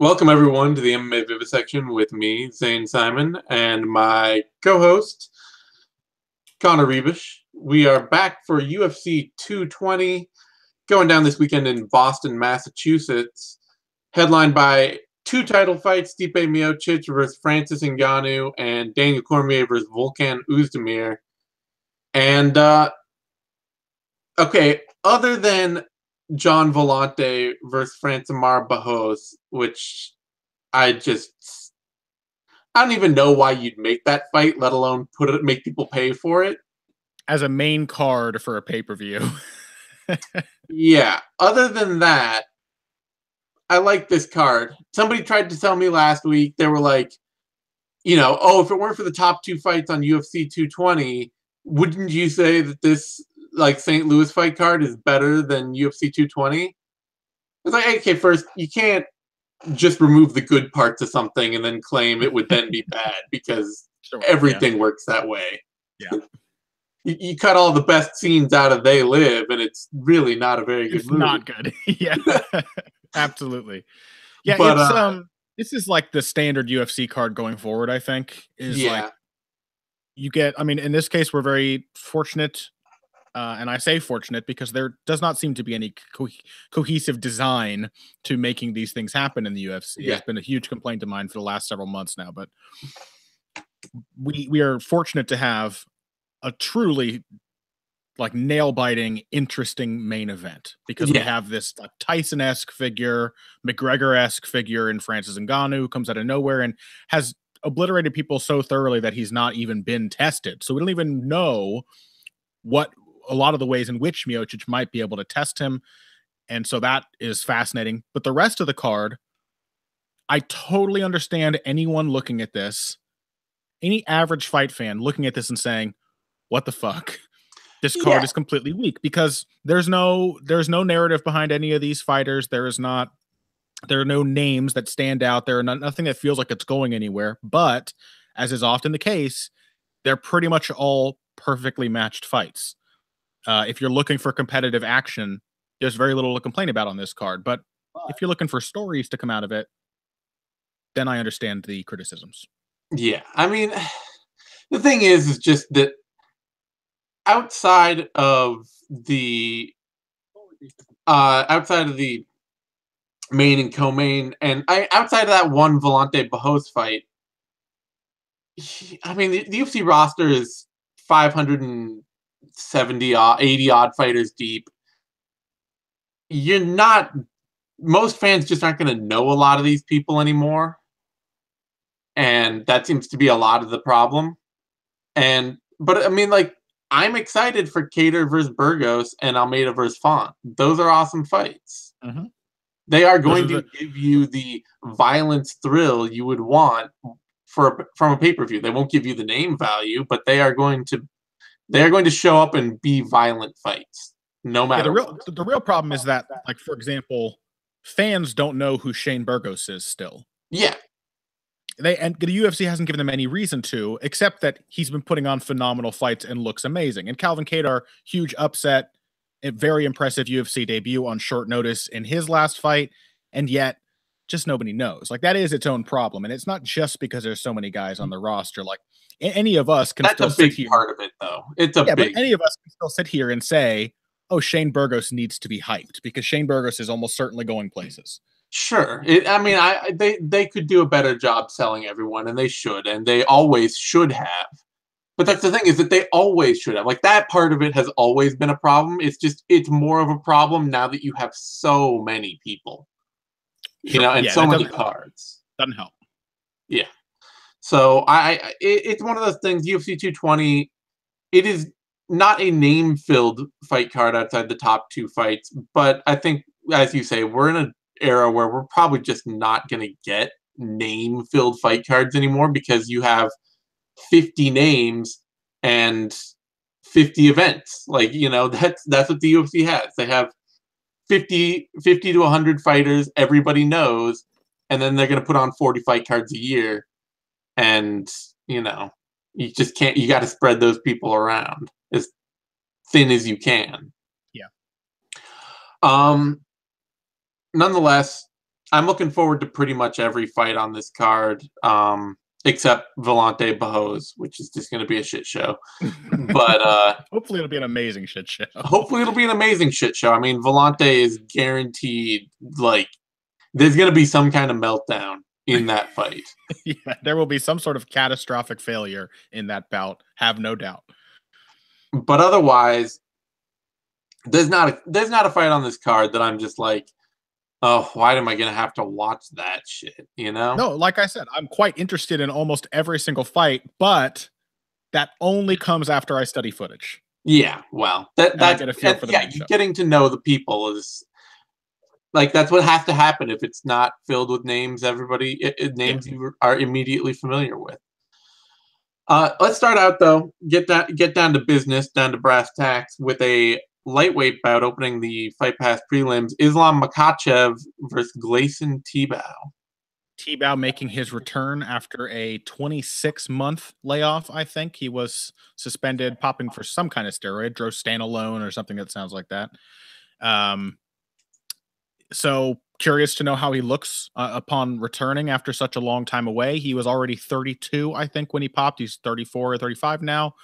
Welcome everyone to the MMA Vivisection with me, Zane Simon, and my co-host, Connor Ruebusch. We are back for UFC 220, going down this weekend in Boston, Massachusetts, headlined by two title fights: Stipe Miocic versus Francis Ngannou, and Daniel Cormier versus Volkan Oezdemir. And uh, okay, other than Gian Villante versus Francimar Barros, which I just I don't even know why you'd make that fight, let alone put it make people pay for it. As a main card for a pay-per-view. yeah. Other than that, I like this card. Somebody tried to tell me last week, they were like, you know, oh, if it weren't for the top two fights on UFC 220, wouldn't you say that this like St. Louis fight card is better than UFC 220. It's like, okay, first, you can't just remove the good parts of something and then claim it would then be bad because sure, everything yeah. works that way. Yeah. You, you, cut all the best scenes out of They Live, and it's really not a very good it's movie. Not good. yeah. Absolutely. Yeah, but, it's uh, um this is like the standard UFC card going forward, I think. Is yeah. like you get I mean, in this case, we're very fortunate uh, and I say fortunate because there does not seem to be any co- cohesive design to making these things happen in the UFC. Yeah. It's been a huge complaint of mine for the last several months now, but we we are fortunate to have a truly like nail biting, interesting main event because yeah. we have this like, Tyson esque figure, McGregor esque figure in Francis Ngannou who comes out of nowhere and has obliterated people so thoroughly that he's not even been tested. So we don't even know what a lot of the ways in which Miocic might be able to test him. And so that is fascinating. But the rest of the card, I totally understand anyone looking at this, any average fight fan looking at this and saying, what the fuck? This card yeah. is completely weak because there's no there's no narrative behind any of these fighters. There is not there are no names that stand out. There are not, nothing that feels like it's going anywhere. But as is often the case, they're pretty much all perfectly matched fights. Uh, if you're looking for competitive action, there's very little to complain about on this card. But if you're looking for stories to come out of it, then I understand the criticisms. Yeah, I mean, the thing is, is just that outside of the uh, outside of the main and co-main, and I outside of that one Villante Barros fight, I mean, the, the UFC roster is 500 and 70 odd, 80 odd fighters deep. You're not most fans just aren't going to know a lot of these people anymore. And that seems to be a lot of the problem. And but I mean like I'm excited for Kattar versus Burgos and Almeida versus Font. Those are awesome fights. Mm-hmm. They are going to the- give you the violence thrill you would want for from a pay per view. They won't give you the name value, but they are going to they're going to show up and be violent fights, no matter. Yeah, the real what. the real problem is that, like for example, fans don't know who Shane Burgos is still. Yeah. They and the UFC hasn't given them any reason to, except that he's been putting on phenomenal fights and looks amazing. And Calvin Kattar, huge upset, a very impressive UFC debut on short notice in his last fight, and yet just nobody knows. Like that is its own problem, and it's not just because there's so many guys on the roster. Like any of us can That's still a big sit here. part of it, though. It's a yeah, big. but any of us can still sit here and say, "Oh, Shane Burgos needs to be hyped," because Shane Burgos is almost certainly going places. Sure. It, I mean, I they they could do a better job selling everyone, and they should, and they always should have. But that's the thing is that they always should have. Like that part of it has always been a problem. It's just it's more of a problem now that you have so many people you know, and yeah, so many cards. Doesn't help. Yeah. So I, it, it's one of those things. UFC 220, it is not a name-filled fight card outside the top two fights, but I think, as you say, we're in an era where we're probably just not going to get name-filled fight cards anymore because you have 50 names and 50 events. Like you know, that's that's what the UFC has. They have 50, 50 to 100 fighters everybody knows, and then they're going to put on 40 fight cards a year. And, you know, you just can't, you got to spread those people around as thin as you can. Yeah. Um, nonetheless, I'm looking forward to pretty much every fight on this card, um, except Villante Barros, which is just going to be a shit show. but uh, hopefully, it'll be an amazing shit show. hopefully, it'll be an amazing shit show. I mean, Villante is guaranteed. Like, there's going to be some kind of meltdown in that fight. yeah, there will be some sort of catastrophic failure in that bout. Have no doubt. But otherwise, there's not a there's not a fight on this card that I'm just like oh, why am I going to have to watch that shit? You know? No, like I said, I'm quite interested in almost every single fight, but that only comes after I study footage. Yeah, well, that that yeah, getting to know the people is like that's what has to happen if it's not filled with names everybody it, it, names yeah. you are immediately familiar with. Uh, let's start out though. Get that get down to business, down to brass tacks with a lightweight bout opening the Fight Pass prelims, Islam Makhachev versus Gleison Tibau. Tibau making his return after a 26 month layoff, I think. He was suspended, popping for some kind of steroid, drostanolone or something that sounds like that. Um, so curious to know how he looks uh, upon returning after such a long time away. He was already 32, I think, when he popped. He's 34 or 35 now.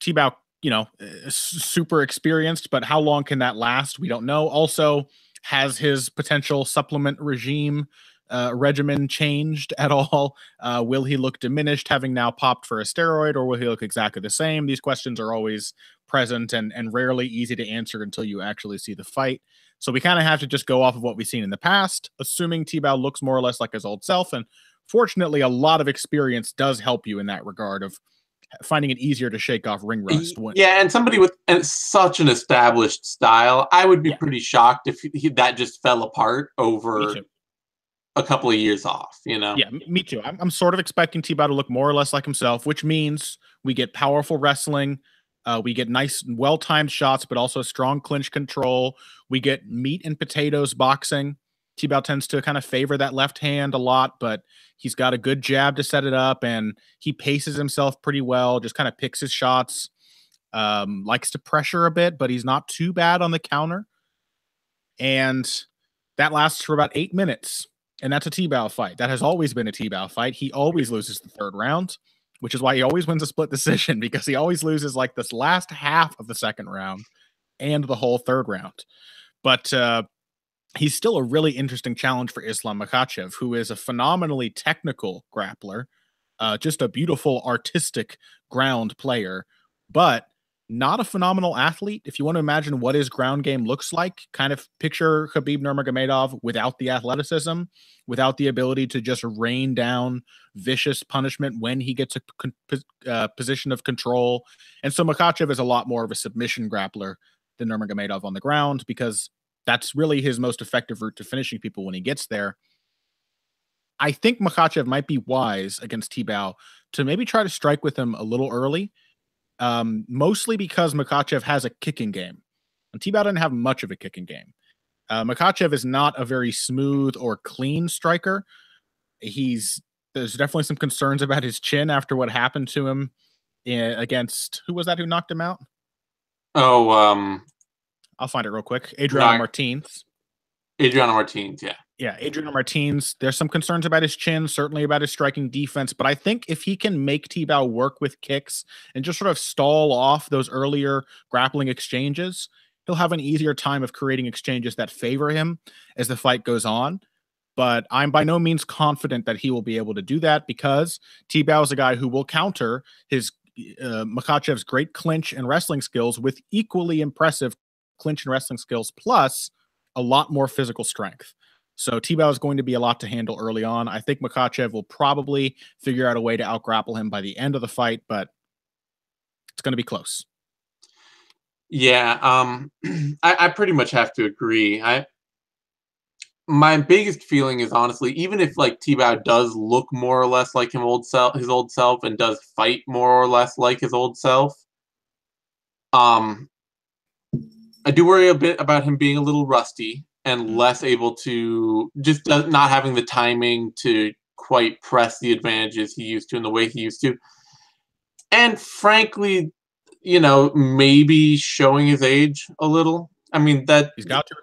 Tibau you know, eh, super experienced, but how long can that last? We don't know. Also, has his potential supplement regime uh, regimen changed at all? Uh, will he look diminished having now popped for a steroid, or will he look exactly the same? These questions are always present and, and rarely easy to answer until you actually see the fight. So we kind of have to just go off of what we've seen in the past, assuming Tibau looks more or less like his old self. And fortunately, a lot of experience does help you in that regard of finding it easier to shake off ring rust. When- yeah, and somebody with such an established style, I would be yeah. pretty shocked if he, that just fell apart over a couple of years off. You know? Yeah, me too. I'm, I'm sort of expecting Tibau to look more or less like himself, which means we get powerful wrestling. Uh, we get nice, well timed shots, but also strong clinch control. We get meat and potatoes boxing. Tibau tends to kind of favor that left hand a lot, but he's got a good jab to set it up and he paces himself pretty well, just kind of picks his shots, um, likes to pressure a bit, but he's not too bad on the counter. And that lasts for about eight minutes. And that's a Tibau fight. That has always been a Tibau fight. He always loses the third round, which is why he always wins a split decision because he always loses like this last half of the second round and the whole third round. But uh, he's still a really interesting challenge for Islam Makhachev, who is a phenomenally technical grappler, uh, just a beautiful artistic ground player, but not a phenomenal athlete. If you want to imagine what his ground game looks like, kind of picture Khabib Nurmagomedov without the athleticism, without the ability to just rain down vicious punishment when he gets a uh, position of control. And so Makhachev is a lot more of a submission grappler than Nurmagomedov on the ground because that's really his most effective route to finishing people when he gets there. I think Makhachev might be wise against Tibau to maybe try to strike with him a little early, um, mostly because Makhachev has a kicking game. And Tibau doesn't have much of a kicking game. Uh, Makhachev is not a very smooth or clean striker. He's there's definitely some concerns about his chin after what happened to him in, eh, against who was that who knocked him out? Oh, um, I'll find it real quick. Adriano Martins. Adriano Martins, yeah. Yeah, Adriano Martins. There's some concerns about his chin, certainly about his striking defense, but I think if he can make Tibau work with kicks and just sort of stall off those earlier grappling exchanges, he'll have an easier time of creating exchanges that favor him as the fight goes on. But I'm by no means confident that he will be able to do that because Tibau is a guy who will counter his uh, Makhachev's great clinch and wrestling skills with equally impressive clinch and wrestling skills, plus a lot more physical strength. So Tibau is going to be a lot to handle early on. I think Makhachev will probably figure out a way to outgrapple him by the end of the fight, but it's going to be close. Yeah, um, I, I pretty much have to agree. I my biggest feeling is honestly, even if like Tibau does look more or less like him old self, his old self, and does fight more or less like his old self, um, I do worry a bit about him being a little rusty and mm-hmm. less able to just not having the timing to quite press the advantages he used to in the way he used to. And frankly, you know, maybe showing his age a little. I mean that he's got to.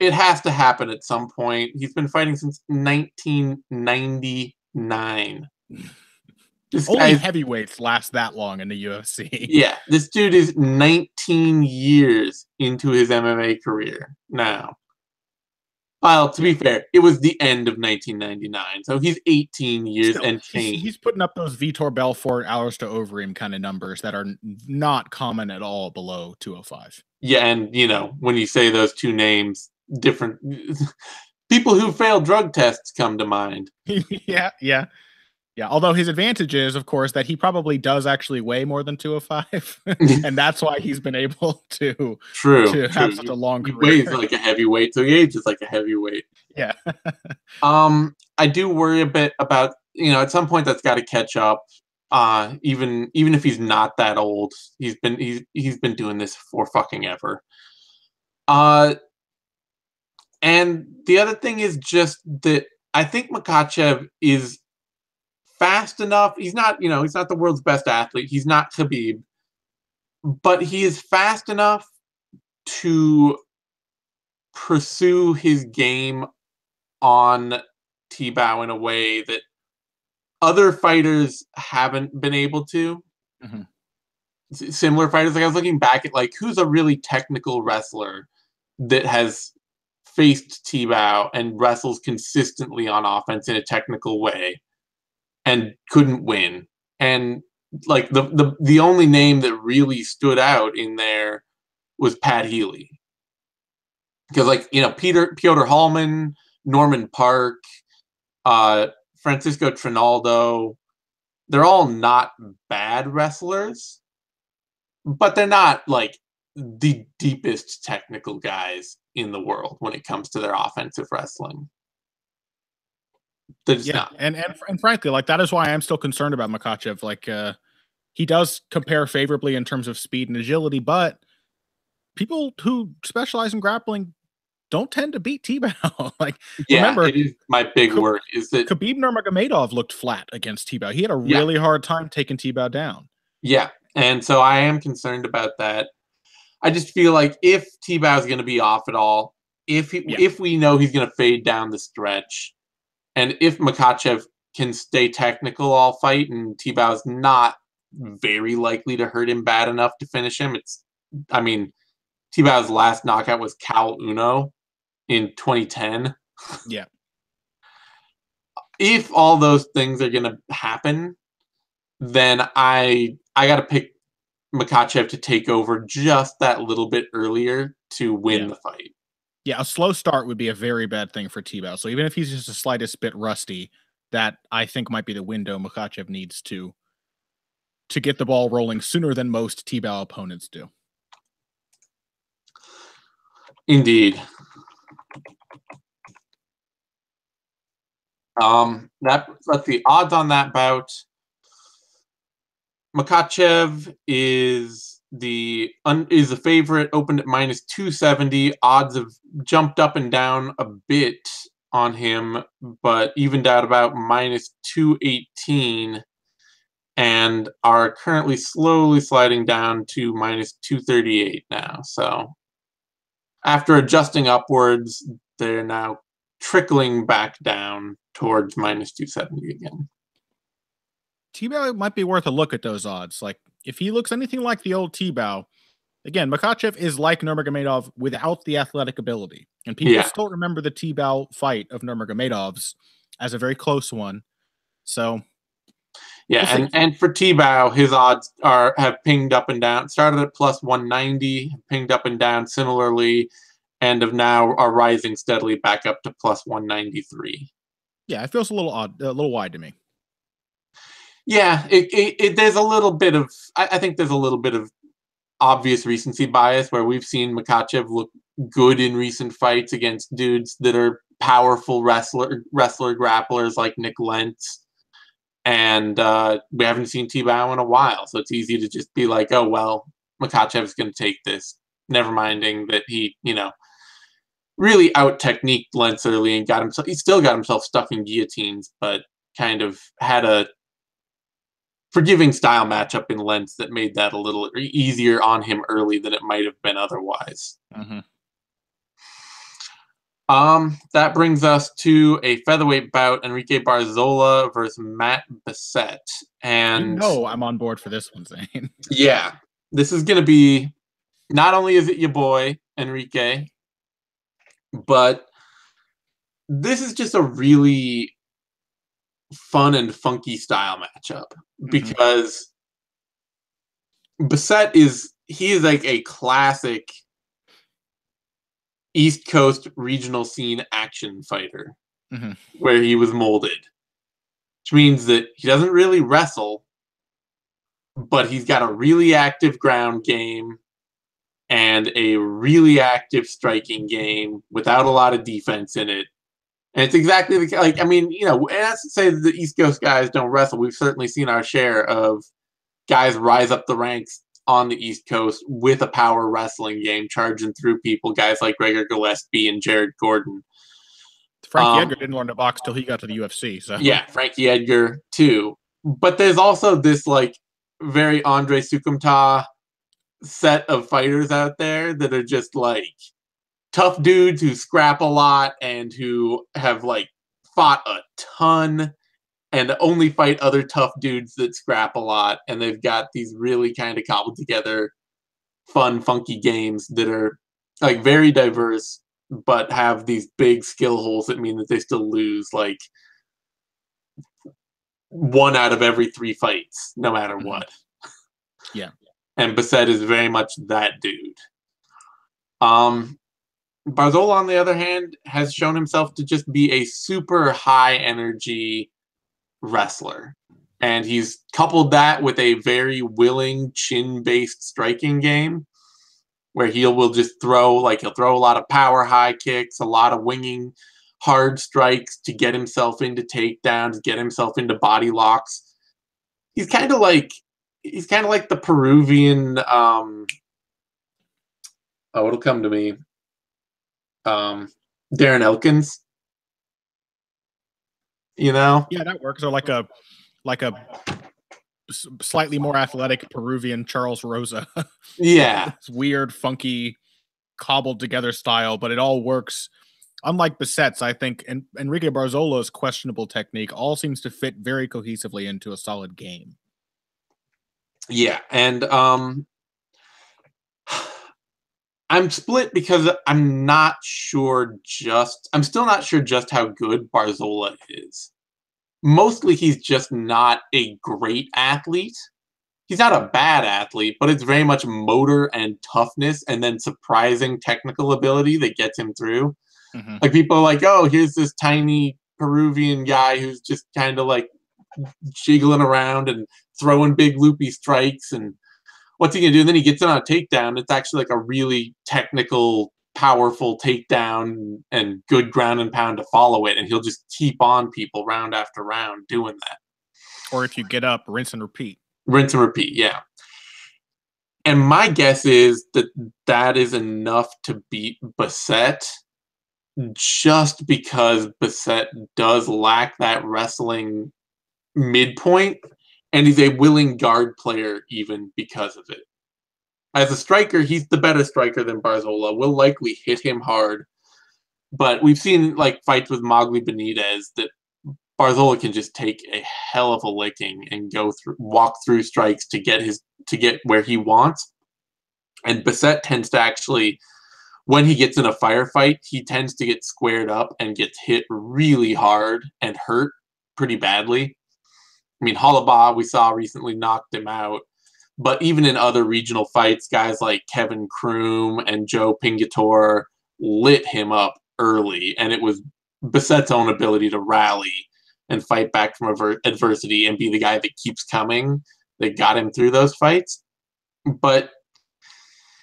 it has to happen at some point. He's been fighting since 1999. This Only heavyweights last that long in the UFC. Yeah, this dude is 19 years into his MMA career now. Well, to be fair, it was the end of 1999, so he's 18 years Still, and change. He's, he's, putting up those Vitor Belfort, Alistair Overeem kind of numbers that are not common at all below 205. Yeah, and you know when you say those two names, different people who failed drug tests come to mind. yeah, yeah. Yeah, although his advantage is, of course, that he probably does actually weigh more than 205, and that's why he's been able to true to true. have such a long he career. weighs like a heavyweight, so he ages like a heavyweight. Yeah. um, I do worry a bit about you know at some point that's got to catch up. Uh, even even if he's not that old, he's been he's he's been doing this for fucking ever. Uh, and the other thing is just that I think Makhachev is fast enough. He's not, you know, he's not the world's best athlete. He's not Khabib, but he is fast enough to pursue his game on Tibau in a way that other fighters haven't been able to. Mm-hmm. Similar fighters, like I was looking back at, like who's a really technical wrestler that has faced Tibau and wrestles consistently on offense in a technical way and couldn't win. And like the the the only name that really stood out in there was Pat Healy. Because like, you know, Peter Piotr Hallmann, Norman Parke, uh, Francisco Trinaldo, they're all not bad wrestlers, but they're not like the deepest technical guys in the world when it comes to their offensive wrestling yeah, not. and and and frankly, like that is why I'm still concerned about Makhachev. Like, uh, he does compare favorably in terms of speed and agility, but people who specialize in grappling don't tend to beat Tibau. like, yeah, remember, it is my big K- word is that Khabib Nurmagomedov looked flat against Tibau. He had a really yeah. hard time taking Tibau down. Yeah, and so I am concerned about that. I just feel like if Tibau is going to be off at all, if he, yeah. if we know he's going to fade down the stretch, and if Makhachev can stay technical all fight and Tibau's not hmm. very likely to hurt him bad enough to finish him, it's I mean, Tibau's last knockout was Caol Uno in 2010. Yeah. if all those things are gonna happen, then I I gotta pick Makhachev to take over just that little bit earlier to win yeah. the fight. Yeah, a slow start would be a very bad thing for Tibau. So even if he's just the slightest bit rusty, that I think might be the window Makhachev needs to to get the ball rolling sooner than most Tibau opponents do. Indeed. Um, that let's see odds on that bout. Makhachev is the un, is the favorite opened at minus 270 odds have jumped up and down a bit on him but evened out about minus 218 and are currently slowly sliding down to minus 238 now so. After adjusting upwards they're now trickling back down towards minus 270 again Tibau might be worth a look at those odds. Like if he looks anything like the old Tibau, again, Makhachev is like Nurmagomedov without the athletic ability. And people yeah. still remember the Tibau fight of Nurmagomedov's as a very close one. So yeah, and, and for Tibau, his odds are have pinged up and down. Started at plus 190, pinged up and down similarly, and have now are rising steadily back up to plus 193. Yeah, it feels a little odd, a little wide to me. Yeah, it, it, it, there's a little bit of I, I, think there's a little bit of obvious recency bias where we've seen Makhachev look good in recent fights against dudes that are powerful wrestler wrestler grapplers like Nik Lentz, and uh, we haven't seen Tibau in a while, so it's easy to just be like, oh well, Makhachev's going to take this. Never minding that he, you know, really out techniqued Lentz early and got himself. He still got himself stuck in guillotines, but kind of had a forgiving style matchup in Lentz that made that a little easier on him early than it might have been otherwise. Mm-hmm. Um, that brings us to a featherweight bout: Enrique Barzola versus Matt Bessette. And you know I'm on board for this one, Zane. yeah, this is gonna be. Not only is it your boy Enrique, but this is just a really fun and funky style matchup mm-hmm. because Bessette is he is like a classic East Coast regional scene action fighter mm-hmm. where he was molded. Which means that he doesn't really wrestle, but he's got a really active ground game and a really active striking game without a lot of defense in it. And it's exactly the like I mean, you know, and that's to say that the East Coast guys don't wrestle. We've certainly seen our share of guys rise up the ranks on the East Coast with a power wrestling game, charging through people, guys like Gregor Gillespie and Jared Gordon. Frankie um, Edgar didn't learn to box till he got to the UFC. So yeah, Frankie Edgar too. But there's also this like very Andre Soukhamthath set of fighters out there that are just like tough dudes who scrap a lot and who have like fought a ton and only fight other tough dudes that scrap a lot. And they've got these really kind of cobbled together, fun, funky games that are like very diverse, but have these big skill holes that mean that they still lose like one out of every three fights, no matter mm-hmm. what. Yeah. And Bessette is very much that dude. Um, Barzola, on the other hand, has shown himself to just be a super high energy wrestler. And he's coupled that with a very willing chin based striking game where he will just throw, like, he'll throw a lot of power high kicks, a lot of winging hard strikes to get himself into takedowns, get himself into body locks. He's kind of like, he's kind of like the Peruvian, um, oh, it'll come to me. Um, Darren Elkins. You know? Yeah that works. Or like a like a slightly more athletic peruvian charles rosa. Yeah. It's weird funky cobbled together style but it all works. Unlike Bessette's, I think and Enrique Barzola's questionable technique all seems to fit very cohesively into a solid game. Yeah, and um I'm split because I'm not sure just I'm still not sure just how good Barzola is. Mostly he's just not a great athlete. He's not a bad athlete, but it's very much motor and toughness and then surprising technical ability that gets him through. Mm-hmm. Like people are like, "Oh, here's this tiny Peruvian guy who's just kind of like jiggling around and throwing big loopy strikes and what's he gonna do? And then he gets in on a takedown. It's actually like a really technical, powerful takedown and good ground and pound to follow it, and he'll just keep on people round after round doing that. Or if you get up, rinse and repeat. Rinse and repeat, yeah. And my guess is that that is enough to beat Bessette just because Bessette does lack that wrestling midpoint and he's a willing guard player even because of it. As a striker, he's the better striker than Barzola. Will likely hit him hard, but we've seen like fights with Moggly Benitez that Barzola can just take a hell of a licking and go through, walk through strikes to get his to get where he wants. And Bessette tends to actually, when he gets in a firefight, he tends to get squared up and gets hit really hard and hurt pretty badly. I mean, Holobaugh, we saw recently knocked him out. But even in other regional fights, guys like Kevin Croom and Joe Pingatore lit him up early. And it was Bessette's own ability to rally and fight back from adversity and be the guy that keeps coming that got him through those fights. But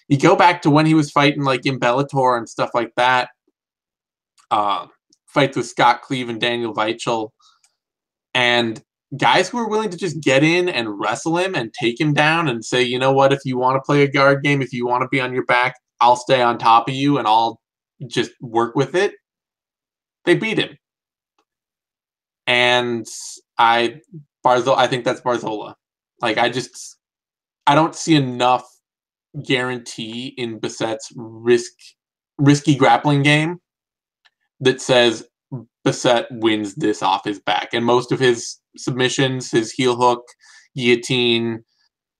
you go back to when he was fighting like in Bellator and stuff like that. Uh, fights with Scott Cleve and Daniel Weichel. And guys who are willing to just get in and wrestle him and take him down and say, you know what, if you want to play a guard game, if you want to be on your back, I'll stay on top of you and I'll just work with it. They beat him. And I Barzola I think that's Barzola. Like I just I don't see enough guarantee in Bessette's risk risky grappling game that says Bessette wins this off his back. And most of his submissions, his heel hook, guillotine,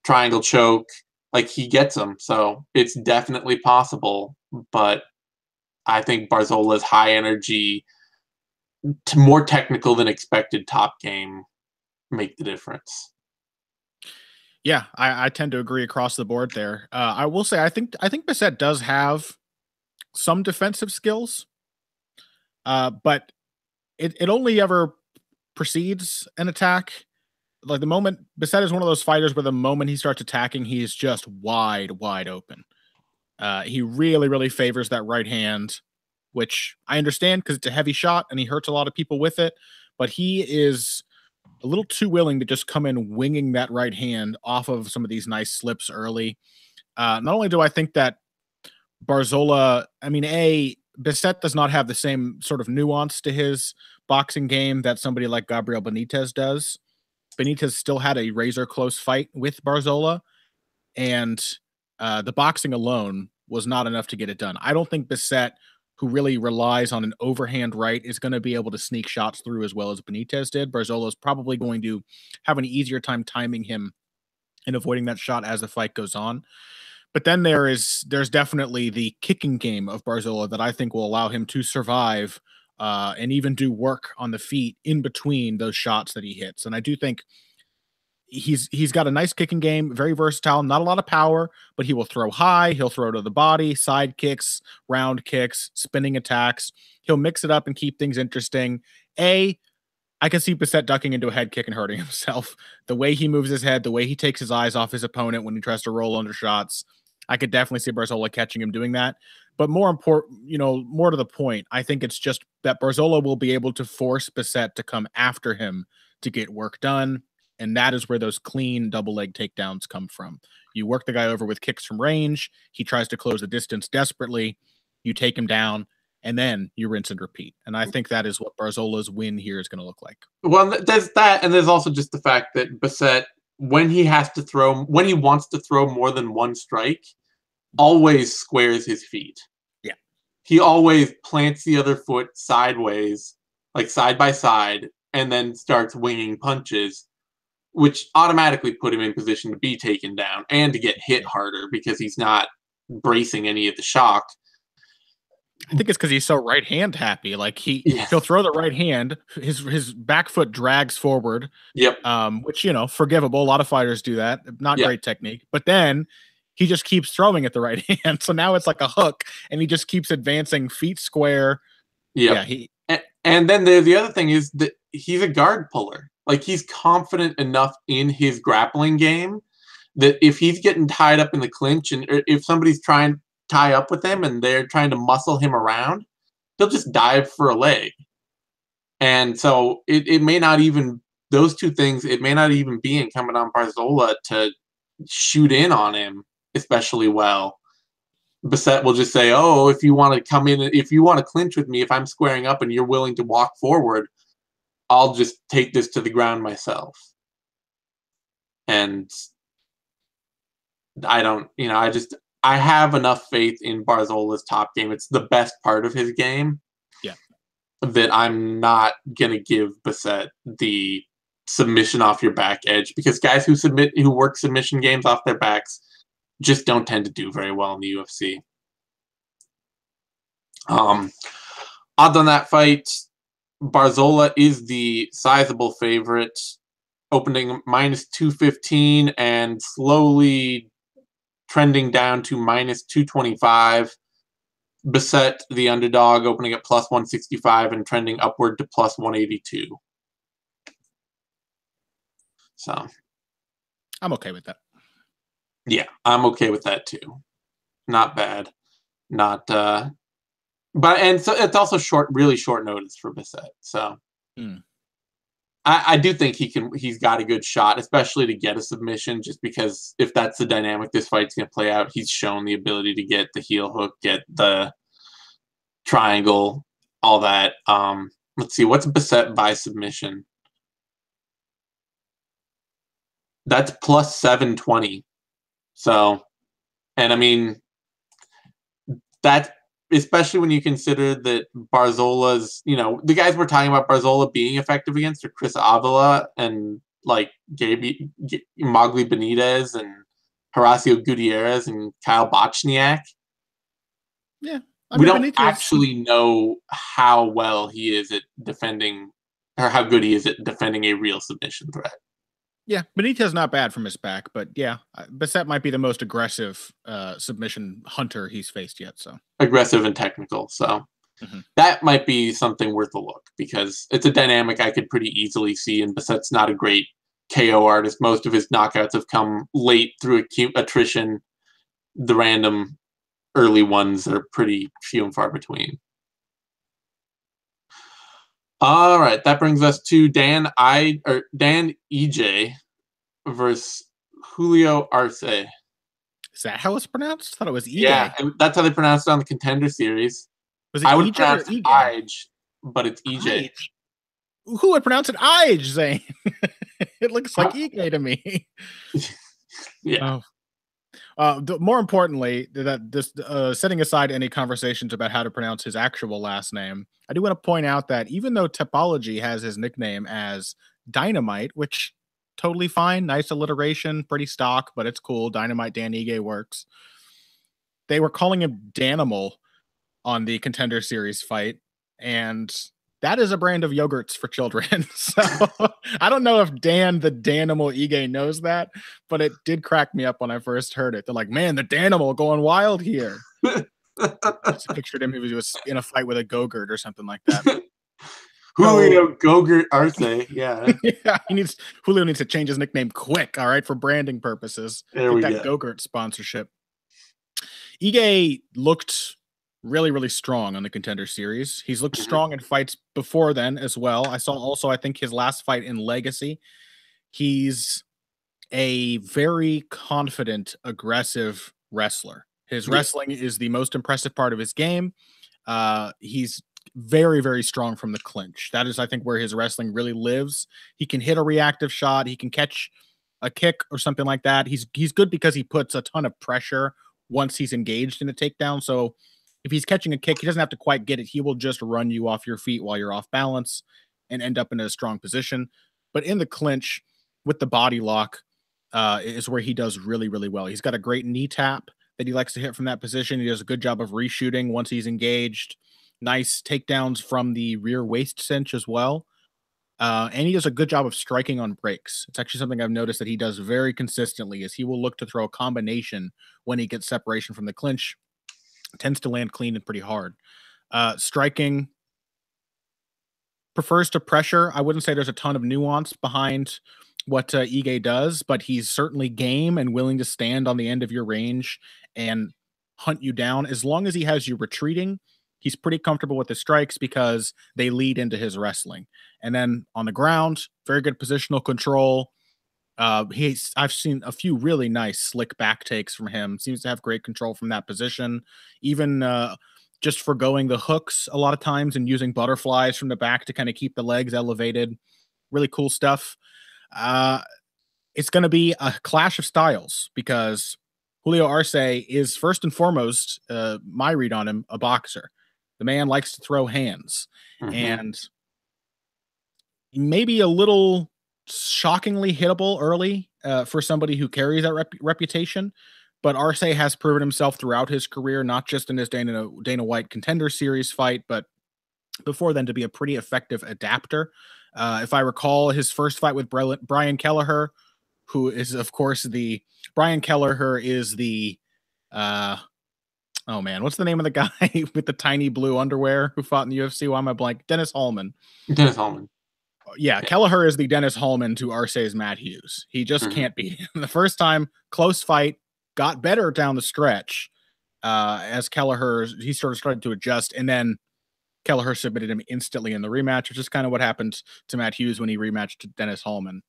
triangle choke, like he gets them. So it's definitely possible. But I think Barzola's high energy, more technical than expected top game make the difference. Yeah, I, I tend to agree across the board there. Uh, I will say I think I think Bessette does have some defensive skills, uh, but it, it only ever precedes an attack. Like the moment Bessette is one of those fighters where the moment he starts attacking, he's just wide, wide open. Uh, he really, really favors that right hand, which I understand because it's a heavy shot and he hurts a lot of people with it. But he is a little too willing to just come in winging that right hand off of some of these nice slips early. Uh, not only do I think that Barzola, I mean, A, Bessette does not have the same sort of nuance to his boxing game that somebody like Gabriel Benitez does. Benitez still had a razor close fight with Barzola, and uh, the boxing alone was not enough to get it done. I don't think Bessette who really relies on an overhand right is going to be able to sneak shots through as well as Benitez did. Barzola is probably going to have an easier time timing him and avoiding that shot as the fight goes on. But then there is there's definitely the kicking game of Barzola that I think will allow him to survive uh, and even do work on the feet in between those shots that he hits. And I do think he's he's got a nice kicking game, very versatile, not a lot of power, but he will throw high, he'll throw to the body, side kicks, round kicks, spinning attacks. He'll mix it up and keep things interesting. A I can see Bessette ducking into a head kick and hurting himself. The way he moves his head, the way he takes his eyes off his opponent when he tries to roll under shots. I could definitely see Barzola catching him doing that. But more important, you know, more to the point, I think it's just that Barzola will be able to force Bessette to come after him to get work done and that is where those clean double leg takedowns come from. You work the guy over with kicks from range. He tries to close the distance desperately. You take him down, and then you rinse and repeat. And I mm. think that is what Barzola's win here is going to look like. Well, there's that, and there's also just the fact that Bessette, when he has to throw, when he wants to throw more than one strike, always squares his feet. Yeah. He always plants the other foot sideways, like side by side, and then starts winging punches which automatically put him in position to be taken down and to get hit harder because he's not bracing any of the shock. I think it's because he's so right hand happy. Like he he'll throw the right hand, his his back foot drags forward. Yep. Um, which you know, forgivable. A lot of fighters do that. Not yep. great technique. But then he just keeps throwing at the right hand. So now it's like a hook, and he just keeps advancing feet square. Yep. Yeah. He and, and then the the other thing is that he's a guard puller. Like he's confident enough in his grappling game that if he's getting tied up in the clinch and if somebody's trying tie up with him and they're trying to muscle him around, he'll just dive for a leg. And so it, it may not even those two things, it may not even be incumbent on Barzola to shoot in on him especially well. Bessette will just say, "Oh, if you want to come in, if you want to clinch with me, if I'm squaring up and you're willing to walk forward, I'll just take this to the ground myself. And I don't, you know, I just I have enough faith in Barzola's top game. It's the best part of his game. Yeah. That I'm not gonna give Bessette the submission off your back edge because guys who submit who work submission games off their backs just don't tend to do very well in the UFC. Um, odds on that fight Barzola is the sizable favorite, opening minus 215 and slowly trending down to minus 225. Bessette, the underdog, opening at plus 165 and trending upward to plus 182. So. I'm okay with that. Yeah, I'm okay with that too. Not bad. Not uh but and so it's also short, really short notice for Bessette. So mm. I, I do think he can. He's got a good shot, especially to get a submission. Just because if that's the dynamic this fight's going to play out, he's shown the ability to get the heel hook, get the triangle, all that. Um, let's see, what's Bessette by submission? That's plus seven twenty. So, and I mean, that especially when you consider that Barzola's, you know, the guys we're talking about Barzola being effective against are Chris Avila and like Gaby G- Moggly Benitez and Horacio Gutierrez and Kyle Bochniak. Yeah. I mean, we don't Benitez. actually know how well he is at defending or how good he is at defending a real submission threat. Yeah, Benitez not bad from his back, but yeah, Bessette might be the most aggressive uh, submission hunter he's faced yet. So aggressive and technical. So mm-hmm. that might be something worth a look because it's a dynamic I could pretty easily see. And Bessette's not a great KO artist. Most of his knockouts have come late through acute attrition. The random early ones are pretty few and far between. All right, that brings us to Dan I or Dan EJ versus Julio Arce. Is that how it's pronounced? I thought it was EJ. Yeah, that's how they pronounced it on the Contender Series. Was it I would EJ pronounce it Ige, but it's EJ. Who would pronounce it Ige, Zane? it looks like EJ to me. yeah. Oh, uh, more importantly, that this uh, setting aside any conversations about how to pronounce his actual last name, I do want to point out that even though Tapology has his nickname as Dynamite, which totally fine, nice alliteration, pretty stock, but it's cool. Dynamite Dan Ige works. They were calling him Danimal on the Contender Series fight, and that is a brand of yogurts for children. so I don't know if Dan the Danimal Ige knows that, but it did crack me up when I first heard it. They're like, man, the Danimal going wild here. I pictured him he was in a fight with a Gogurt or something like that. Julio Gogurt Arce, yeah. yeah, he needs Julio needs to change his nickname quick, all right, for branding purposes. There Get we that go. Gogurt sponsorship. Ige looked really, really strong on the contender series. He's looked mm-hmm. strong in fights before then as well. I saw also, I think, his last fight in Legacy. He's a very confident, aggressive wrestler. His wrestling is the most impressive part of his game. Uh, he's very, very strong from the clinch. That is, I think, where his wrestling really lives. He can hit a reactive shot. He can catch a kick or something like that. He's he's good because he puts a ton of pressure once he's engaged in a takedown. So if he's catching a kick, he doesn't have to quite get it. He will just run you off your feet while you're off balance and end up in a strong position. But in the clinch with the body lock uh, is where he does really, really well. He's got a great knee tap that he likes to hit from that position. He does a good job of reshooting once he's engaged. Nice takedowns from the rear waist cinch as well. Uh, and he does a good job of striking on breaks. It's actually something I've noticed that he does very consistently. Is he will look to throw a combination when he gets separation from the clinch tends to land clean and pretty hard. Uh, striking prefers to pressure. I wouldn't say there's a ton of nuance behind what uh, Ige does, but he's certainly game and willing to stand on the end of your range and hunt you down. As long as he has you retreating, he's pretty comfortable with the strikes because they lead into his wrestling. And then on the ground, very good positional control. Uh, he's I've seen a few really nice slick back takes from him. Seems to have great control from that position. Even uh, just foregoing the hooks a lot of times and using butterflies from the back to kind of keep the legs elevated. Really cool stuff. Uh, it's going to be a clash of styles because Julio Arce is first and foremost, uh, my read on him, a boxer. The man likes to throw hands mm-hmm. and maybe a little shockingly hittable early uh, for somebody who carries that rep- reputation. But Arce has proven himself throughout his career, not just in his Dana, Dana White contender series fight, but before then to be a pretty effective adapter. Uh, if I recall, his first fight with Brian Kelleher, who is of course the Brian Kelleher is the uh, oh man, what's the name of the guy with the tiny blue underwear who fought in the UFC? Why am I blank? Dennis Hallman. Dennis Hallman yeah, Kelleher is the Dennis Hallman to Arce's Matt Hughes. He just mm-hmm. can't be. the first time, close fight, got better down the stretch uh, as Kelleher, he sort of started to adjust. And then Kelleher submitted him instantly in the rematch, which is kind of what happened to Matt Hughes when he rematched to Dennis Hallman.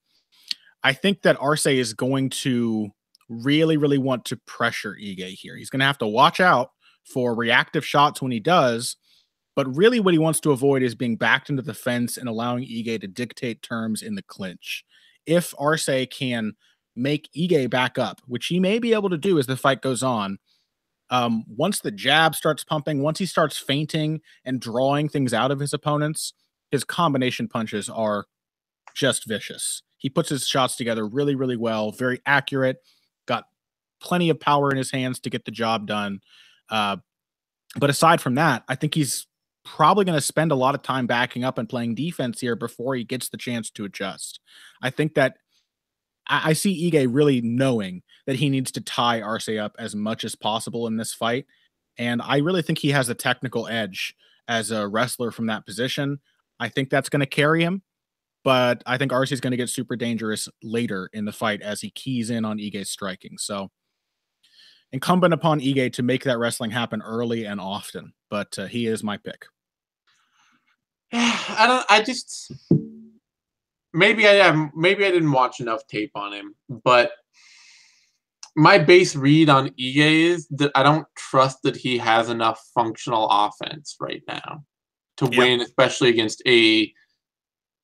I think that Arce is going to really, really want to pressure Ige here. He's going to have to watch out for reactive shots when he does but really, what he wants to avoid is being backed into the fence and allowing Ige to dictate terms in the clinch. If Arce can make Ige back up, which he may be able to do as the fight goes on, Um, once the jab starts pumping, once he starts feinting and drawing things out of his opponents, his combination punches are just vicious. He puts his shots together really, really well, very accurate, got plenty of power in his hands to get the job done. Uh, but aside from that, I think he's probably going to spend a lot of time backing up and playing defense here before he gets the chance to adjust. I think that I, I see Ige really knowing that he needs to tie Arce up as much as possible in this fight. And I really think he has a technical edge as a wrestler from that position. I think that's going to carry him, but I think Arce is going to get super dangerous later in the fight as he keys in on Ige's striking. So incumbent upon Ige to make that wrestling happen early and often, but uh, he is my pick. I don't. I just maybe I have maybe I didn't watch enough tape on him, but my base read on Ige is that I don't trust that he has enough functional offense right now to yep. win, especially against a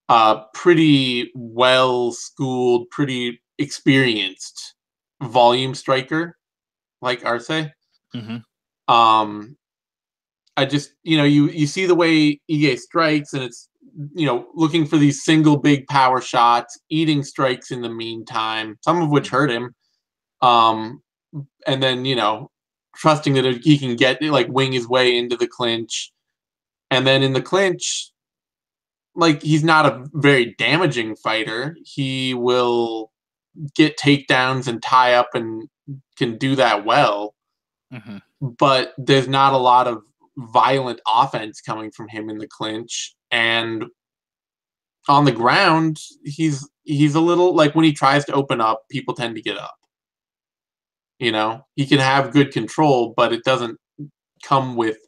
uh, pretty well schooled, pretty experienced volume striker like Arce. Mm-hmm. Um, I just you know you you see the way Ige strikes, and it's you know looking for these single big power shots, eating strikes in the meantime, some of which hurt him. Um, and then you know trusting that he can get like wing his way into the clinch, and then in the clinch, like he's not a very damaging fighter. He will get takedowns and tie up and can do that well. Mm-hmm. But there's not a lot of violent offense coming from him in the clinch. And on the ground, he's he's a little like when he tries to open up, people tend to get up. You know, he can have good control, but it doesn't come with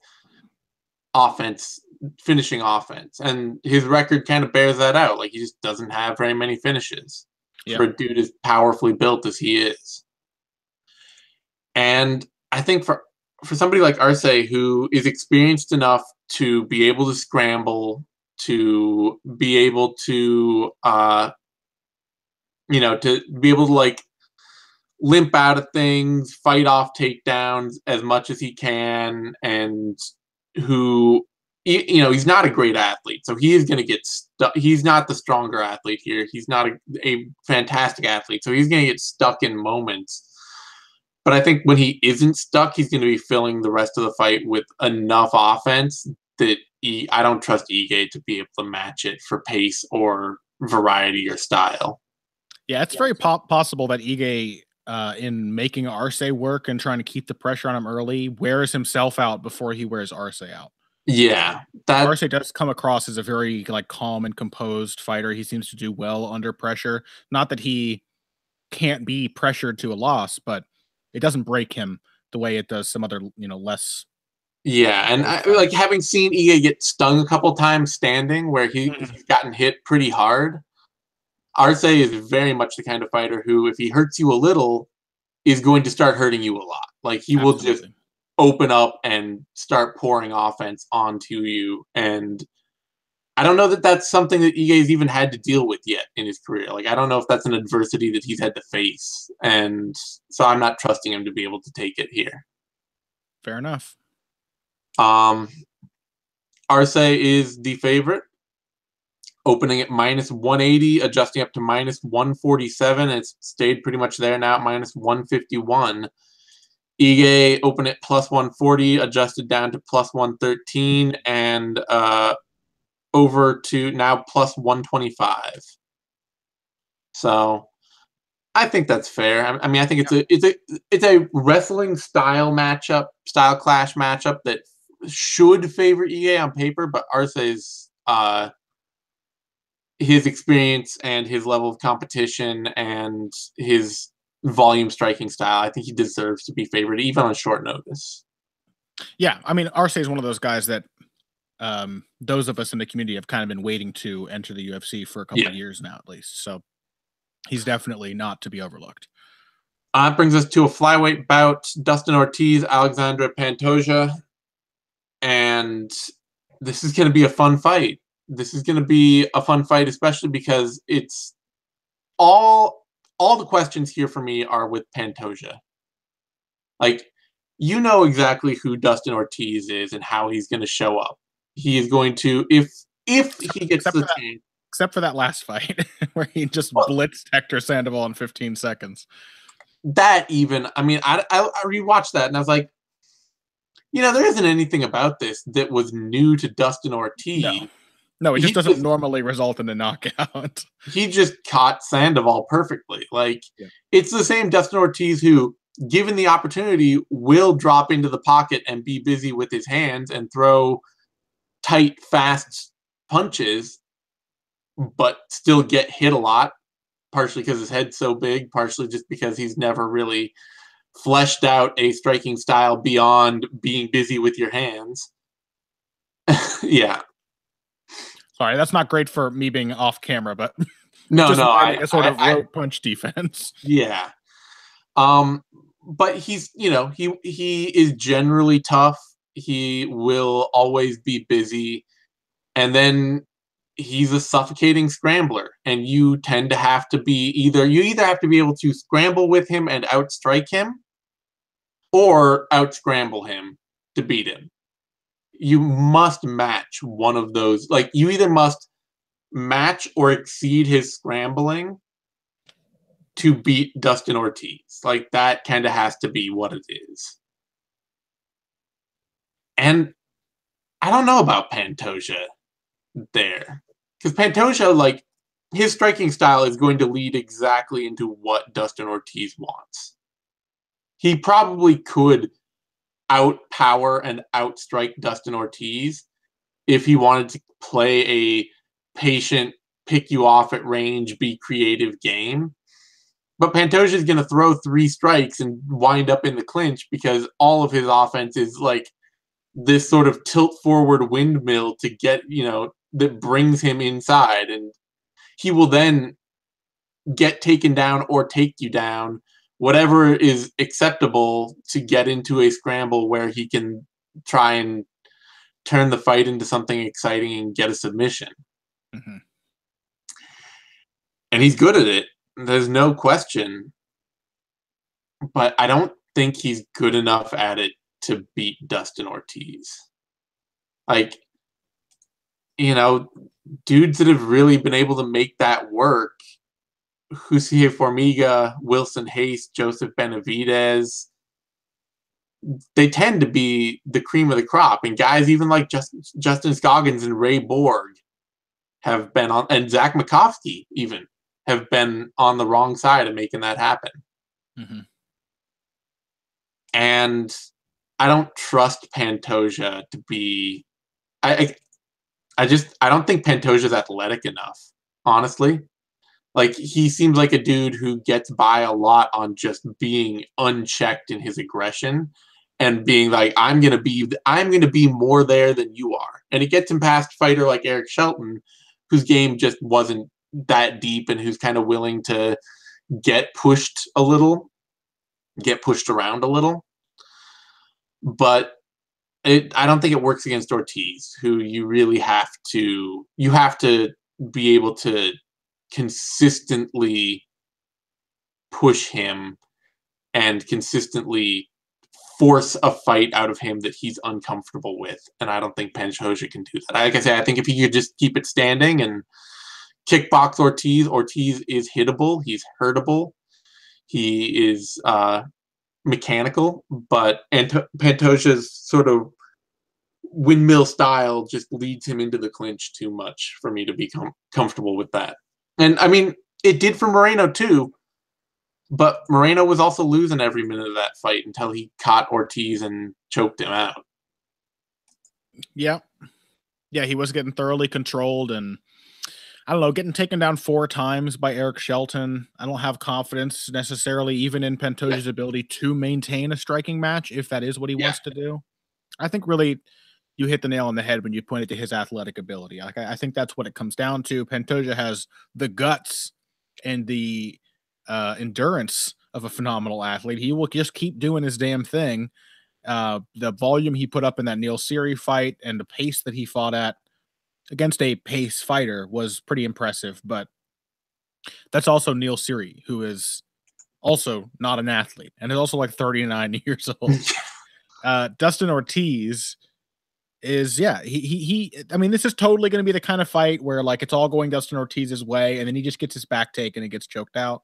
offense, finishing offense. And his record kind of bears that out. Like he just doesn't have very many finishes for a dude as powerfully built as he is. And I think for for somebody like Arce who is experienced enough to be able to scramble, to be able to uh you know, to be able to like limp out of things, fight off takedowns as much as he can, and who you know he's not a great athlete, so he is going to get stuck. He's not the stronger athlete here. He's not a, a fantastic athlete, so he's going to get stuck in moments but I think when he isn't stuck, he's going to be filling the rest of the fight with enough offense that he, I don't trust Ige to be able to match it for pace or variety or style. Yeah, it's very po- possible that Ige, uh, in making Arce work and trying to keep the pressure on him early, wears himself out before he wears Arce out. Yeah, that Arce does come across as a very like calm and composed fighter. He seems to do well under pressure. Not that he can't be pressured to a loss, but it doesn't break him the way it does some other you know less yeah and I, like having seen Ige get stung a couple times standing where he, mm-hmm. he's gotten hit pretty hard arce is very much the kind of fighter who if he hurts you a little is going to start hurting you a lot like he Absolutely. will just open up and start pouring offense onto you and I don't know that that's something that Ige's even had to deal with yet in his career. Like, I don't know if that's an adversity that he's had to face. And so I'm not trusting him to be able to take it here. Fair enough. Um, Arce is the favorite, opening at minus 180, adjusting up to minus 147. It's stayed pretty much there now at minus 151. Ige opened at plus 140, adjusted down to plus 113, and uh, over to now plus 125. So I think that's fair. I, I mean, I think it's a it's a it's a wrestling style matchup, style clash matchup that should favor EA on paper, but Arce's uh his experience and his level of competition and his volume striking style, I think he deserves to be favored even on short notice. Yeah, I mean Arce is one of those guys that um, those of us in the community have kind of been waiting to enter the UFC for a couple yeah. of years now, at least. So he's definitely not to be overlooked. Uh, that brings us to a flyweight bout: Dustin Ortiz, Alexandre Pantoja, and this is going to be a fun fight. This is going to be a fun fight, especially because it's all all the questions here for me are with Pantoja. Like you know exactly who Dustin Ortiz is and how he's going to show up. He is going to if if he gets except the that, chance, except for that last fight where he just well, blitzed Hector Sandoval in 15 seconds. That even, I mean, I, I I rewatched that and I was like, you know, there isn't anything about this that was new to Dustin Ortiz. No. No, it just he doesn't just, normally result in a knockout. he just caught Sandoval perfectly. Like yeah. it's the same Dustin Ortiz who, given the opportunity, will drop into the pocket and be busy with his hands and throw tight, fast punches, but still get hit a lot. Partially because his head's so big, partially just because he's never really fleshed out a striking style beyond being busy with your hands. yeah, Sorry, that's not great for me being off camera, but no, no, I, a sort I, of rope punch defense. Yeah, um, but he's you know he he is generally tough. He will always be busy, and then he's a suffocating scrambler, and you tend to have to be either you either have to be able to scramble with him and outstrike him, or out scramble him to beat him you must match one of those. Like you either must match or exceed his scrambling to beat Dustin Ortiz. Like that kind of has to be what it is. And I don't know about Pantoja there. Because Pantoja, like, his striking style is going to lead exactly into what Dustin Ortiz wants. He probably could outpower and outstrike Dustin Ortiz if he wanted to play a patient, pick you off at range, be creative game. But Pantoja is going to throw three strikes and wind up in the clinch because all of his offense is like this sort of tilt forward windmill to get, you know, that brings him inside. And he will then get taken down or take you down whatever is acceptable to get into a scramble where he can try and turn the fight into something exciting and get a submission. Mm-hmm. And he's good at it. There's no question. But I don't think he's good enough at it to beat Dustin Ortiz. Like, you know, dudes that have really been able to make that work Jussier Formiga, Wilson Reis, Joseph Benavidez, they tend to be the cream of the crop. And guys even like Justin, Justin Scoggins and Ray Borg have been on, and Zach Makovsky even have been on the wrong side of making that happen. Mm-hmm. And I don't trust Pantoja to be. I, I, I just I don't think Pantoja's athletic enough, honestly. Like he seems like a dude who gets by a lot on just being unchecked in his aggression and being like, I'm gonna be I'm gonna be more there than you are. And it gets him past fighter like Eric Shelton, whose game just wasn't that deep and who's kind of willing to get pushed a little, get pushed around a little. But it I don't think it works against Ortiz, who you really have to you have to be able to consistently push him and consistently force a fight out of him that he's uncomfortable with. And I don't think Pantoja can do that. Like I say, I think if he could just keep it standing and kickbox Ortiz, Ortiz is hittable. He's hurtable. He is uh, mechanical, but Ant- Pantoja's sort of windmill style just leads him into the clinch too much for me to be com- comfortable with that. And I mean, it did for Moreno too. But Moreno was also losing every minute of that fight until he caught Ortiz and choked him out. Yeah. Yeah, he was getting thoroughly controlled and I don't know, getting taken down four times by Eric Shelton. I don't have confidence necessarily even in Pantoja's yeah. ability to maintain a striking match if that is what he yeah. wants to do. I think really you hit the nail on the head when you pointed to his athletic ability. Like I, I think that's what it comes down to. Pantoja has the guts and the uh, endurance of a phenomenal athlete. He will just keep doing his damn thing. Uh, the volume he put up in that Neil Seery fight and the pace that he fought at against a pace fighter was pretty impressive. But that's also Neil Seery, who is also not an athlete and is also like 39 years old. Uh, Dustin Ortiz is yeah he he he. I mean, this is totally going to be the kind of fight where like it's all going Dustin Ortiz's way, and then he just gets his back taken and it gets choked out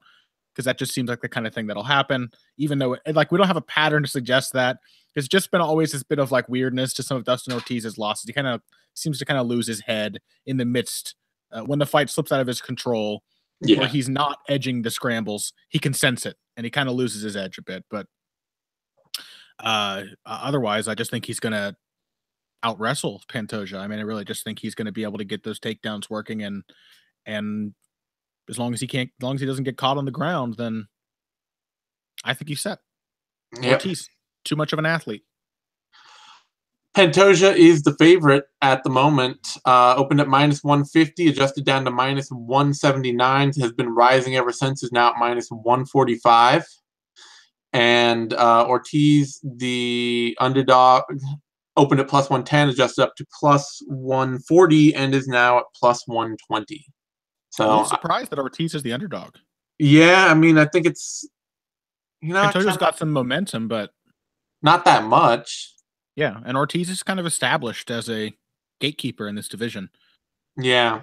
because that just seems like the kind of thing that'll happen. Even though it, like we don't have a pattern to suggest that. It's just been always this bit of like weirdness to some of Dustin Ortiz's losses. He kind of seems to kind of lose his head in the midst uh, when the fight slips out of his control. Yeah. Where he's not edging the scrambles, he can sense it and he kind of loses his edge a bit. But uh, otherwise, I just think he's going to out wrestle Pantoja. I mean, I really just think he's going to be able to get those takedowns working and and as long as he can't, as long as he doesn't get caught on the ground, then I think he's set. Yep. Ortiz, too much of an athlete. Pantoja is the favorite at the moment. Uh, opened at minus 150, adjusted down to minus 179. Has been rising ever since. Is now at minus 145. And uh, Ortiz, the underdog, opened at plus 110, adjusted up to plus 140, and is now at plus 120. So I'm surprised that Ortiz is the underdog. Yeah, I mean, I think it's you know, Pantoja's got some momentum, but not that much. Yeah, and Ortiz is kind of established as a gatekeeper in this division. Yeah,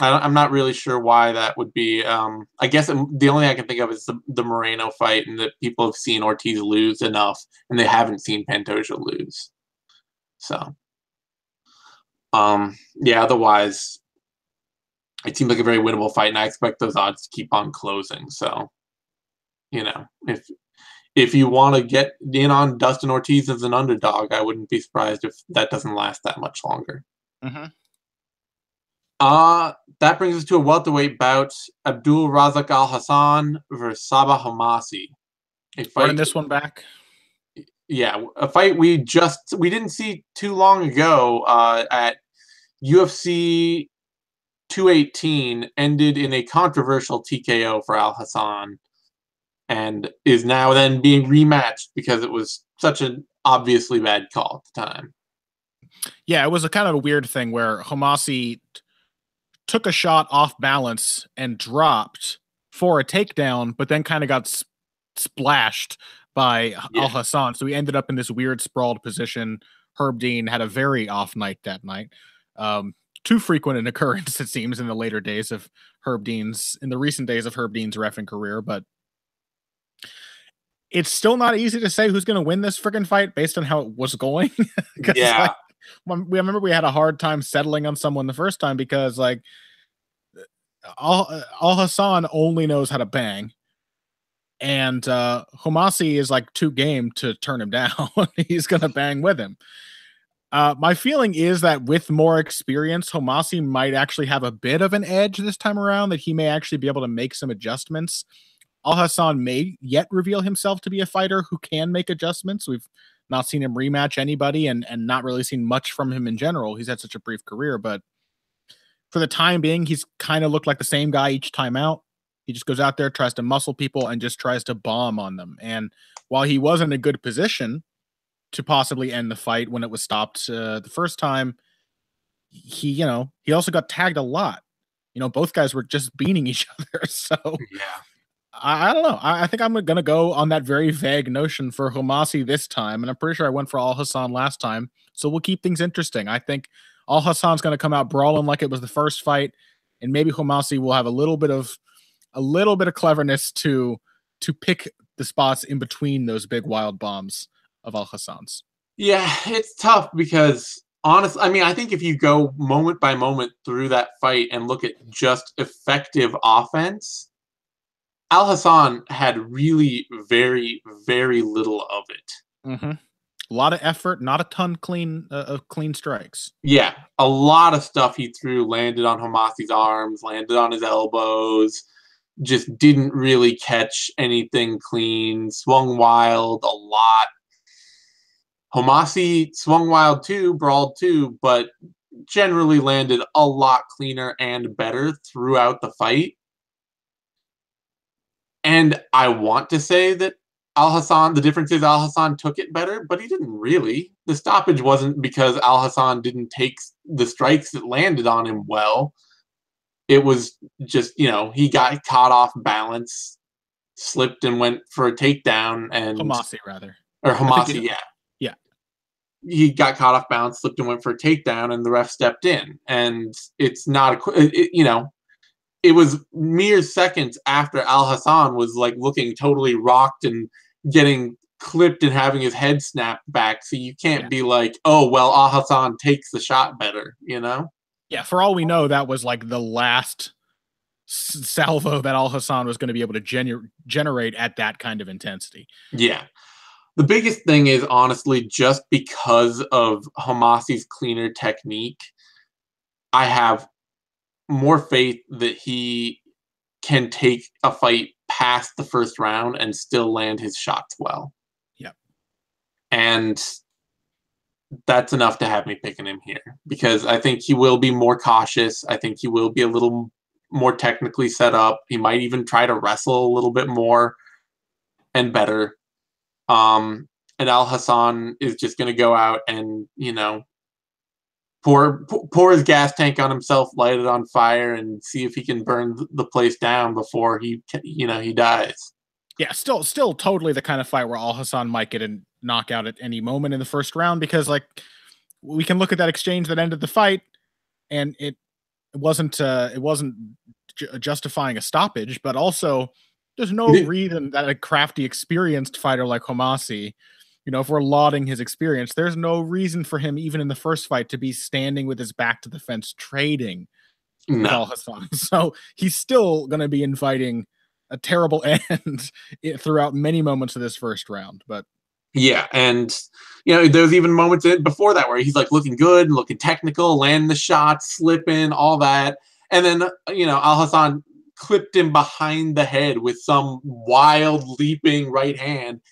I am not really sure why that would be. Um, I guess the only thing I can think of is the, the Moreno fight, and that people have seen Ortiz lose enough, and they haven't seen Pantoja lose. So, um, yeah. Otherwise, it seems like a very winnable fight, and I expect those odds to keep on closing. So, you know, if if you want to get in on Dustin Ortiz as an underdog, I wouldn't be surprised if that doesn't last that much longer. Mm-hmm. Uh, that brings us to a welterweight bout: Abdul Razak Al Hassan versus Sabah Homasi. A fight. Running this one back. Yeah, a fight we just we didn't see too long ago uh, at UFC 218 ended in a controversial TKO for Alhassan and is now then being rematched because it was such an obviously bad call at the time. Yeah, it was a kind of a weird thing where Homasi took a shot off balance and dropped for a takedown, but then kind of got splashed by yeah. Alhassan. So he ended up in this weird sprawled position. Herb Dean had a very off night that night. Um, too frequent an occurrence, it seems, in the later days of Herb Dean's, in the recent days of Herb Dean's refing career. But it's still not easy to say who's going to win this freaking fight based on how it was going. yeah. Like, we remember we had a hard time settling on someone the first time because like Al, Hassan only knows how to bang. And uh Homasi is like too game to turn him down. He's gonna bang with him. Uh, my feeling is that with more experience, Homasi might actually have a bit of an edge this time around, that he may actually be able to make some adjustments. Alhassan may yet reveal himself to be a fighter who can make adjustments. We've not seen him rematch anybody and, and not really seen much from him in general. He's had such a brief career, but for the time being, he's kind of looked like the same guy each time out. He just goes out there, tries to muscle people, and just tries to bomb on them. And while he was in a good position to possibly end the fight when it was stopped uh, the first time, he, you know, he also got tagged a lot. You know, both guys were just beating each other. So yeah, I, I don't know. I, I, think I'm gonna go on that very vague notion for Homasi this time, and I'm pretty sure I went for Al Hassan last time. So we'll keep things interesting. I think Al Hassan's gonna come out brawling like it was the first fight, and maybe Homasi will have a little bit of a little bit of cleverness to to pick the spots in between those big wild bombs of Al Hassan's. Yeah, it's tough because honestly, I mean, I think if you go moment by moment through that fight and look at just effective offense, Alhassan had really very, very little of it. Mm-hmm. A lot of effort, not a ton clean uh, of clean strikes. Yeah, a lot of stuff he threw landed on Homasi's arms, landed on his elbows. Just didn't really catch anything clean. Swung wild a lot. Homasi swung wild too, brawled too, but generally landed a lot cleaner and better throughout the fight. And I want to say that Al Hassan, the difference is Al Hassan took it better, but he didn't really. The stoppage wasn't because Al Hassan didn't take the strikes that landed on him well. It was just, you know, he got caught off balance, slipped and went for a takedown and Homasi rather. Or Homasi, yeah. Yeah. he got caught off balance, slipped and went for a takedown, and the ref stepped in. And it's not a, it, you know, it was mere seconds after Al Hassan was like looking totally rocked and getting clipped and having his head snapped back. So you can't yeah. be like, oh well, Al Hassan takes the shot better, you know? Yeah, for all we know, that was like the last salvo that Al Hassan was going to be able to gener- generate at that kind of intensity. Yeah. The biggest thing is honestly just because of Homasi's cleaner technique, I have more faith that he can take a fight past the first round and still land his shots well. Yeah. And that's enough to have me picking him here because I think he will be more cautious. I think he will be a little more technically set up. He might even try to wrestle a little bit more and better. Um, and Al Hassan is just going to go out and you know pour pour his gas tank on himself, light it on fire, and see if he can burn the place down before he you know he dies. Yeah, still still totally the kind of fight where Al Hassan might get a knockout at any moment in the first round because like we can look at that exchange that ended the fight and it it wasn't uh, it wasn't ju- justifying a stoppage, but also there's no reason that a crafty, experienced fighter like Homasi you know, if we're lauding his experience, there's no reason for him, even in the first fight, to be standing with his back to the fence trading no. Hassan. So he's still going to be inviting a terrible end eh, throughout many moments of this first round. But yeah, and you know, there's even moments before that where he's like looking good, looking technical, landing the shots, slipping, all that, and then you know, Al Hassan clipped him behind the head with some wild leaping right hand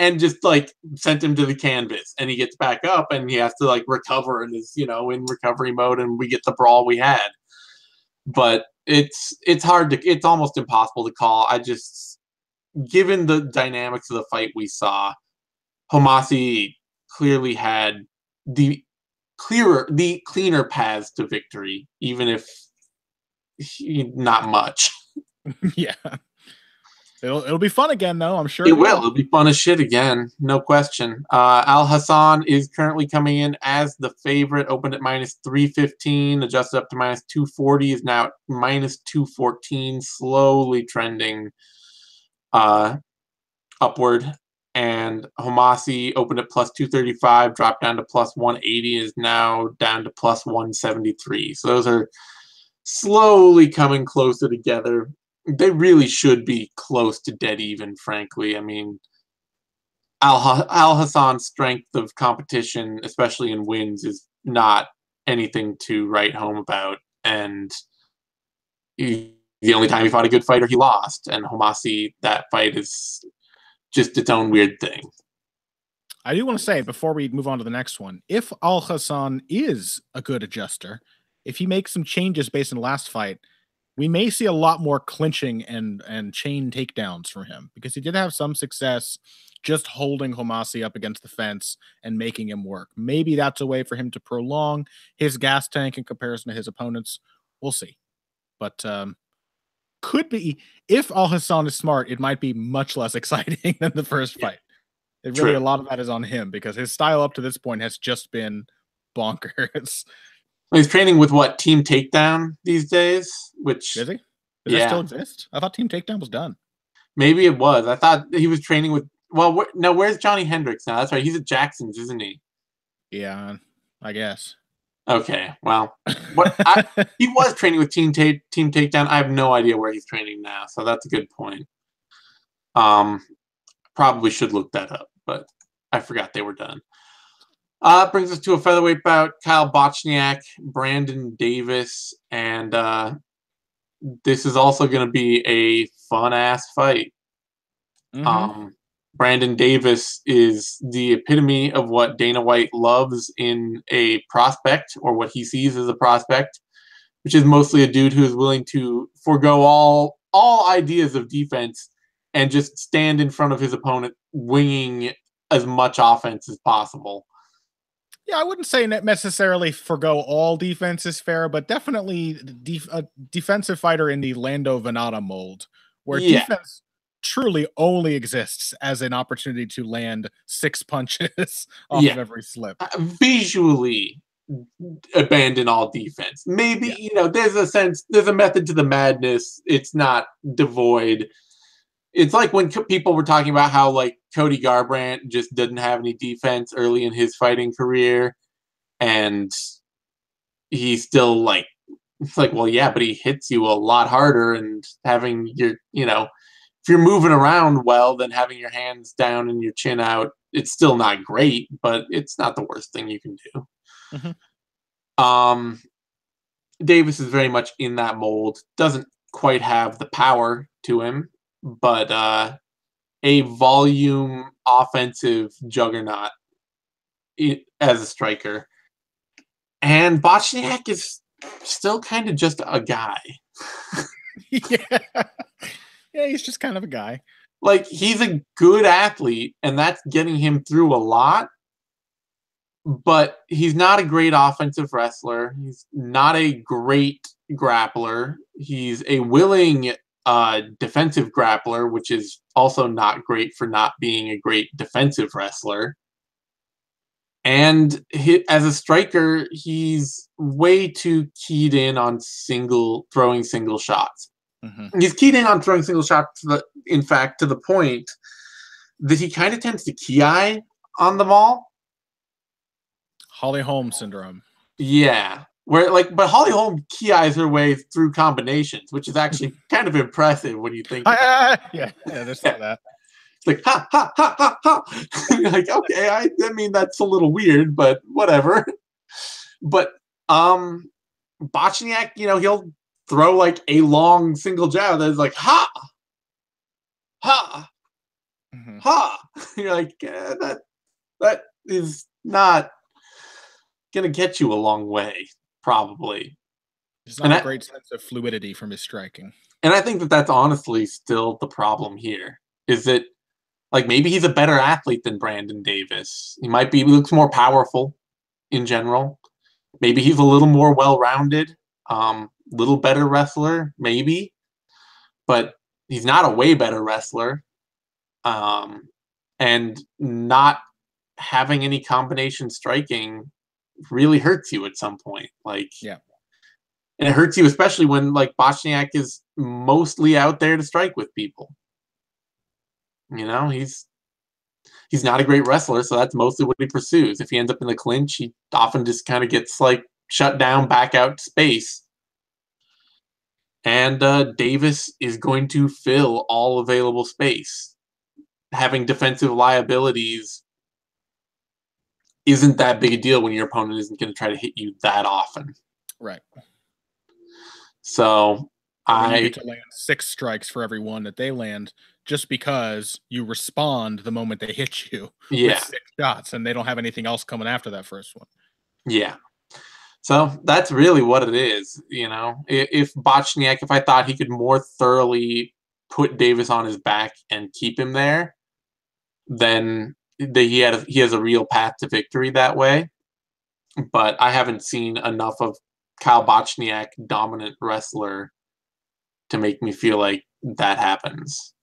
and just like sent him to the canvas and he gets back up and he has to like recover and is you know in recovery mode and we get the brawl we had. But it's it's hard to it's almost impossible to call. I just given the dynamics of the fight we saw homasi clearly had the clearer the cleaner paths to victory even if he, not much. Yeah It'll it'll be fun again though. I'm sure it, it will. will. It'll be fun as shit again, no question. Uh, Al Hassan is currently coming in as the favorite. Opened at minus three fifteen, adjusted up to minus two forty. Is now minus two fourteen, slowly trending uh, upward. And Homasi opened at plus two thirty five, dropped down to plus one eighty, is now down to plus one seventy three. So those are slowly coming closer together they really should be close to dead even, frankly. I mean, Al Hassan's strength of competition, especially in wins, is not anything to write home about. And he, the only time he fought a good fighter, he lost. And Homasi, that fight is just its own weird thing. I do want to say before we move on to the next one, if Al Hassan is a good adjuster, if he makes some changes based on the last fight, we may see a lot more clinching and and chain takedowns from him because he did have some success just holding Homasi up against the fence and making him work. Maybe that's a way for him to prolong his gas tank in comparison to his opponents. We'll see. But um, could be if Al Hassan is smart, it might be much less exciting than the first fight. It really True. a lot of that is on him because his style up to this point has just been bonkers. He's training with what Team Takedown these days, which is he? Does yeah. that still exist? I thought Team Takedown was done. Maybe it was. I thought he was training with. Well, wh- no, where's Johnny Hendricks now? That's right. He's at Jackson's, isn't he? Yeah, I guess. Okay, well, what I, he was training with Team Ta- Team Takedown. I have no idea where he's training now, so that's a good point. Um, probably should look that up, but I forgot they were done. Uh, brings us to a featherweight bout. Kyle Bochniak, Brandon Davis, and uh, this is also going to be a fun ass fight. Mm-hmm. Um, Brandon Davis is the epitome of what Dana White loves in a prospect, or what he sees as a prospect, which is mostly a dude who is willing to forego all all ideas of defense and just stand in front of his opponent, winging as much offense as possible. Yeah, I wouldn't say necessarily forego all defense is fair, but definitely def- a defensive fighter in the Lando Vannata mold, where yeah. defense truly only exists as an opportunity to land six punches off yeah. of every slip. Uh, visually, abandon all defense. Maybe yeah. you know there's a sense, there's a method to the madness. It's not devoid. It's like when people were talking about how like Cody Garbrandt just didn't have any defense early in his fighting career, and he still like it's like well yeah, but he hits you a lot harder, and having your you know if you're moving around well, then having your hands down and your chin out, it's still not great, but it's not the worst thing you can do. Mm-hmm. Um, Davis is very much in that mold. Doesn't quite have the power to him, but uh, a volume offensive juggernaut as a striker. And Bochniak is still kind of just a guy. yeah. Yeah, he's just kind of a guy. Like he's a good athlete and that's getting him through a lot but he's not a great offensive wrestler. He's not a great grappler. He's a willing uh, defensive grappler, which is also not great for not being a great defensive wrestler. And he, as a striker, he's way too keyed in on single throwing single shots. Mm-hmm. He's keyed in on throwing single shots. The, in fact, to the point that he kind of tends to kiai on them all Holly Holm syndrome. Yeah. Where like but Holly Holm kiais her way through combinations, which is actually kind of impressive when you think yeah, yeah, there's that. It's like ha ha ha ha ha. like, okay, I, I mean that's a little weird, but whatever. But um Bochniak, you know, he'll throw like a long single jab that's like ha ha mm-hmm. ha. You're like eh, that that is not going to get you a long way, probably. There's not and a I, great sense of fluidity from his striking. And I think that that's honestly still the problem here. Is that like maybe he's a better athlete than Brandon Davis. He might be he looks more powerful in general. Maybe he's a little more well-rounded, um, little better wrestler, maybe. But he's not a way better wrestler. Um, and not having any combination striking really hurts you at some point. Like, yeah. And it hurts you especially when like Bochniak is mostly out there to strike with people. You know, he's he's not a great wrestler, so that's mostly what he pursues. If he ends up in the clinch, he often just kind of gets like shut down back out to space. And uh, Davis is going to fill all available space. Having defensive liabilities isn't that big a deal when your opponent isn't going to try to hit you that often. Right. So I get to land six strikes for every one that they land just because you respond the moment they hit you. Yeah. six shots and they don't have anything else coming after that first one. Yeah. So that's really what it is. You know, if Bochniak, if I thought he could more thoroughly put Davis on his back and keep him there, then that he had he has a real path to victory that way. But I haven't seen enough of Kyle Bochniak dominant wrestler to make me feel like that happens.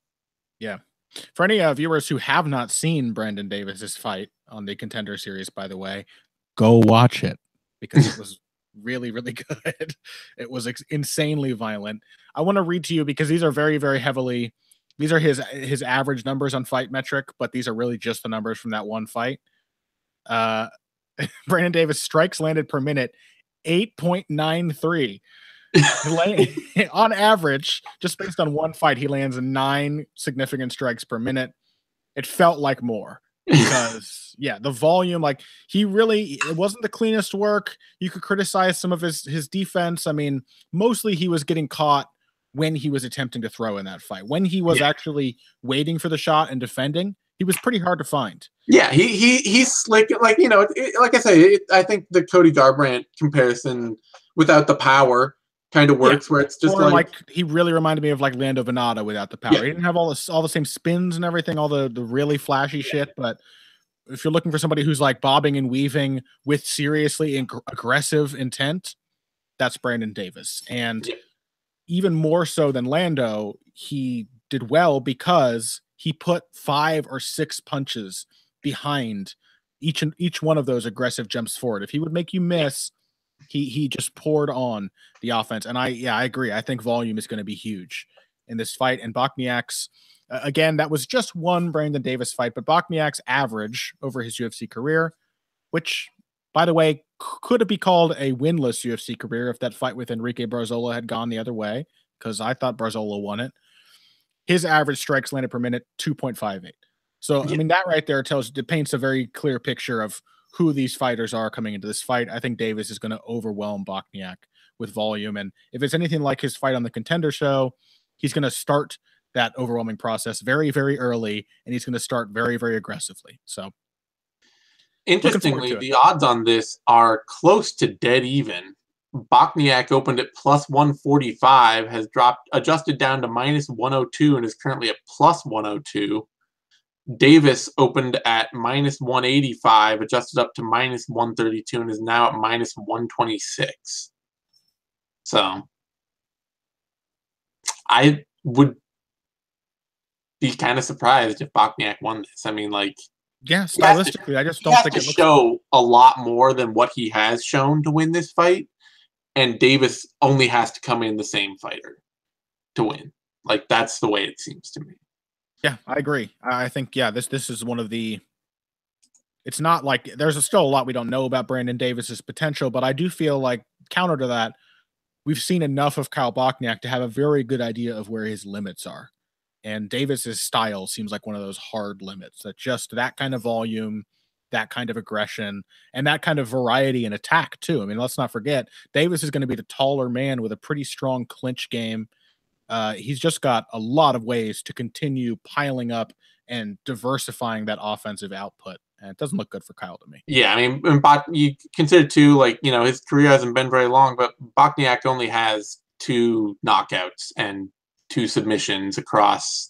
Yeah. For any uh, viewers who have not seen Brandon Davis's fight on the Contender Series, by the way, go watch it because it was really, really good. It was ex- insanely violent. I want to read to you because these are very, very heavily these are his his average numbers on FightMetric, but these are really just the numbers from that one fight. Uh, Brandon Davis strikes landed per minute, eight point nine three. on average, just based on one fight, he lands nine significant strikes per minute. It felt like more because yeah, the volume, like he really it wasn't the cleanest work. You could criticize some of his his defense. I mean, mostly he was getting caught when he was attempting to throw in that fight. When he was yeah. actually waiting for the shot and defending, he was pretty hard to find. Yeah, he he he's slick. Like you know, it, like I say, it, I think the Cody Garbrandt comparison without the power kind of works. Yeah. Where it's just like, like, he really reminded me of like Lando Vannata without the power. Yeah. He didn't have all the all the same spins and everything, all the the really flashy shit, but. If you're looking for somebody who's like bobbing and weaving with seriously ag- aggressive intent, that's Brandon Davis. And even more so than Lando, he did well because he put five or six punches behind each and each one of those aggressive jumps forward. If he would make you miss, he he just poured on the offense. And I yeah, I agree. I think volume is going to be huge in this fight. And Bochniak's uh, again, that was just one Brandon Davis fight, but Bochniak's average over his UFC career, which by the way, could it be called a winless UFC career if that fight with Enrique Barzola had gone the other way? Because I thought Barzola won it. His average strikes landed per minute 2.58. So yeah. I mean that right there tells it paints a very clear picture of who these fighters are coming into this fight. I think Davis is going to overwhelm Bochniak with volume, and if it's anything like his fight on the Contender Show, he's going to start that overwhelming process very very early, and he's going to start very very aggressively. So. Interestingly, the odds on this are close to dead even. Bochniak opened at plus 145, has dropped, adjusted down to minus 102, and is currently at plus 102. Davis opened at minus 185, adjusted up to minus 132, and is now at minus 126. So I would be kind of surprised if Bochniak won this. I mean, like, yeah, stylistically, to, I just don't think it looks show a lot more than what he has shown to win this fight. And Davis only has to come in the same fighter to win. Like that's the way it seems to me. Yeah, I agree. I think yeah, this this is one of the. It's not like there's still a lot we don't know about Brandon Davis's potential, but I do feel like counter to that, we've seen enough of Kyle Bochniak to have a very good idea of where his limits are. And Davis's style seems like one of those hard limits that just that kind of volume, that kind of aggression, and that kind of variety and attack too. I mean, let's not forget Davis is going to be the taller man with a pretty strong clinch game uh, he's just got a lot of ways to continue piling up and diversifying that offensive output. And it doesn't look good for Kyle to me. Yeah, I mean, you consider too, like you know, his career hasn't been very long, but Bochniak only has two knockouts and two submissions across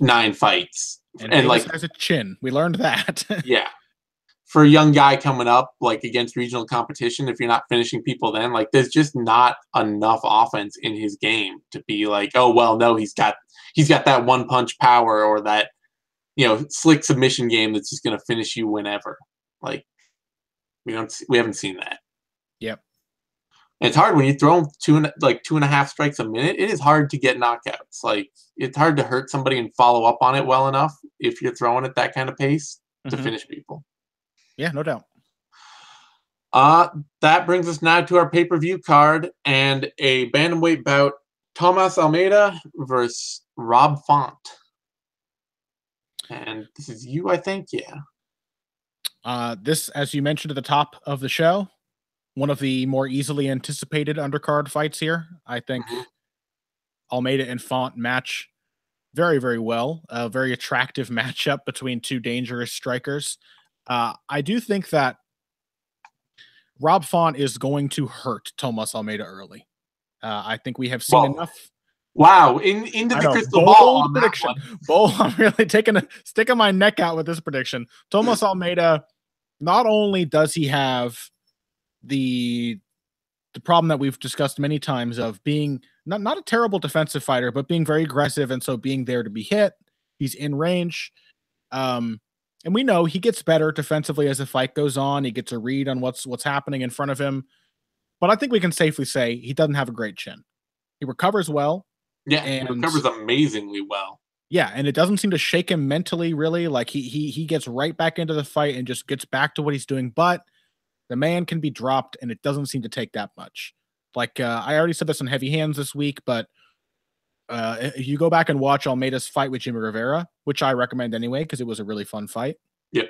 nine fights, and, and like has a chin. We learned that. yeah, for a young guy coming up, like against regional competition, if you're not finishing people then, like there's just not enough offense in his game to be like, oh well, no, he's got he's got that one punch power or that you know slick submission game that's just gonna finish you whenever. Like we don't we haven't seen that. Yep. And it's hard when you throw two and like two and a half strikes a minute. It is hard to get knockouts. Like it's hard to hurt somebody and follow up on it well enough if you're throwing at that kind of pace to mm-hmm. finish people. Yeah, no doubt. Uh, that brings us now to our pay per view card and a bantamweight bout Thomas Almeida versus Rob Font. And this is you, I think. Yeah. Uh, this, as you mentioned at the top of the show, one of the more easily anticipated undercard fights here. I think mm-hmm. Almeida and Font match very, very well. A very attractive matchup between two dangerous strikers. Uh, I do think that Rob Font is going to hurt Tomas Almeida early. Uh, I think we have seen well, enough. Wow, in into the know, crystal ball prediction. Bold, I'm really taking a sticking my neck out with this prediction. Tomas Almeida, not only does he have the the problem that we've discussed many times of being not not a terrible defensive fighter, but being very aggressive and so being there to be hit. He's in range. Um, and we know he gets better defensively as the fight goes on. He gets a read on what's what's happening in front of him. But I think we can safely say he doesn't have a great chin. He recovers well. Yeah, and, he recovers amazingly well. Yeah, and it doesn't seem to shake him mentally really. Like he he he gets right back into the fight and just gets back to what he's doing. But the man can be dropped, and it doesn't seem to take that much. Like uh, I already said this on Heavy Hands this week, but uh, if you go back and watch Almeida's fight with Jimmy Rivera, which I recommend anyway because it was a really fun fight. Yep.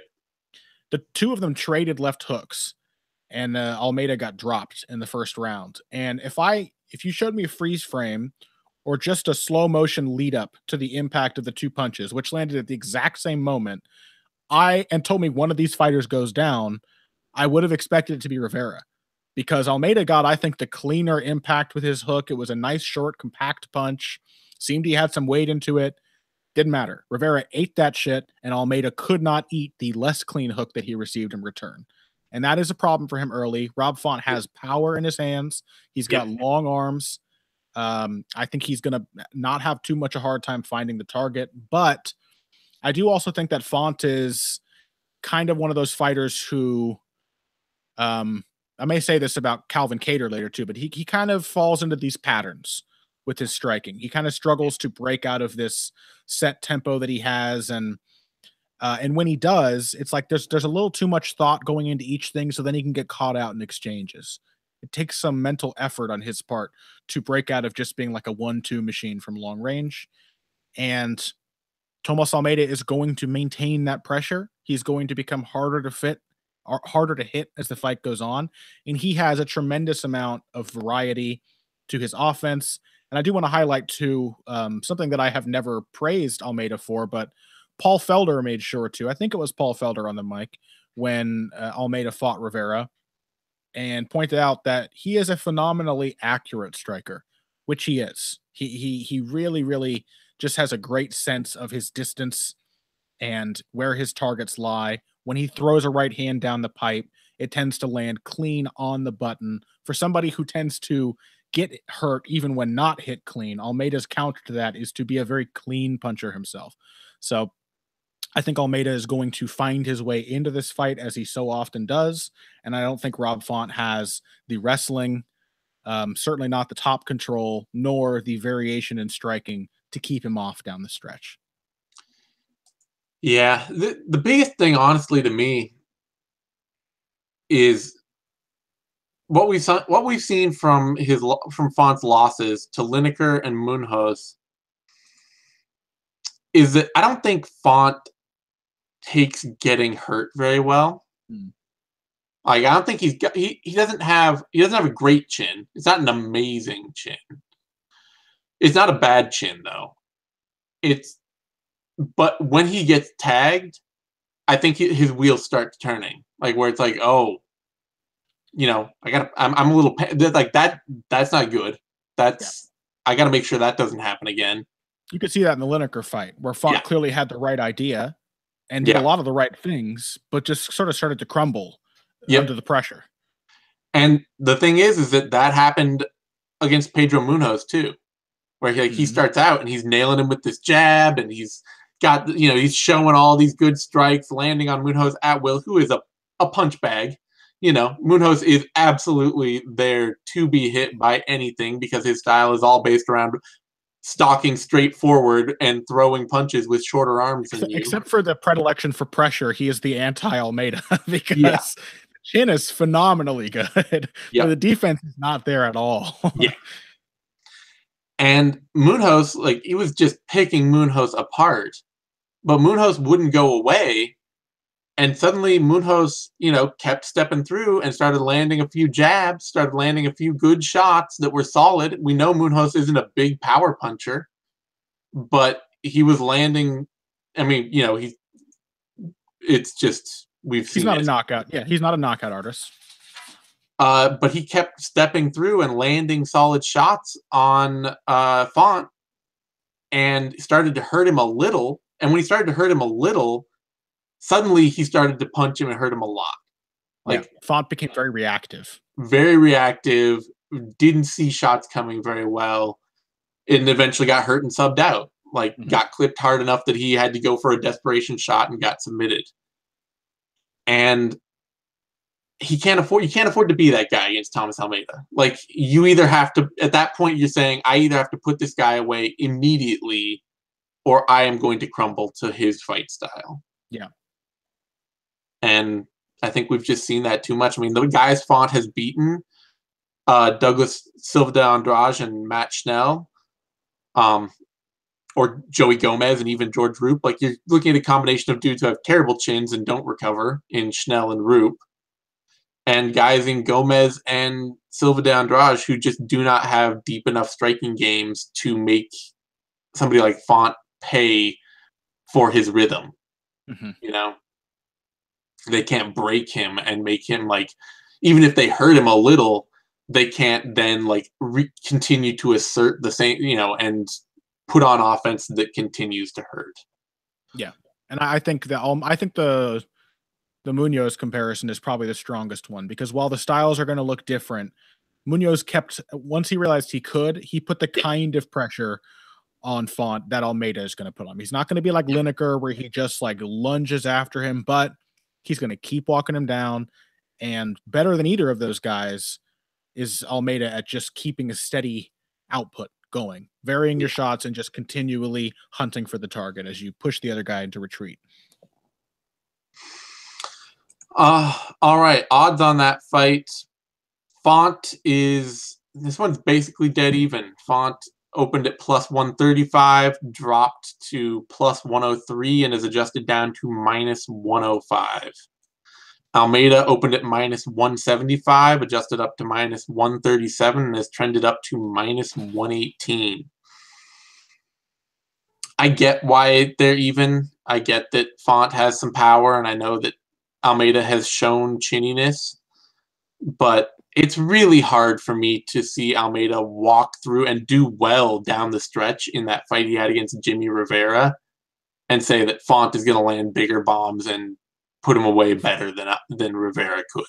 The two of them traded left hooks, and uh, Almeida got dropped in the first round. And if I if you showed me a freeze frame or just a slow motion lead up to the impact of the two punches, which landed at the exact same moment, I and told me one of these fighters goes down, I would have expected it to be Rivera because Almeida got, I think, the cleaner impact with his hook. It was a nice, short, compact punch. Seemed he had some weight into it. Didn't matter. Rivera ate that shit, and Almeida could not eat the less clean hook that he received in return. And that is a problem for him early. Rob Font has power in his hands. He's got yeah. long arms. Um, I think he's going to not have too much a hard time finding the target, but I do also think that Font is kind of one of those fighters who, um, I may say this about Calvin Kattar later too, but he he kind of falls into these patterns with his striking. He kind of struggles to break out of this set tempo that he has, and uh, and when he does, it's like there's there's a little too much thought going into each thing, so then he can get caught out in exchanges. It takes some mental effort on his part to break out of just being like a one-two machine from long range, and Tomas Almeida is going to maintain that pressure. He's going to become harder to fit, harder to hit as the fight goes on, and he has a tremendous amount of variety to his offense. And I do want to highlight too um, something that I have never praised Almeida for, but Paul Felder made sure to. I think it was Paul Felder on the mic when uh, Almeida fought Rivera and pointed out that he is a phenomenally accurate striker, which he is. He he he really really just has a great sense of his distance and where his targets lie. When he throws a right hand down the pipe, it tends to land clean on the button. For somebody who tends to get hurt even when not hit clean, Almeida's counter to that is to be a very clean puncher himself. So I think Almeida is going to find his way into this fight as he so often does. And I don't think Rob Font has the wrestling, um, certainly not the top control, nor the variation in striking to keep him off down the stretch. Yeah. The, the biggest thing, honestly, to me is what we've what we've seen from his from Font's losses to Lineker and Munhoz is that I don't think Font takes getting hurt very well. Mm. Like I don't think he's got he, he doesn't have he doesn't have a great chin. It's not an amazing chin. It's not a bad chin though. It's but when he gets tagged, I think his wheels start turning. Like where it's like, oh, you know, I got I'm I'm a little like that. That's not good. That's yeah. I got to make sure that doesn't happen again. You could see that in the Lineker fight, where Font yeah. clearly had the right idea, and did yeah. a lot of the right things, but just sort of started to crumble yep. under the pressure. And the thing is, is that that happened against Pedro Munhoz too, where he, like, mm-hmm. he starts out and he's nailing him with this jab, and he's got you know he's showing all these good strikes, landing on Munhoz at will, who is a a punch bag. You know, Munhoz is absolutely there to be hit by anything because his style is all based around stalking straight forward and throwing punches with shorter arms than you. Except for the predilection for pressure, he is the anti Almeida because yeah. chin is phenomenally good. Yeah. But the defense is not there at all. yeah. And Munhoz, like he was just picking Munhoz apart. But Munhoz wouldn't go away and suddenly Munhoz, you know, kept stepping through and started landing a few jabs, started landing a few good shots that were solid. We know Munhoz isn't a big power puncher, but he was landing. I mean, you know, he. It's just we've seen. He's not it. a knockout. Yeah, he's not a knockout artist. Uh, but he kept stepping through and landing solid shots on uh, Font, and started to hurt him a little. And when he started to hurt him a little, suddenly he started to punch him and hurt him a lot. Like yeah, Font became very reactive. Very reactive. Didn't see shots coming very well, and eventually got hurt and subbed out. Like mm-hmm. got clipped hard enough that he had to go for a desperation shot and got submitted. And he can't afford you can't afford to be that guy against Thomas Almeida. Like you either have to at that point you're saying I either have to put this guy away immediately or I am going to crumble to his fight style. Yeah. And I think we've just seen that too much. I mean, the guys Font has beaten uh, Douglas Silva de Andrade and Matt Schnell, um, or Joey Gomez and even George Roop. Like you're looking at a combination of dudes who have terrible chins and don't recover in Schnell and Roop, and guys in Gomez and Silva de Andrade who just do not have deep enough striking games to make somebody like Font pay for his rhythm. Mm-hmm. You know, they can't break him and make him like even if they hurt him a little they can't then like re- continue to assert the same you know and put on offense that continues to hurt yeah and i think that um, i think the the munhoz comparison is probably the strongest one because while the styles are going to look different Munhoz kept once he realized he could, he put the kind of pressure on Font that Almeida is going to put on him. He's not going to be like Lineker where he just like lunges after him, but he's going to keep walking him down. And better than either of those guys is Almeida at just keeping a steady output going, varying your shots and just continually hunting for the target as you push the other guy into retreat. Uh, all right. Odds on that fight. Font is this one's basically dead even. Font opened at plus 135, dropped to plus 103, and is adjusted down to minus 105. Almeida opened at minus 175, adjusted up to minus 137, and has trended up to minus 118. I get why they're even. I get that Font has some power, and I know that Almeida has shown chinniness, but it's really hard for me to see Almeida walk through and do well down the stretch in that fight he had against Jimmy Rivera and say that Font is going to land bigger bombs and put him away better than than Rivera could.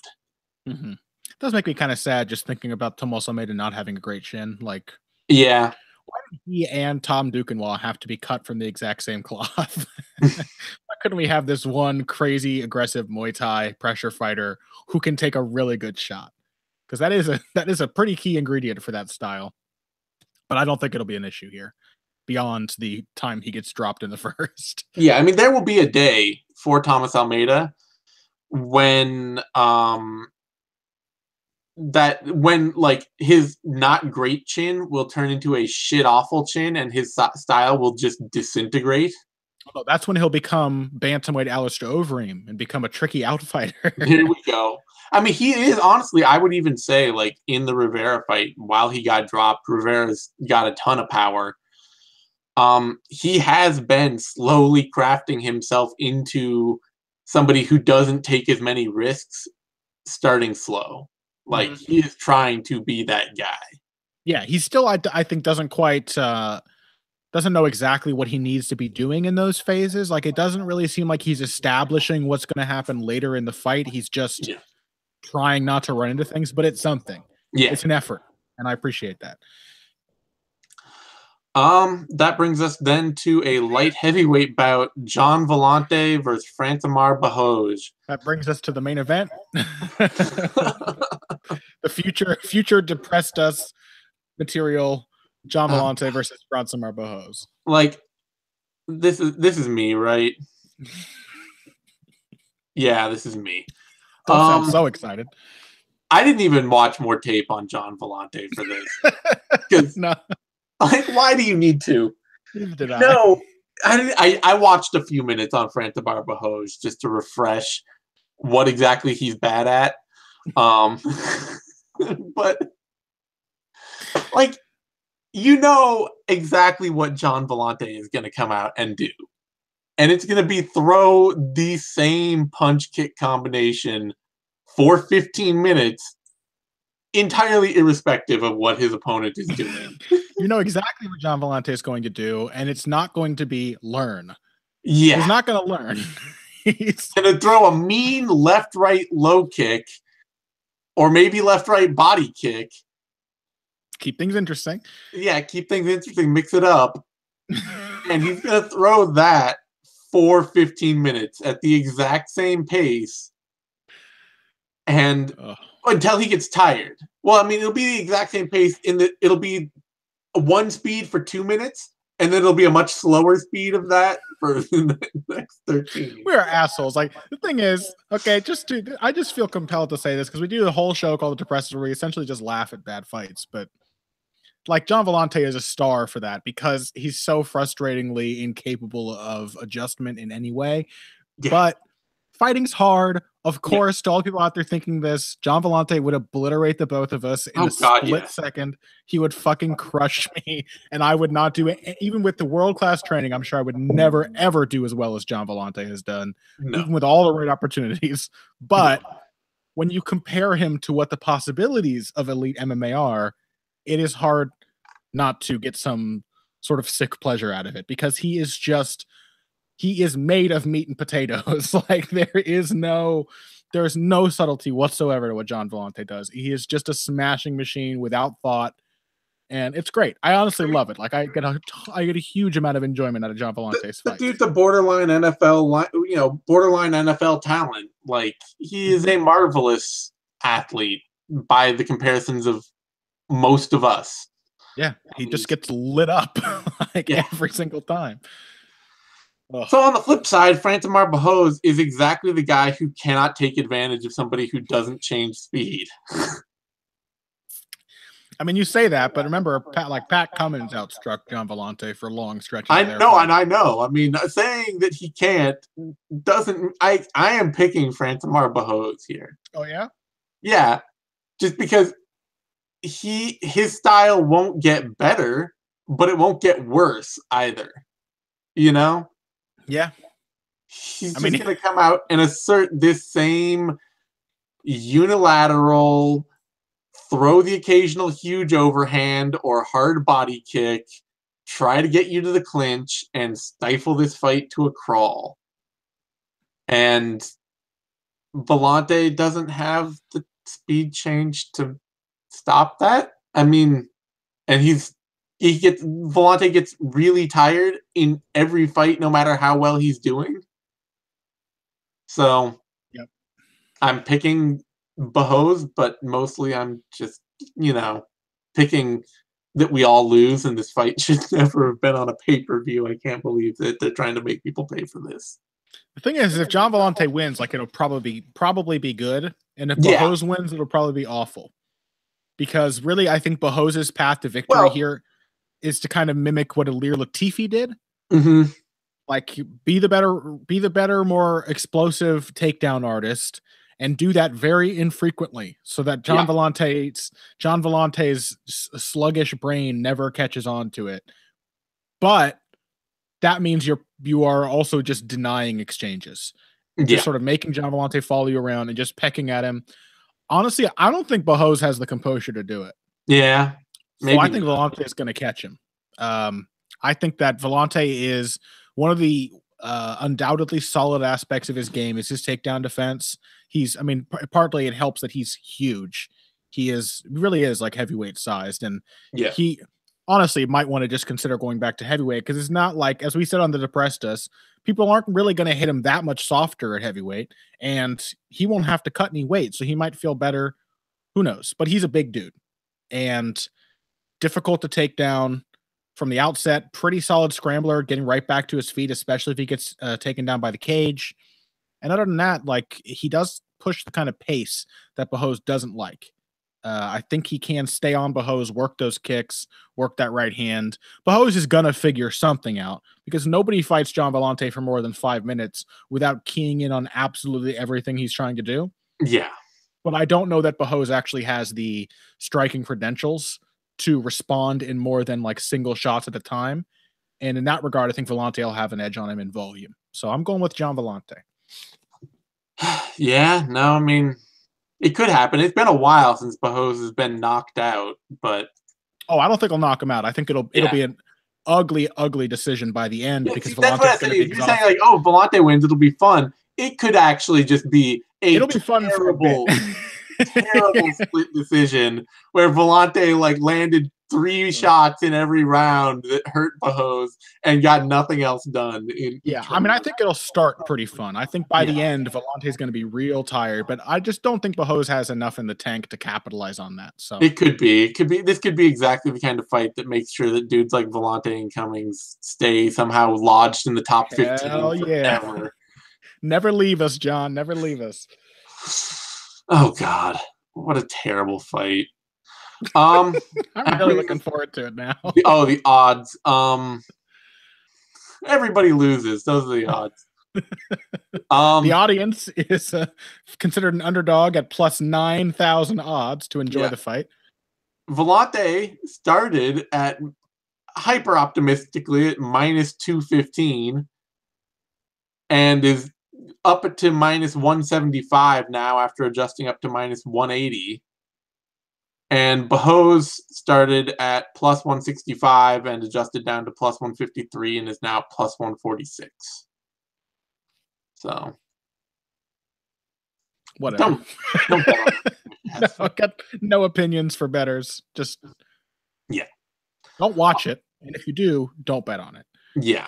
Mm-hmm. It does make me kind of sad just thinking about Tomas Almeida not having a great chin. Like, yeah, why did he and Tom Duquesnoy have to be cut from the exact same cloth? why couldn't we have this one crazy aggressive Muay Thai pressure fighter who can take a really good shot? Because that is a that is a pretty key ingredient for that style. But I don't think it'll be an issue here beyond the time he gets dropped in the first. Yeah, I mean there will be a day for Thomas Almeida when um that when like his not great chin will turn into a shit awful chin and his style will just disintegrate. Oh, that's when he'll become bantamweight Alistair Overeem and become a tricky outfighter. Here we go. I mean, he is honestly. I would even say, like in the Rivera fight, while he got dropped, Rivera's got a ton of power. Um, he has been slowly crafting himself into somebody who doesn't take as many risks, starting slow. Like mm-hmm. he is trying to be that guy. Yeah, he still, I, I think, doesn't quite. uh doesn't know exactly what he needs to be doing in those phases. Like it doesn't really seem like he's establishing what's going to happen later in the fight. He's just yeah. Trying not to run into things, but it's something. Yeah, it's an effort, and I appreciate that. Um, that brings us then to a light heavyweight bout: Gian Villante versus Francimar Barroso. That brings us to the main event. the future, future Depressors material: Gian uh, Villante uh, versus Francimar Barroso. Like, this is this is me, right? yeah, this is me. Don't um, sound so excited. I didn't even watch more tape on Gian Villante for this no. Like, why do you need to? Did I? No, I, I, I watched a few minutes on Francimar Barroso just to refresh what exactly he's bad at. Um, but like, you know exactly what Gian Villante is going to come out and do, and it's going to be throw the same punch kick combination for 15 minutes entirely irrespective of what his opponent is doing. you know exactly what gian Villante is going to do, and it's not going to be learn. Yeah. He's not going to learn. He's going to throw a mean left right low kick or maybe left right body kick. Keep things interesting. Yeah, keep things interesting, mix it up. and he's going to throw that for 15 minutes at the exact same pace. And until he gets tired. Well, I mean, it'll be the exact same pace. In the it'll be one speed for two minutes, and then it'll be a much slower speed of that for the next 13. We're assholes. Like the thing is, okay, just to I just feel compelled to say this because we do the whole show called The Depressors where we essentially just laugh at bad fights. But like Gian Villante is a star for that because he's so frustratingly incapable of adjustment in any way. Yeah. But fighting's hard. Of course, yeah. to all people out there thinking this, Gian Villante would obliterate the both of us in oh, a God, split yeah. second. He would fucking crush me, and I would not do it. Even with the world class training, I'm sure I would never ever do as well as Gian Villante has done, no. even with all the right opportunities. But no. when you compare him to what the possibilities of elite MMA are, it is hard not to get some sort of sick pleasure out of it because he is just he is made of meat and potatoes. like there is no there is no subtlety whatsoever to what Gian Villante does. He is just a smashing machine without thought, and it's great. I honestly love it. Like I get a I get a huge amount of enjoyment out of Gian Villante's the, fight. The dude's a borderline NFL, you know, borderline NFL talent. Like he is a marvelous athlete by the comparisons of most of us. Yeah, he just gets lit up like yeah. every single time. Ugh. So on the flip side, Francimar Barroso is exactly the guy who cannot take advantage of somebody who doesn't change speed. I mean, you say that, but remember, Pat, like Pat Cummins outstruck Gian Villante for long stretches. I know, and I know. I mean, saying that he can't doesn't. I I am picking Francimar Barroso here. Oh yeah, yeah, just because he his style won't get better, but it won't get worse either. You know? Yeah. He's I just mean, gonna come out and assert this same unilateral throw the occasional huge overhand or hard body kick, try to get you to the clinch and stifle this fight to a crawl. And Villante doesn't have the speed change to stop that. I mean, and he's he gets Villante gets really tired in every fight, no matter how well he's doing. So, yep. I'm picking Barroso, but mostly I'm just you know picking that we all lose, and this fight should never have been on a pay per view. I can't believe that they're trying to make people pay for this. The thing is, if Gian Villante wins, like it'll probably be probably be good, and if yeah. Wins, it'll probably be awful. Because really, I think Barroso's path to victory well, here is to kind of mimic what Ilir Latifi did. Mm-hmm. Like be the better, be the better, more explosive takedown artist, and do that very infrequently, so that Gian yeah. Villante's Gian Villante's sluggish brain never catches on to it. But that means you're you are also just denying exchanges. Yeah. Just sort of making Gian Villante follow you around and just pecking at him. Honestly, I don't think Barroso has the composure to do it. Yeah. Maybe. So I think Villante is going to catch him. Um, I think that Villante is one of the uh, undoubtedly solid aspects of his game is his takedown defense. He's, I mean, p- partly it helps that he's huge. He is really is like heavyweight sized, and yeah, he honestly might want to just consider going back to heavyweight because it's not like as we said on the Depressors people aren't really going to hit him that much softer at heavyweight and he won't have to cut any weight so he might feel better. Who knows? But he's a big dude and difficult to take down from the outset. Pretty solid scrambler getting right back to his feet especially if he gets uh, taken down by the cage. And other than that like he does push the kind of pace that Barroso doesn't like uh, I think he can stay on Barroso, work those kicks, work that right hand. Barroso is gonna figure something out because nobody fights Gian Villante for more than five minutes without keying in on absolutely everything he's trying to do. Yeah, but I don't know that Barroso actually has the striking credentials to respond in more than like single shots at a time. And in that regard, I think Villante will have an edge on him in volume. So I'm going with Gian Villante. yeah, no, I mean it could happen. It's been a while since Barroso has been knocked out, but oh, I don't think he'll knock him out. I think it'll it'll be an ugly, ugly decision by the end yeah, because that's what I say. If you're saying like, oh, Villante wins, it'll be fun. It could actually just be a it'll be fun for terrible, terrible split decision where Villante like landed three mm. shots in every round that hurt Barroso and got nothing else done. yeah, I mean, I think it'll start pretty fun. I think by yeah. the end, is going to be real tired, but I just don't think Barroso has enough in the tank to capitalize on that. So it could be, it could be, this could be exactly the kind of fight that makes sure that dudes like Villante and Cummins stay somehow lodged in the top fifteen. Hell yeah! Never leave us, Gian. Never leave us. Oh God, what a terrible fight. Um, I'm really looking forward to it now. oh, the odds. Um, everybody loses. Those are the odds. Um, the audience is uh, considered an underdog at plus nine thousand odds to enjoy yeah. the fight. Villante started at hyper optimistically at minus two fifteen, and is up to minus one seventy five now after adjusting up to minus one eighty. And Barroso started at plus 165 and adjusted down to plus 153 and is now plus 146. So Whatever. Don't, don't no, got no opinions for betters. Just yeah. Don't watch it, and if you do, don't bet on it. Yeah.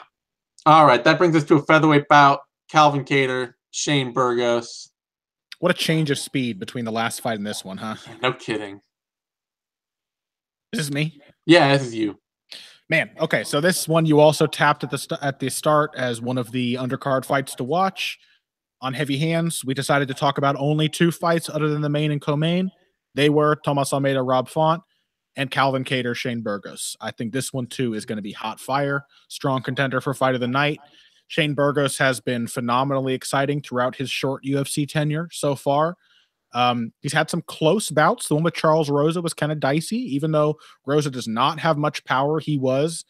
All right, that brings us to a featherweight bout: Calvin Kattar, Shane Burgos. What a change of speed between the last fight and this one, huh? No kidding. This is me. Yeah, this is you. Man, okay, so this one you also tapped at the st- at the start as one of the undercard fights to watch. On heavy hands, we decided to talk about only two fights other than the main and co-main. They were Thomas Almeida, Rob Font, and Calvin Kattar, Shane Burgos. I think this one too is going to be hot fire, strong contender for fight of the night. Shane Burgos has been phenomenally exciting throughout his short UFC tenure so far. Um, he's had some close bouts. The one with Charles Rosa was kind of dicey, even though Rosa does not have much power. He was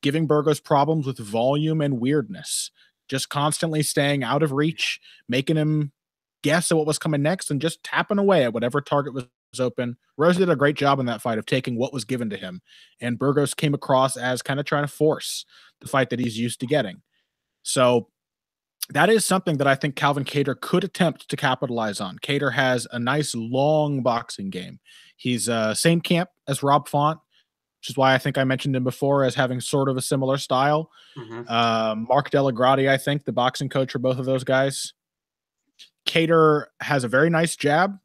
giving Burgos problems with volume and weirdness, just constantly staying out of reach, making him guess at what was coming next and just tapping away at whatever target was open. Rosa did a great job in that fight of taking what was given to him, and Burgos came across as kind of trying to force the fight that he's used to getting. So that is something that I think Calvin Kattar could attempt to capitalize on. Kattar has a nice long boxing game. He's uh, same camp as Rob Font, which is why I think I mentioned him before as having sort of a similar style. Mm-hmm. Uh, Mark DellaGrotte, I think, the boxing coach for both of those guys. Kattar has a very nice jab.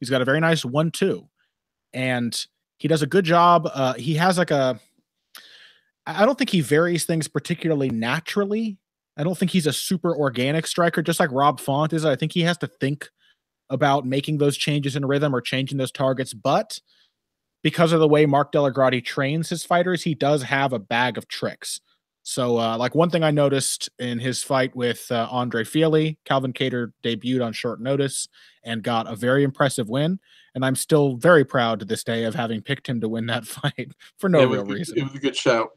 He's got a very nice one-two, and he does a good job. Uh, he has like a. I don't think he varies things particularly naturally I don't think he's a super organic striker, just like Rob Font is. I think he has to think about making those changes in rhythm or changing those targets. But because of the way Mark DellaGrotte trains his fighters, he does have a bag of tricks. So, uh, like one thing I noticed in his fight with uh, Andre Fili, Calvin Kattar debuted on short notice and got a very impressive win. And I'm still very proud to this day of having picked him to win that fight for no real reason. It was a good show.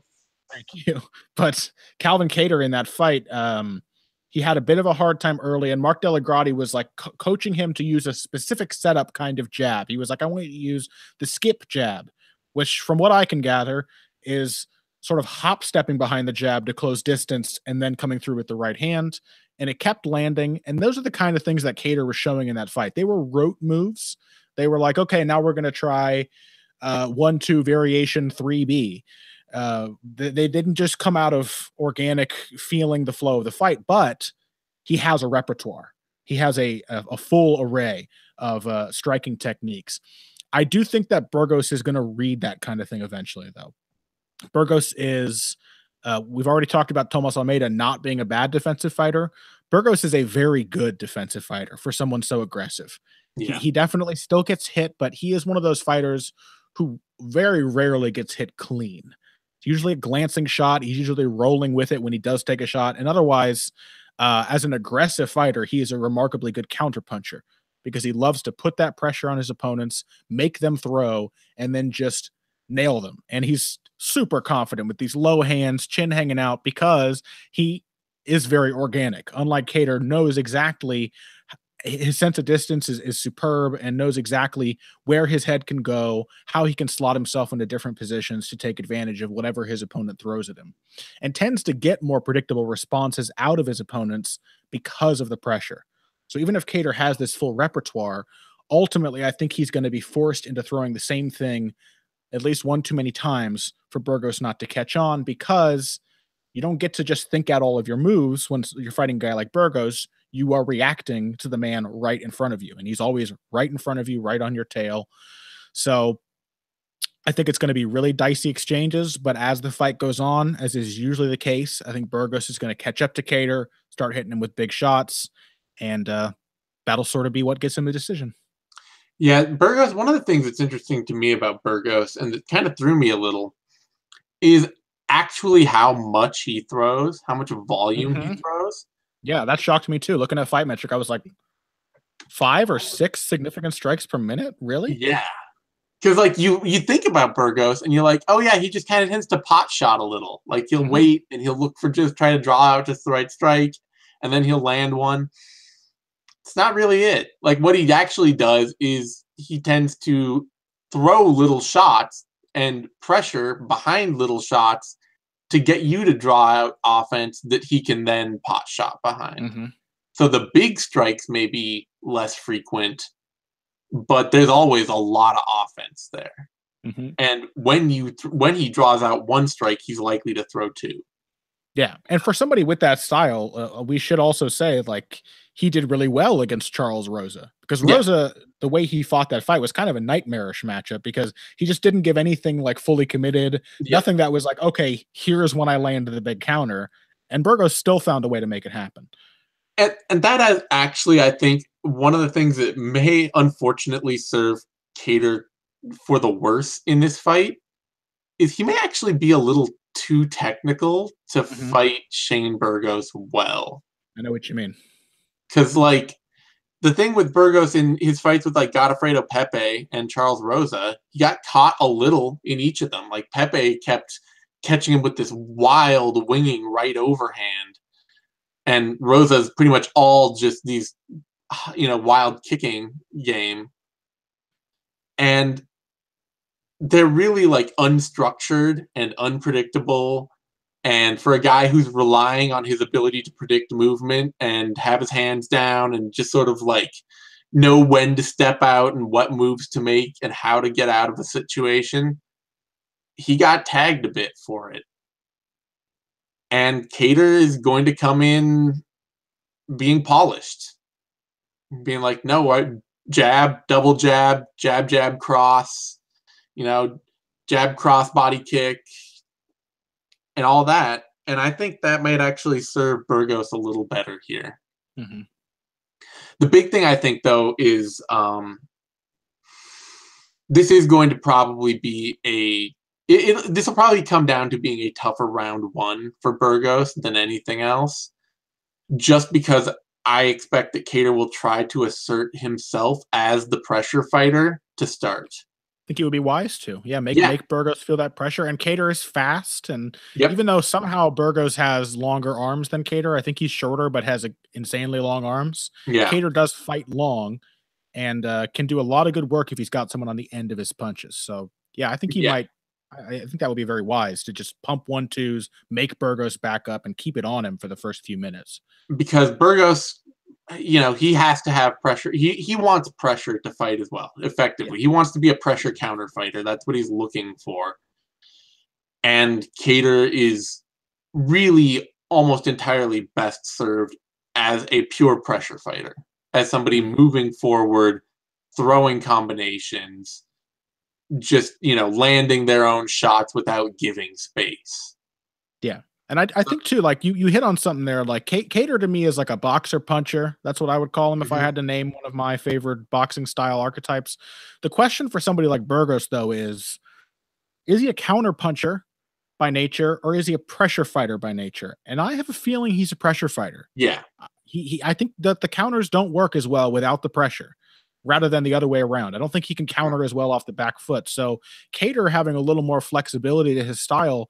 Thank you. But Calvin Kattar in that fight, um, he had a bit of a hard time early, and Mark DellaGrotte was like co- coaching him to use a specific setup kind of jab. He was like, I want you to use the skip jab, which, from what I can gather, is sort of hop stepping behind the jab to close distance and then coming through with the right hand. And it kept landing. And those are the kind of things that Kattar was showing in that fight. They were rote moves. They were like, okay, now we're going to try uh, one, two variation 3B uh, they, they didn't just come out of organic feeling the flow of the fight, but he has a repertoire. He has a a, a full array of uh, striking techniques. I do think that Burgos is going to read that kind of thing eventually, though. Burgos is. Uh, we've already talked about Tomas Almeida not being a bad defensive fighter. Burgos is a very good defensive fighter for someone so aggressive. Yeah. He, he definitely still gets hit, but he is one of those fighters who very rarely gets hit clean. It's usually a glancing shot. He's usually rolling with it when he does take a shot. And otherwise, uh, as an aggressive fighter, he is a remarkably good counterpuncher because he loves to put that pressure on his opponents, make them throw, and then just nail them. And he's super confident with these low hands, chin hanging out because he is very organic. Unlike Kattar, knows exactly his sense of distance is, is superb and knows exactly where his head can go, how he can slot himself into different positions to take advantage of whatever his opponent throws at him, and tends to get more predictable responses out of his opponents because of the pressure. So even if Kattar has this full repertoire, ultimately I think he's going to be forced into throwing the same thing at least one too many times for Burgos not to catch on because you don't get to just think out all of your moves when you're fighting a guy like Burgos you are reacting to the man right in front of you. And he's always right in front of you, right on your tail. So I think it's going to be really dicey exchanges. But as the fight goes on, as is usually the case, I think Burgos is going to catch up to Kattar, start hitting him with big shots, and uh, that'll sort of be what gets him the decision. Yeah, Burgos, one of the things that's interesting to me about Burgos, and that kind of threw me a little, is actually how much he throws, how much volume mm-hmm. he throws. Yeah, that shocked me too. Looking at FightMetric, I was like, five or six significant strikes per minute. Really? Yeah. Because like you you think about Burgos and you're like, oh yeah, he just kind of tends to pot shot a little. Like he'll mm-hmm. wait and he'll look for just try to draw out just the right strike, and then he'll land one. It's not really it. Like what he actually does is he tends to throw little shots and pressure behind little shots to get you to draw out offense that he can then pot shot behind. Mm-hmm. So the big strikes may be less frequent, but there's always a lot of offense there. Mm-hmm. And when you th- when he draws out one strike, he's likely to throw two. Yeah, and for somebody with that style, uh, uh we should also say like he did really well against Charles Rosa because Rosa, yeah. the way he fought that fight was kind of a nightmarish matchup because he just didn't give anything like fully committed, yeah. nothing that was like, okay, here's when I land the big counter, and Burgos still found a way to make it happen. And, and that is actually, I think, one of the things that may unfortunately serve Kattar for the worse in this fight is he may actually be a little too technical to mm-hmm. fight Shane Burgos well. I know what you mean. Because like the thing with Burgos in his fights with like Godofredo Pepe and Charles Rosa, he got caught a little in each of them. Like Pepe kept catching him with this wild winging right overhand, and Rosa's pretty much all just these, you know, wild kicking game. And they're really like unstructured and unpredictable. And for a guy who's relying on his ability to predict movement and have his hands down and just sort of like know when to step out and what moves to make and how to get out of a situation, he got tagged a bit for it. And Kattar is going to come in being polished, being like, no, I jab, double jab, jab, jab, cross you know, jab cross body kick and all that. And I think that might actually serve Burgos a little better here. Mm-hmm. The big thing I think though is um, this is going to probably be a it, it, this will probably come down to being a tougher round one for Burgos than anything else, just because I expect that Kattar will try to assert himself as the pressure fighter to start think he would be wise to. Yeah, make yeah. make Burgos feel that pressure. And Kattar is fast, and yep. even though somehow Burgos has longer arms than Kattar, I think he's shorter but has a, insanely long arms. Yeah, Kattar does fight long, and uh, can do a lot of good work if he's got someone on the end of his punches. So yeah, I think he yeah. might. I, I think that would be very wise to just pump one twos, make Burgos back up, and keep it on him for the first few minutes. Because Burgos you know he has to have pressure he he wants pressure to fight as well effectively. Yeah. he wants to be a pressure counter fighter that's what he's looking for. And Kattar is really almost entirely best served as a pure pressure fighter as somebody moving forward throwing combinations just you know landing their own shots without giving space. Yeah and I, I think too, like you, you hit on something there. Like Kattar to me is like a boxer puncher. That's what I would call him mm-hmm. if I mm-hmm. had to name one of my favorite boxing style archetypes. The question for somebody like Burgos though is, is he a counter puncher by nature or is he a pressure fighter by nature? And I have a feeling he's a pressure fighter. Yeah. Uh, he, he I think that the counters don't work as well without the pressure rather than the other way around. I don't think he can counter as well off the back foot. So Kattar having a little more flexibility to his style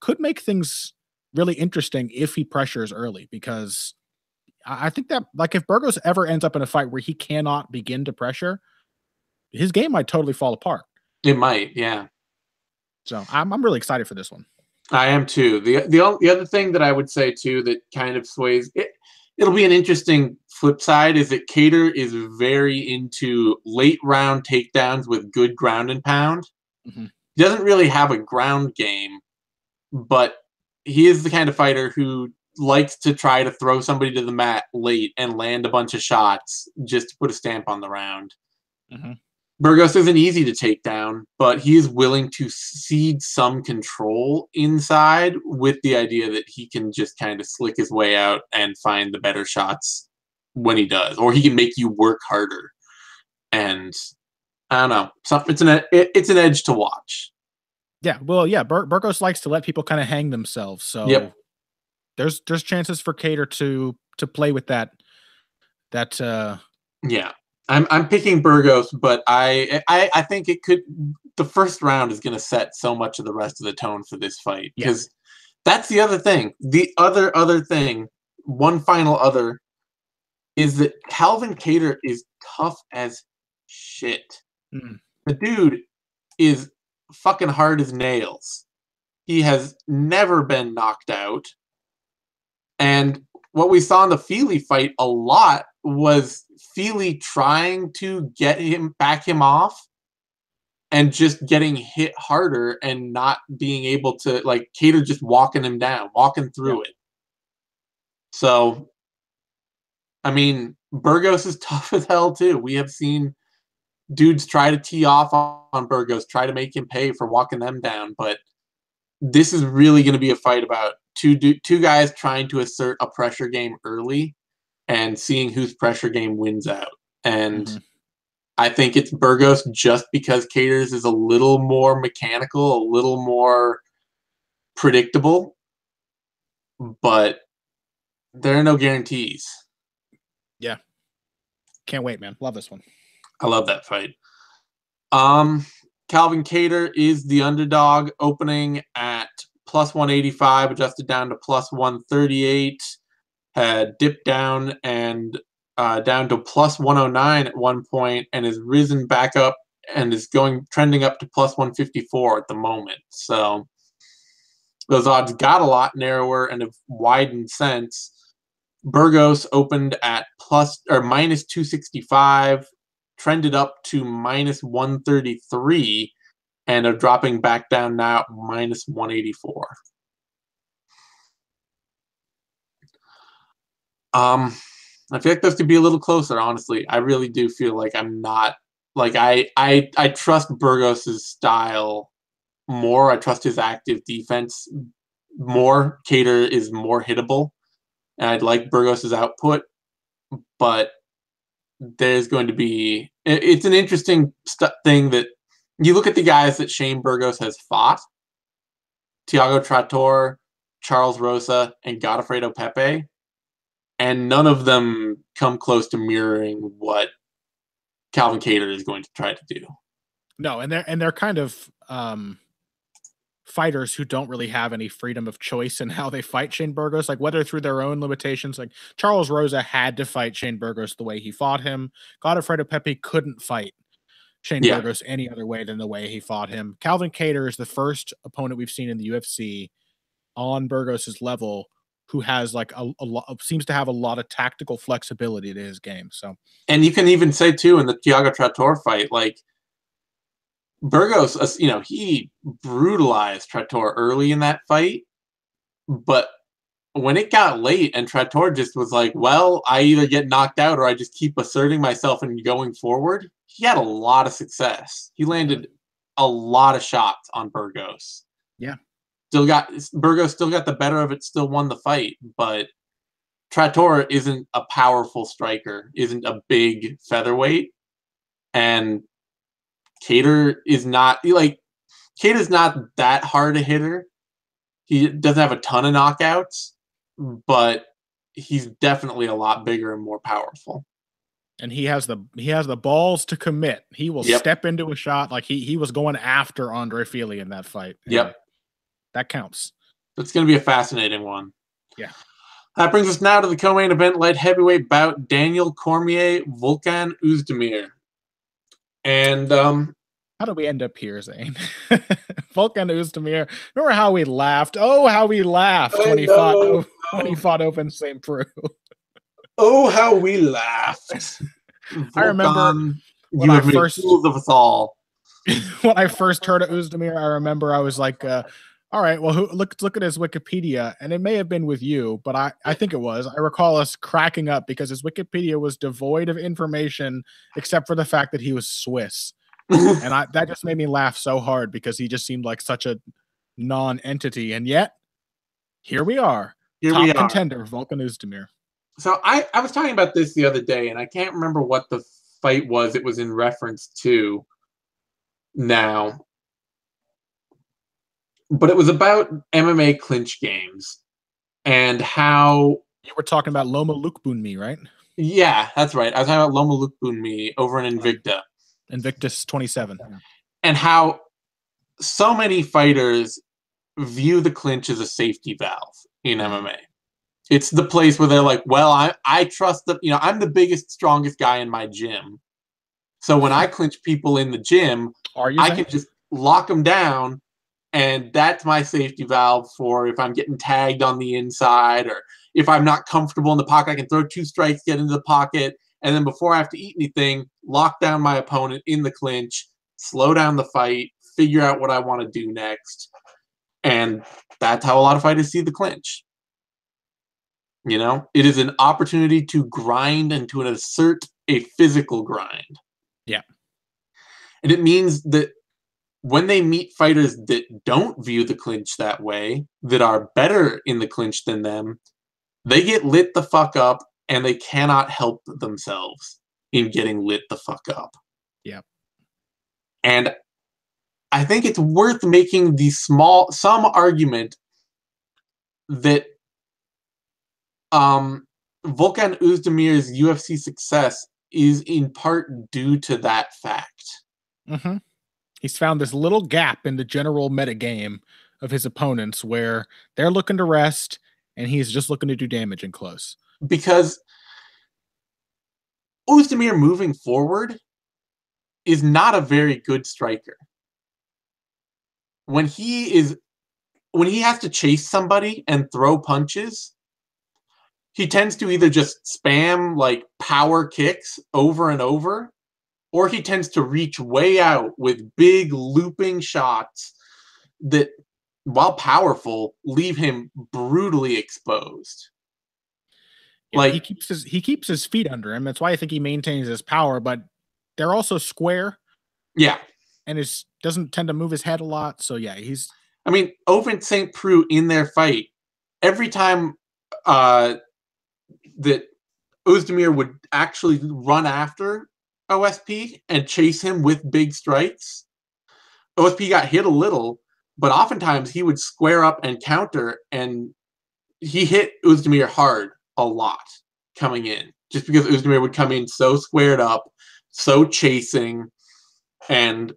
could make things really interesting if he pressures early because I think that like if Burgos ever ends up in a fight where he cannot begin to pressure, his game might totally fall apart. It might, yeah. So I'm I'm really excited for this one. I am too. the the The other thing that I would say too that kind of sways it, it'll be an interesting flip side is that Kattar is very into late round takedowns with good ground and pound. Mm-hmm. He doesn't really have a ground game, but he is the kind of fighter who likes to try to throw somebody to the mat late and land a bunch of shots just to put a stamp on the round. Mm-hmm. Burgos isn't easy to take down, but he is willing to cede some control inside with the idea that he can just kind of slick his way out and find the better shots when he does, or he can make you work harder. And I don't know, it's an it's an edge to watch. Yeah, well, yeah, Bur- Burgos likes to let people kind of hang themselves. So yep. there's there's chances for Kattar to to play with that that uh yeah. I'm I'm picking Burgos, but I I I think it could the first round is going to set so much of the rest of the tone for this fight because yeah. that's the other thing. The other other thing, one final other is that Calvin Kattar is tough as shit. Mm. The dude is fucking hard as nails. He has never been knocked out. And what we saw in the Fili fight a lot was Fili trying to get him back him off and just getting hit harder and not being able to like Kattar just walking him down, walking through yeah. it. So I mean, Burgos is tough as hell too. We have seen dudes try to tee off on Burgos, try to make him pay for walking them down, but this is really going to be a fight about two two guys trying to assert a pressure game early and seeing whose pressure game wins out. And mm-hmm. I think it's Burgos just because Kattar's is a little more mechanical, a little more predictable, but there are no guarantees. Yeah. Can't wait, man. Love this one. I love that fight. Um, Calvin Kattar is the underdog, opening at plus 185, adjusted down to plus 138. Had dipped down and uh, down to plus 109 at one point, and has risen back up and is going trending up to plus 154 at the moment. So those odds got a lot narrower and have widened since. Burgos opened at plus or minus 265 trended up to minus 133 and are dropping back down now minus 184. Um, I feel like this could be a little closer, honestly. I really do feel like I'm not like I I I trust Burgos's style more. I trust his active defense more. Kattar is more hittable, and I'd like Burgos's output, but there's going to be it's an interesting st- thing that you look at the guys that Shane Burgos has fought Thiago Trator, Charles Rosa, and Godofredo Pepe, and none of them come close to mirroring what Calvin Kattar is going to try to do. No, and they're and they're kind of um fighters who don't really have any freedom of choice in how they fight Shane Burgos, like whether through their own limitations, like Charles Rosa had to fight Shane Burgos the way he fought him. Godofredo Pepe couldn't fight Shane yeah. Burgos any other way than the way he fought him. Calvin Kattar is the first opponent we've seen in the UFC on Burgos's level who has like a, a lot seems to have a lot of tactical flexibility to his game. So, and you can even say too in the Thiago Trator fight, like Burgos, uh, you know, he brutalized Trator early in that fight, but when it got late and Trator just was like, well, I either get knocked out or I just keep asserting myself and going forward, he had a lot of success. He landed a lot of shots on Burgos. Yeah. Still got Burgos still got the better of it, still won the fight, but Trator isn't a powerful striker, isn't a big featherweight. And Kattar is not like Kattar's not that hard a hitter. He doesn't have a ton of knockouts, but he's definitely a lot bigger and more powerful. And he has the he has the balls to commit. He will yep. step into a shot like he he was going after Andre Fili in that fight. Yep. That counts. It's going to be a fascinating one. Yeah. That brings us now to the co-main event light heavyweight bout: Daniel Cormier, Volkan Oezdemir. And um, how do we end up here, Zane? Volkan Oezdemir. Remember how we laughed? Oh, how we laughed when he fought when he fought Ovince St. Preux. oh, how we laughed. I remember when I first of us all. when I first heard of Oezdemir, I remember I was like, uh, all right, well, who, look look at his Wikipedia, and it may have been with you, but I I think it was. I recall us cracking up because his Wikipedia was devoid of information except for the fact that he was Swiss, and I that just made me laugh so hard because he just seemed like such a non-entity, and yet here we are, here top we are. contender Volkan Oezdemir. So I I was talking about this the other day, and I can't remember what the fight was. It was in reference to now but it was about MMA clinch games and how you were talking about Loma Lookboonmee, right? Yeah, that's right. I was talking about Loma Lookboonmee over in Invicta. Invictus 27. And how so many fighters view the clinch as a safety valve in MMA. It's the place where they're like, well, I, I trust that, you know, I'm the biggest, strongest guy in my gym. So when I clinch people in the gym, Are you I saying? can just lock them down and that's my safety valve for if I'm getting tagged on the inside or if I'm not comfortable in the pocket, I can throw two strikes, get into the pocket, and then before I have to eat anything, lock down my opponent in the clinch, slow down the fight, figure out what I want to do next. And that's how a lot of fighters see the clinch. You know, it is an opportunity to grind and to assert a physical grind. Yeah. And it means that when they meet fighters that don't view the clinch that way, that are better in the clinch than them, they get lit the fuck up and they cannot help themselves in getting lit the fuck up. Yep. And I think it's worth making the small some argument that um Volkan Oezdemir's UFC success is in part due to that fact. Mm-hmm. He's found this little gap in the general metagame of his opponents where they're looking to rest and he's just looking to do damage in close. Because Oezdemir moving forward is not a very good striker. When he is when he has to chase somebody and throw punches, he tends to either just spam like power kicks over and over, or he tends to reach way out with big looping shots that, while powerful, leave him brutally exposed. Yeah, like he keeps his he keeps his feet under him. That's why I think he maintains his power, but they're also square. Yeah. And his doesn't tend to move his head a lot. So yeah, he's I mean, Ovince St. Preux in their fight, every time uh that Oezdemir would actually run after OSP and chase him with big strikes. OSP got hit a little, but oftentimes he would square up and counter, and he hit Oezdemir hard a lot coming in, just because Oezdemir would come in so squared up, so chasing, and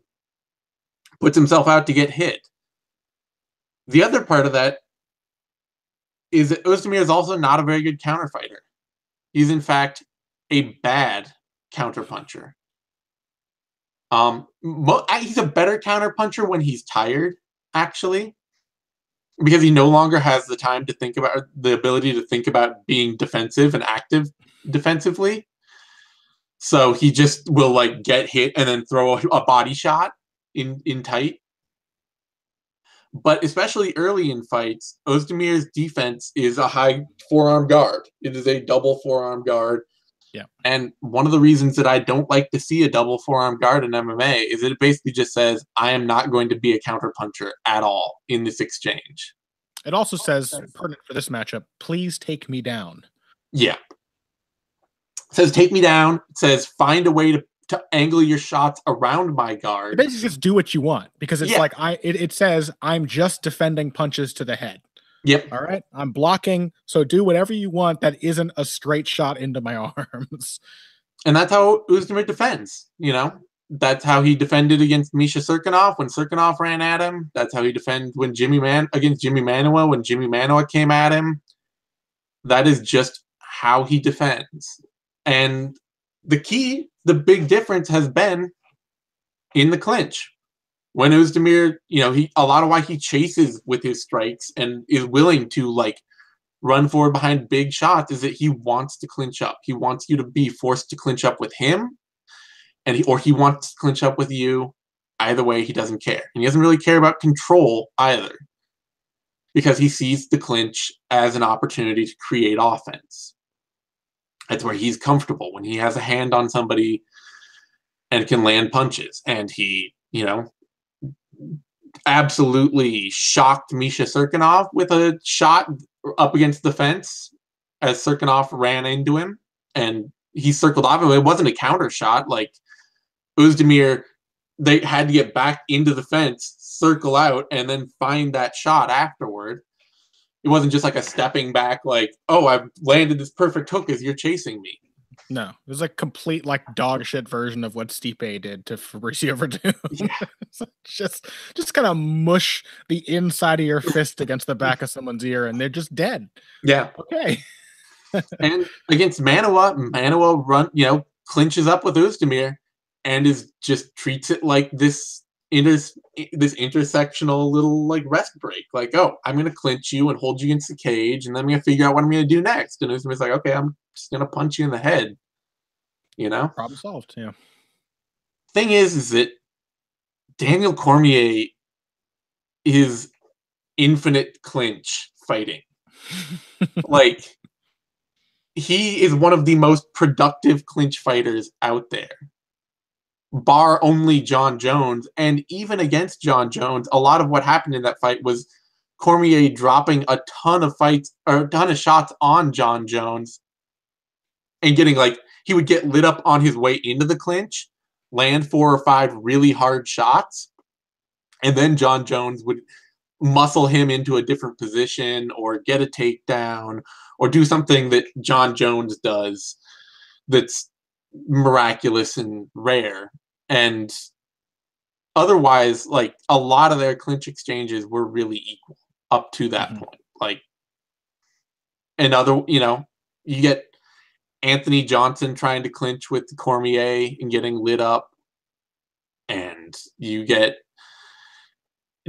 puts himself out to get hit. The other part of that is that is also not a very good counter fighter. He's in fact a bad counterpuncher. Um, he's a better counterpuncher when he's tired, actually, because he no longer has the time to think about the ability to think about being defensive and active defensively. So he just will like get hit and then throw a, a body shot in in tight. But especially early in fights, Oezdemir's defense is a high forearm guard. It is a double forearm guard. Yeah. And one of the reasons that I don't like to see a double forearm guard in MMA is that it basically just says, I am not going to be a counter puncher at all in this exchange. It also oh, says, pertinent for this matchup, please take me down. Yeah. It says, take me down. It says, find a way to to angle your shots around my guard. basically just do what you want because it's yeah. like I it, it says I'm just defending punches to the head. Yep. All right. I'm blocking. So do whatever you want that isn't a straight shot into my arms. And that's how Oezdemir defends, you know? That's how he defended against Misha Cirkunov when Cirkunov ran at him. That's how he defended when Jimmy Man against Jimi Manuwa when Jimi Manuwa came at him. That is just how he defends. And the key the big difference has been in the clinch. When Oezdemir, you know, he a lot of why he chases with his strikes and is willing to like run forward behind big shots is that he wants to clinch up. He wants you to be forced to clinch up with him, and he, or he wants to clinch up with you. Either way, he doesn't care, and he doesn't really care about control either, because he sees the clinch as an opportunity to create offense. That's where he's comfortable when he has a hand on somebody and can land punches. And he, you know, absolutely shocked Misha Cirkunov with a shot up against the fence as Cirkunov ran into him and he circled off. It wasn't a counter shot. Like Oezdemir, they had to get back into the fence, circle out, and then find that shot afterward it wasn't just like a stepping back, like, oh, I've landed this perfect hook as you're chasing me. No, it was a complete like dog shit version of what Stipe did to Fabricio Werdum. Yeah. just just kind of mush the inside of your fist against the back of someone's ear and they're just dead. Yeah. Okay. and against Manuwa, Manuwa run, you know, clinches up with Oezdemir and is just treats it like this inter- this intersectional little like rest break. Like, oh, I'm gonna clinch you and hold you against the cage, and then I'm gonna figure out what I'm gonna do next. And Usman's like, okay, I'm just gonna punch you in the head. You know, problem solved. Yeah. Thing is, is that Daniel Cormier is infinite clinch fighting. like he is one of the most productive clinch fighters out there bar only John Jones. And even against John Jones, a lot of what happened in that fight was Cormier dropping a ton of fights or a ton of shots on John Jones and getting like he would get lit up on his way into the clinch, land four or five really hard shots, and then John Jones would muscle him into a different position or get a takedown or do something that John Jones does that's miraculous and rare and otherwise like a lot of their clinch exchanges were really equal up to that mm-hmm. point. Like another, you know you get anthony johnson trying to clinch with cormier and getting lit up. And you get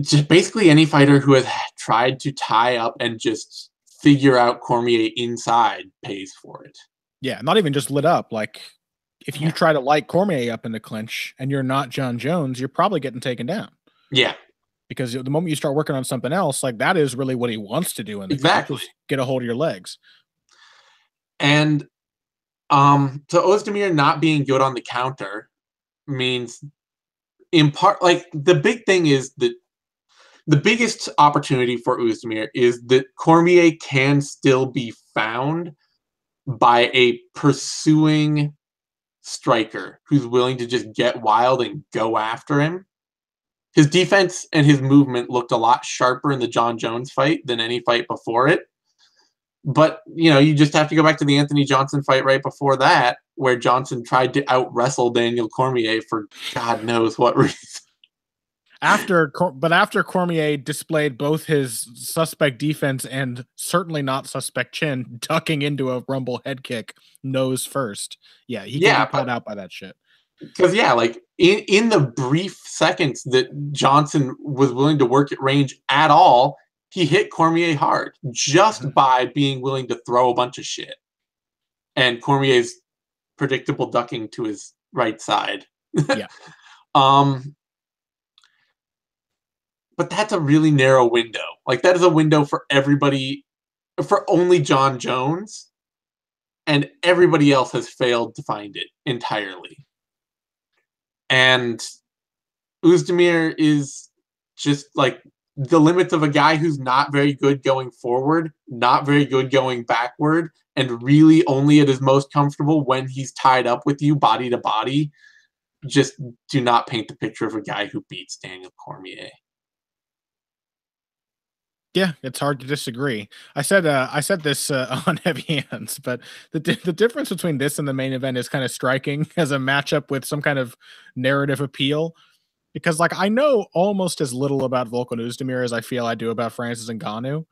just basically any fighter who has tried to tie up and just figure out cormier inside pays for it. Yeah not even just lit up like if you try to light Cormier up in the clinch and you're not John Jones, you're probably getting taken down. Yeah. Because the moment you start working on something else, like that is really what he wants to do in the exactly get a hold of your legs. And um so Oezdemir not being good on the counter means in part like the big thing is that the biggest opportunity for Oezdemir is that Cormier can still be found by a pursuing striker who's willing to just get wild and go after him. His defense and his movement looked a lot sharper in the John Jones fight than any fight before it. But, you know, you just have to go back to the Anthony Johnson fight right before that, where Johnson tried to out wrestle Daniel Cormier for God knows what reason after but after Cormier displayed both his suspect defense and certainly not suspect chin, ducking into a rumble head kick nose first. Yeah, he yeah, caught out by that shit. Because yeah, like in in the brief seconds that Johnson was willing to work at range at all, he hit Cormier hard just mm-hmm. by being willing to throw a bunch of shit. And Cormier's predictable ducking to his right side. yeah. um but that's a really narrow window. Like that is a window for everybody, for only John Jones, and everybody else has failed to find it entirely. And Oezdemir is just like the limits of a guy who's not very good going forward, not very good going backward, and really only at his most comfortable when he's tied up with you body to body. Just do not paint the picture of a guy who beats Daniel Cormier. Yeah, it's hard to disagree. I said uh, I said this uh, on Heavy Hands, but the the difference between this and the main event is kind of striking as a matchup with some kind of narrative appeal. Because like I know almost as little about Volkan Oezdemir as I feel I do about Francis Ngannou.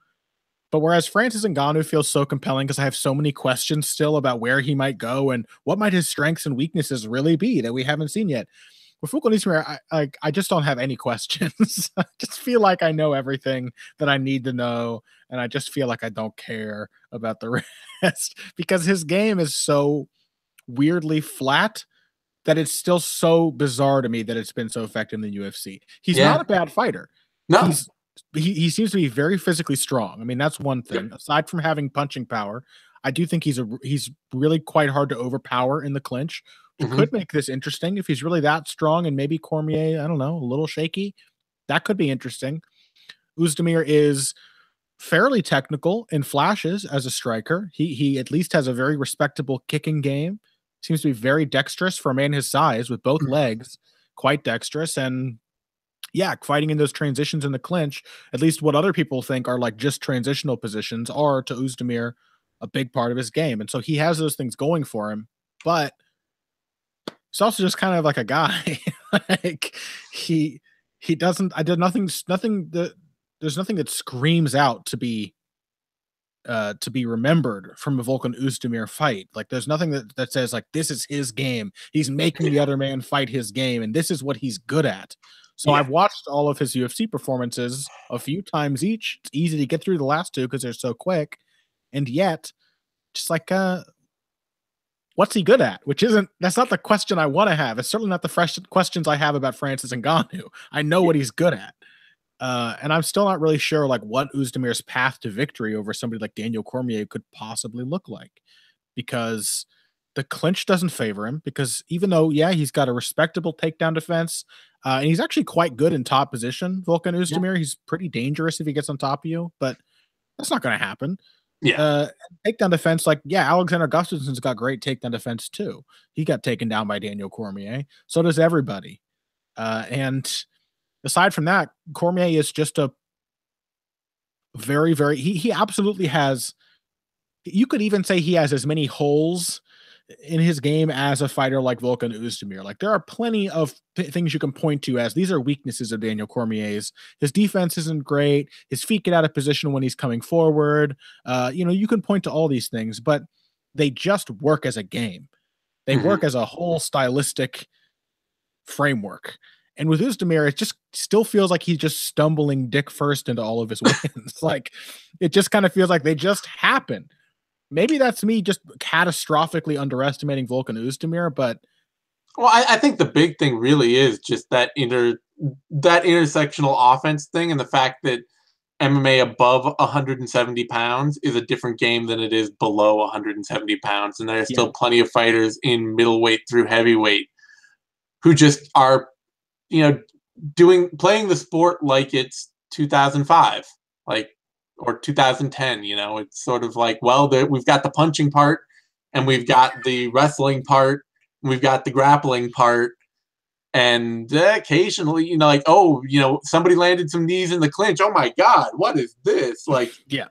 But whereas Francis Ngannou feels so compelling because I have so many questions still about where he might go and what might his strengths and weaknesses really be that we haven't seen yet with Volkan Oezdemir, I, I, I just don't have any questions. I just feel like I know everything that I need to know, and I just feel like I don't care about the rest because his game is so weirdly flat that it's still so bizarre to me that it's been so effective in the UFC. He's yeah. not a bad fighter. No. He's, he, he seems to be very physically strong. I mean, that's one thing. Yep. Aside from having punching power, I do think he's a he's really quite hard to overpower in the clinch, mm-hmm. could make this interesting if he's really that strong and maybe Cormier, I don't know, a little shaky. That could be interesting. Oezdemir is fairly technical in flashes as a striker. He he at least has a very respectable kicking game. Seems to be very dexterous for a man his size with both mm-hmm. legs, quite dexterous and yeah, fighting in those transitions in the clinch, at least what other people think are like just transitional positions are to Oezdemir a big part of his game. And so he has those things going for him. But he's also just kind of like a guy. like he he doesn't. I did nothing. Nothing that there's nothing that screams out to be uh to be remembered from a Volkan Oezdemir fight. Like there's nothing that, that says like this is his game. He's making the other man fight his game and this is what he's good at. So yeah. I've watched all of his UFC performances a few times each. It's easy to get through the last two because they're so quick. And yet, just like uh what's he good at? Which isn't that's not the question I want to have. It's certainly not the fresh questions I have about Francis and Ngannou. I know what he's good at. Uh, and I'm still not really sure like what Oezdemir's path to victory over somebody like Daniel Cormier could possibly look like because the clinch doesn't favor him because even though yeah he's got a respectable takedown defense uh, and he's actually quite good in top position Volkan Oezdemir. Yeah. He's pretty dangerous if he gets on top of you but that's not going to happen yeah. Uh, takedown defense like yeah Alexander Gustafsson's got great takedown defense too. He got taken down by Daniel Cormier. So does everybody. Uh, and aside from that, Cormier is just a very, very he he absolutely has you could even say he has as many holes in his game as a fighter like Volkan Oezdemir. Like there are plenty of th- things you can point to as these are weaknesses of Daniel Cormier's. His defense isn't great. His feet get out of position when he's coming forward. Uh, you know, you can point to all these things, but they just work as a game. They mm-hmm. work as a whole stylistic framework. And with Oezdemir, it just still feels like he's just stumbling dick first into all of his wins. like it just kind of feels like they just happen. Maybe that's me just catastrophically underestimating Volkan Oezdemir, but well, I, I, think the big thing really is just that inter that intersectional offense thing and the fact that MMA above 170 pounds is a different game than it is below 170 pounds, and there are still plenty of fighters in middleweight through heavyweight who just are you know, doing playing the sport like it's 2005, like or 2010. You know, it's sort of like, well, the, we've got the punching part, and we've got the wrestling part, we've got the grappling part, and occasionally, you know, like, oh, you know, somebody landed some knees in the clinch. Oh my God, what is this? Like, yeah.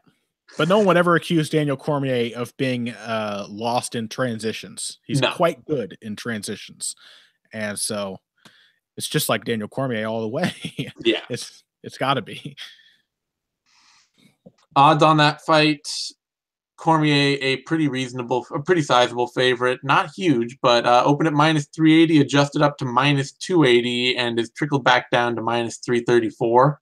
But no one would ever accuse Daniel Cormier of being uh, lost in transitions. He's no. quite good in transitions, and so it's just like Daniel Cormier all the way. yeah, it's it's got to be. Odds on that fight: Cormier a pretty reasonable, a pretty sizable favorite. Not huge, but uh, opened at minus 380, adjusted up to minus 280, and is trickled back down to minus 334.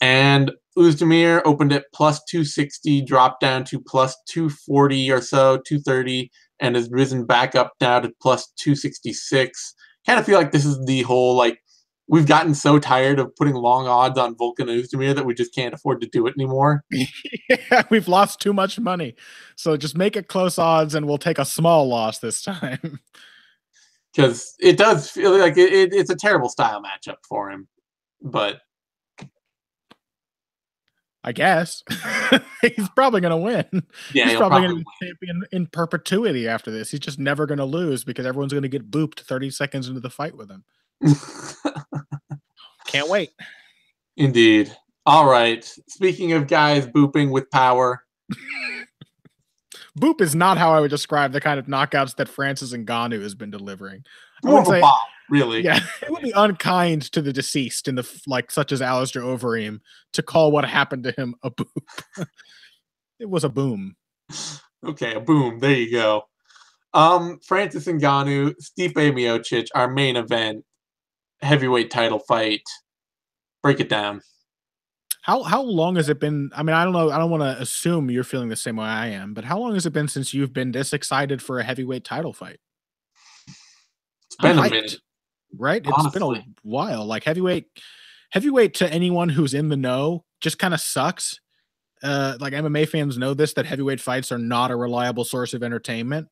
And Oezdemir opened at plus 260, dropped down to plus 240 or so, 230, and has risen back up now to plus 266 kind of feel like this is the whole like we've gotten so tired of putting long odds on Volkan Oezdemir that we just can't afford to do it anymore. yeah, we've lost too much money. So just make it close odds and we'll take a small loss this time. Because it does feel like it, it, it's a terrible style matchup for him. But I guess he's probably going to win. Yeah, he's probably, going to be champion in perpetuity after this. He's just never going to lose because everyone's going to get booped 30 seconds into the fight with him. Can't wait. Indeed. All right. Speaking of guys booping with power. Boop is not how I would describe the kind of knockouts that Francis Ngannou has been delivering. More of a say, really. Yeah, it would be unkind to the deceased in the like, such as Alistair Overeem, to call what happened to him a boop. it was a boom. Okay, a boom. There you go. Um, Francis Ngannou, Stipe Miocic, our main event, heavyweight title fight. Break it down. How how long has it been? I mean, I don't know. I don't want to assume you're feeling the same way I am, but how long has it been since you've been this excited for a heavyweight title fight? It's been I'm a hyped, minute, right? Honestly. It's been a while. Like heavyweight, heavyweight to anyone who's in the know just kind of sucks. Uh, like MMA fans know this that heavyweight fights are not a reliable source of entertainment.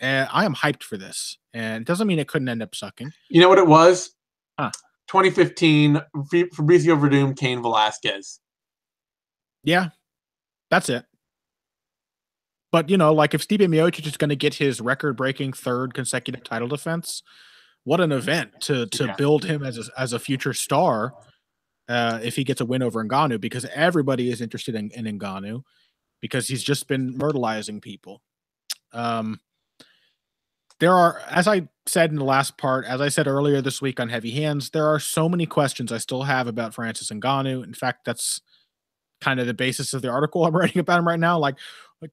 And I am hyped for this, and it doesn't mean it couldn't end up sucking. You know what it was? Huh. 2015, Fabricio Werdum, Cain Velasquez. Yeah, that's it. But you know, like if Stipe Miocic is going to get his record-breaking third consecutive title defense, what an event to to yeah. build him as a, as a future star. Uh, if he gets a win over Ngannou, because everybody is interested in, in Ngannou, because he's just been myrtleizing people. Um, there are, as I said in the last part, as I said earlier this week on Heavy Hands, there are so many questions I still have about Francis Ngannou. In fact, that's kind of the basis of the article I'm writing about him right now. Like,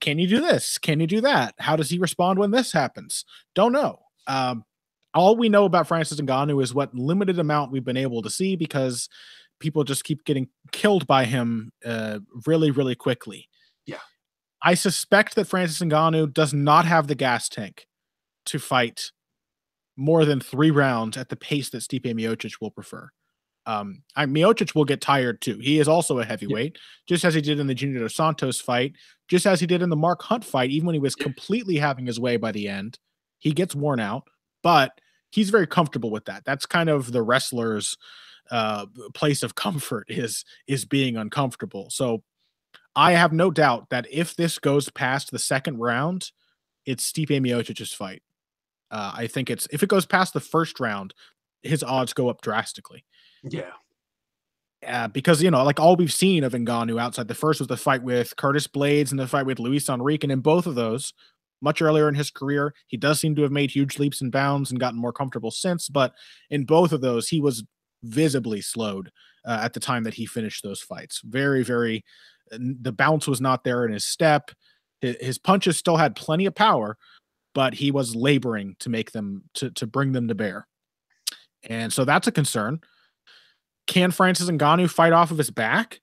can you do this? Can you do that? How does he respond when this happens? Don't know. Um, all we know about Francis Ngannou is what limited amount we've been able to see because people just keep getting killed by him uh, really, really quickly. Yeah. I suspect that Francis Ngannou does not have the gas tank to fight more than three rounds at the pace that Stipe Miocic will prefer. Um, I, Miocic will get tired too. He is also a heavyweight, yeah. just as he did in the Junior Dos Santos fight, just as he did in the Mark Hunt fight. Even when he was completely having his way by the end, he gets worn out, but he's very comfortable with that. That's kind of the wrestler's uh, place of comfort is is being uncomfortable. So I have no doubt that if this goes past the second round, it's Stipe Miocic's fight. Uh, I think it's if it goes past the first round, his odds go up drastically. Yeah. Uh, because you know, like all we've seen of Ngannou outside the first was the fight with Curtis Blaydes and the fight with Luis Henrique, and in both of those, much earlier in his career, he does seem to have made huge leaps and bounds and gotten more comfortable since. But in both of those, he was visibly slowed uh, at the time that he finished those fights. Very, very, the bounce was not there in his step. His, his punches still had plenty of power, but he was laboring to make them to to bring them to bear. And so that's a concern. Can Francis Ngannou fight off of his back?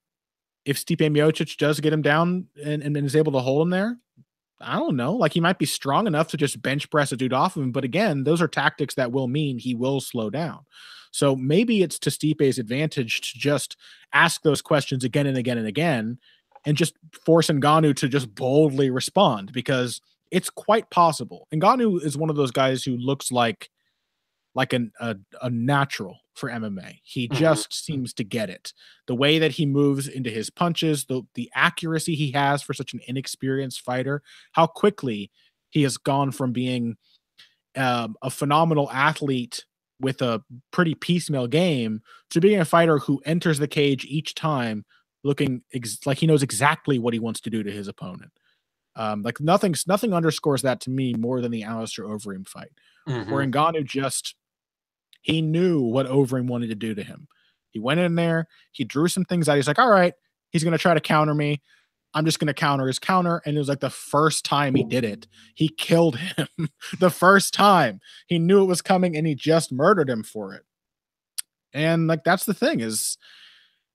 If Stipe Miocic does get him down and, and is able to hold him there, I don't know. Like he might be strong enough to just bench press a dude off of him. But again, those are tactics that will mean he will slow down. So maybe it's to Stipe's advantage to just ask those questions again and again and again and just force Ngannou to just boldly respond because it's quite possible. And Ngannou is one of those guys who looks like like an, a, a natural for MMA. He mm-hmm. just seems to get it. The way that he moves into his punches, the the accuracy he has for such an inexperienced fighter, how quickly he has gone from being um, a phenomenal athlete with a pretty piecemeal game to being a fighter who enters the cage each time looking ex- like he knows exactly what he wants to do to his opponent. Um, like nothing, nothing underscores that to me more than the Alistair Overeem fight, mm-hmm. where Ngannou just he knew what Overeem wanted to do to him. He went in there, he drew some things out. He's like, all right, he's going to try to counter me. I'm just going to counter his counter. And it was like the first time he did it, he killed him. the first time he knew it was coming and he just murdered him for it. And like, that's the thing is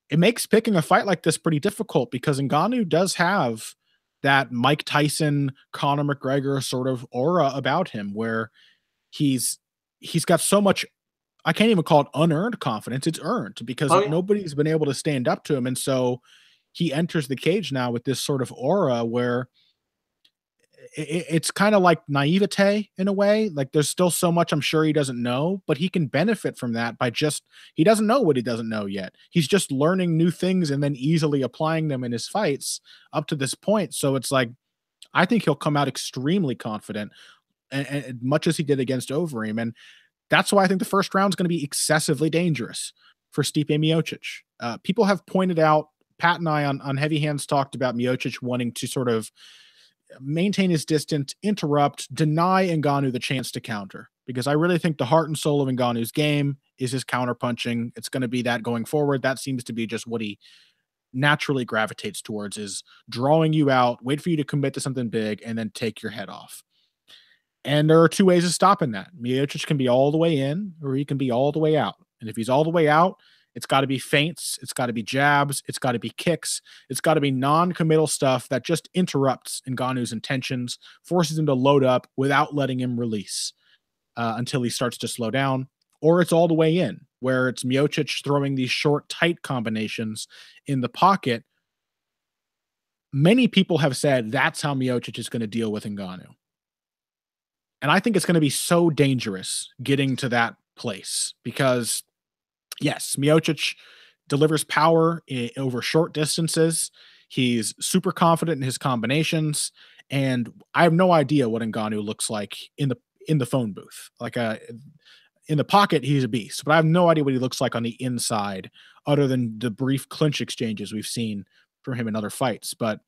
it makes picking a fight like this pretty difficult because Ngannou does have that Mike Tyson, Conor McGregor sort of aura about him where he's he's got so much I can't even call it unearned confidence. It's earned because oh, yeah. nobody's been able to stand up to him. And so he enters the cage now with this sort of aura where it, it's kind of like naivete in a way. Like there's still so much I'm sure he doesn't know, but he can benefit from that by just, he doesn't know what he doesn't know yet. He's just learning new things and then easily applying them in his fights up to this point. So it's like, I think he'll come out extremely confident, and, and much as he did against Overeem. And that's why I think the first round is going to be excessively dangerous for Stipe Miocic. Uh, people have pointed out, Pat and I on, on Heavy Hands talked about Miocic wanting to sort of maintain his distance, interrupt, deny Ngannou the chance to counter. Because I really think the heart and soul of Ngannou's game is his counter punching. It's going to be that going forward. That seems to be just what he naturally gravitates towards is drawing you out, wait for you to commit to something big, and then take your head off. And there are two ways of stopping that. Miocic can be all the way in, or he can be all the way out. And if he's all the way out, it's got to be feints, it's got to be jabs, it's got to be kicks, it's got to be non-committal stuff that just interrupts Ngannou's intentions, forces him to load up without letting him release uh, until he starts to slow down. Or it's all the way in, where it's Miocic throwing these short, tight combinations in the pocket. Many people have said that's how Miocic is going to deal with Ngannou. And I think it's going to be so dangerous getting to that place because, yes, Miocic delivers power I- over short distances. He's super confident in his combinations, and I have no idea what Ngannou looks like in the in the phone booth. Like a uh, in the pocket, he's a beast, but I have no idea what he looks like on the inside, other than the brief clinch exchanges we've seen from him in other fights. But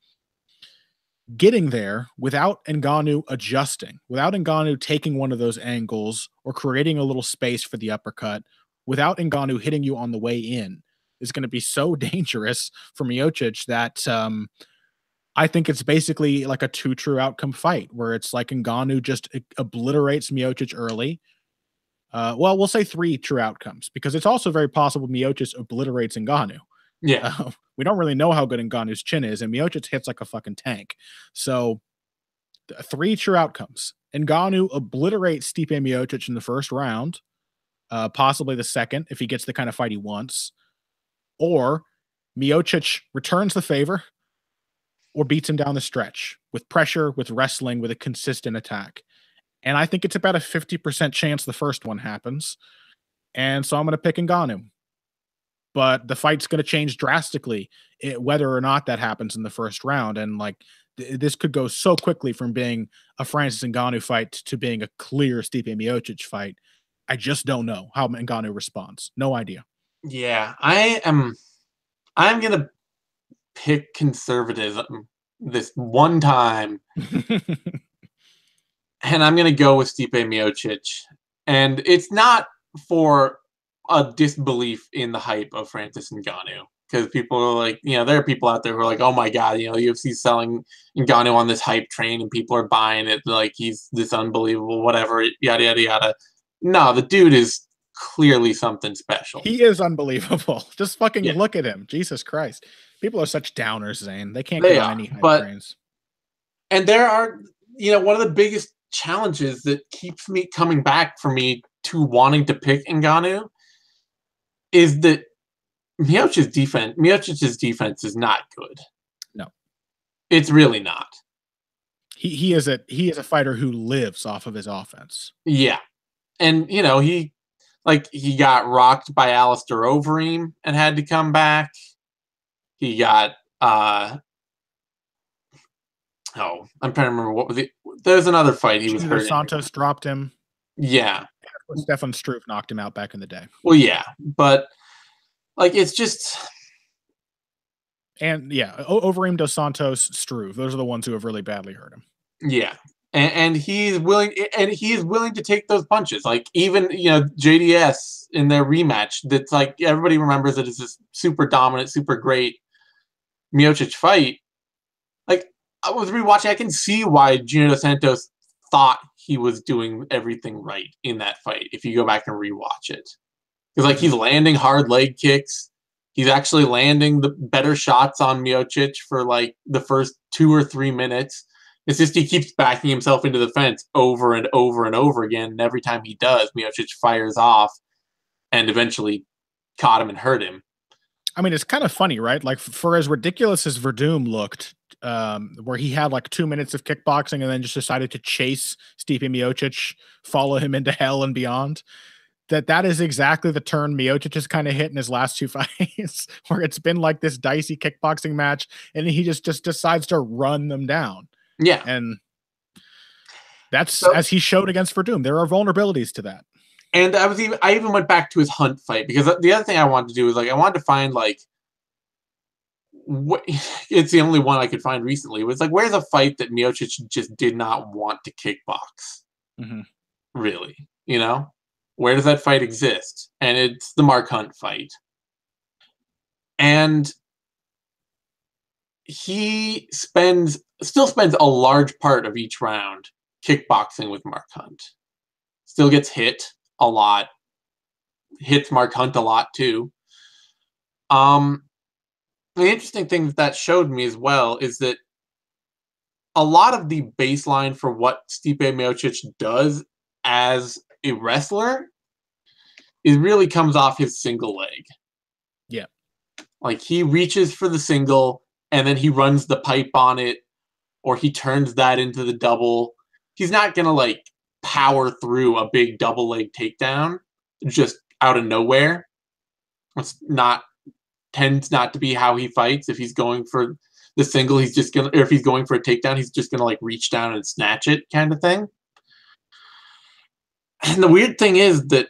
getting there without Ngannou adjusting, without Ngannou taking one of those angles or creating a little space for the uppercut, without Ngannou hitting you on the way in, is going to be so dangerous for Miocic that um, I think it's basically like a two true outcome fight where it's like Ngannou just obliterates Miocic early, Uh, well, we'll say three true outcomes because it's also very possible Miocic obliterates Ngannou. Yeah. Uh, we don't really know how good Ngannou's chin is, and Miocic hits like a fucking tank. So, th- three true outcomes. Ngannou obliterates Stipe Miocic in the first round, uh, possibly the second if he gets the kind of fight he wants, or Miocic returns the favor or beats him down the stretch with pressure, with wrestling, with a consistent attack. And I think it's about a 50% chance the first one happens. And so I'm going to pick Ngannou. But the fight's going to change drastically it, whether or not that happens in the first round. And like th- this could go so quickly from being a Francis Ngannou fight to being a clear Stipe Miocic fight. I just don't know how Ngannou responds. No idea. Yeah, I am. I'm gonna pick conservatism this one time, and I'm gonna go with Stipe Miocic. And it's not for a disbelief in the hype of Francis Ngannou because people are like, you know, there are people out there who are like, oh my god, you know, UFC's selling Ngannou on this hype train and people are buying it like he's this unbelievable whatever, yada yada yada. No, the dude is clearly something special. He is unbelievable. Just fucking yeah. look at him. Jesus Christ. People are such downers, Zane. They can't they get are, on any hype but, trains. And there are, you know, one of the biggest challenges that keeps me coming back for me to wanting to pick Ngannou is that Miocic's defense Miocic's defense is not good. No. It's really not. He he is a he is a fighter who lives off of his offense. Yeah. And you know, he like he got rocked by Alistair Overeem and had to come back. He got uh oh, I'm trying to remember what was it. There's another fight he was hurt. Santos dropped him. Yeah. Stefan Struve knocked him out back in the day. Well, yeah, but like it's just and yeah, Overeem dos Santos, Struve. Those are the ones who have really badly hurt him. Yeah, and, and he's willing, and he's willing to take those punches. Like even you know JDS in their rematch, that's like everybody remembers it as this super dominant, super great Miocic fight. Like I was rewatching, I can see why Junior dos Santos thought he was doing everything right in that fight. If you go back and rewatch it, because like he's landing hard leg kicks, he's actually landing the better shots on Miocic for like the first two or three minutes. It's just he keeps backing himself into the fence over and over and over again. And every time he does, Miocic fires off and eventually caught him and hurt him. I mean, it's kind of funny, right? Like for as ridiculous as Werdum looked, um, where he had like two minutes of kickboxing and then just decided to chase Stipe Miocic, follow him into hell and beyond. That that is exactly the turn Miocic has kind of hit in his last two fights, where it's been like this dicey kickboxing match, and he just just decides to run them down. Yeah, and that's so, as he showed against Werdum. There are vulnerabilities to that. And I was even I even went back to his hunt fight because the other thing I wanted to do was like I wanted to find like what it's the only one I could find recently. It was like where's a fight that Miocic just did not want to kickbox? Mm-hmm. Really, you know, where does that fight exist? And it's the Mark Hunt fight, and he spends still spends a large part of each round kickboxing with Mark Hunt. Still gets hit a lot. Hits Mark Hunt a lot too. Um, the interesting thing that that showed me as well is that a lot of the baseline for what Stipe Miocic does as a wrestler it really comes off his single leg. Yeah. Like he reaches for the single and then he runs the pipe on it or he turns that into the double. He's not going to like power through a big double leg takedown just out of nowhere. It's not tends not to be how he fights. If he's going for the single, he's just gonna or if he's going for a takedown, he's just gonna like reach down and snatch it kind of thing. And the weird thing is that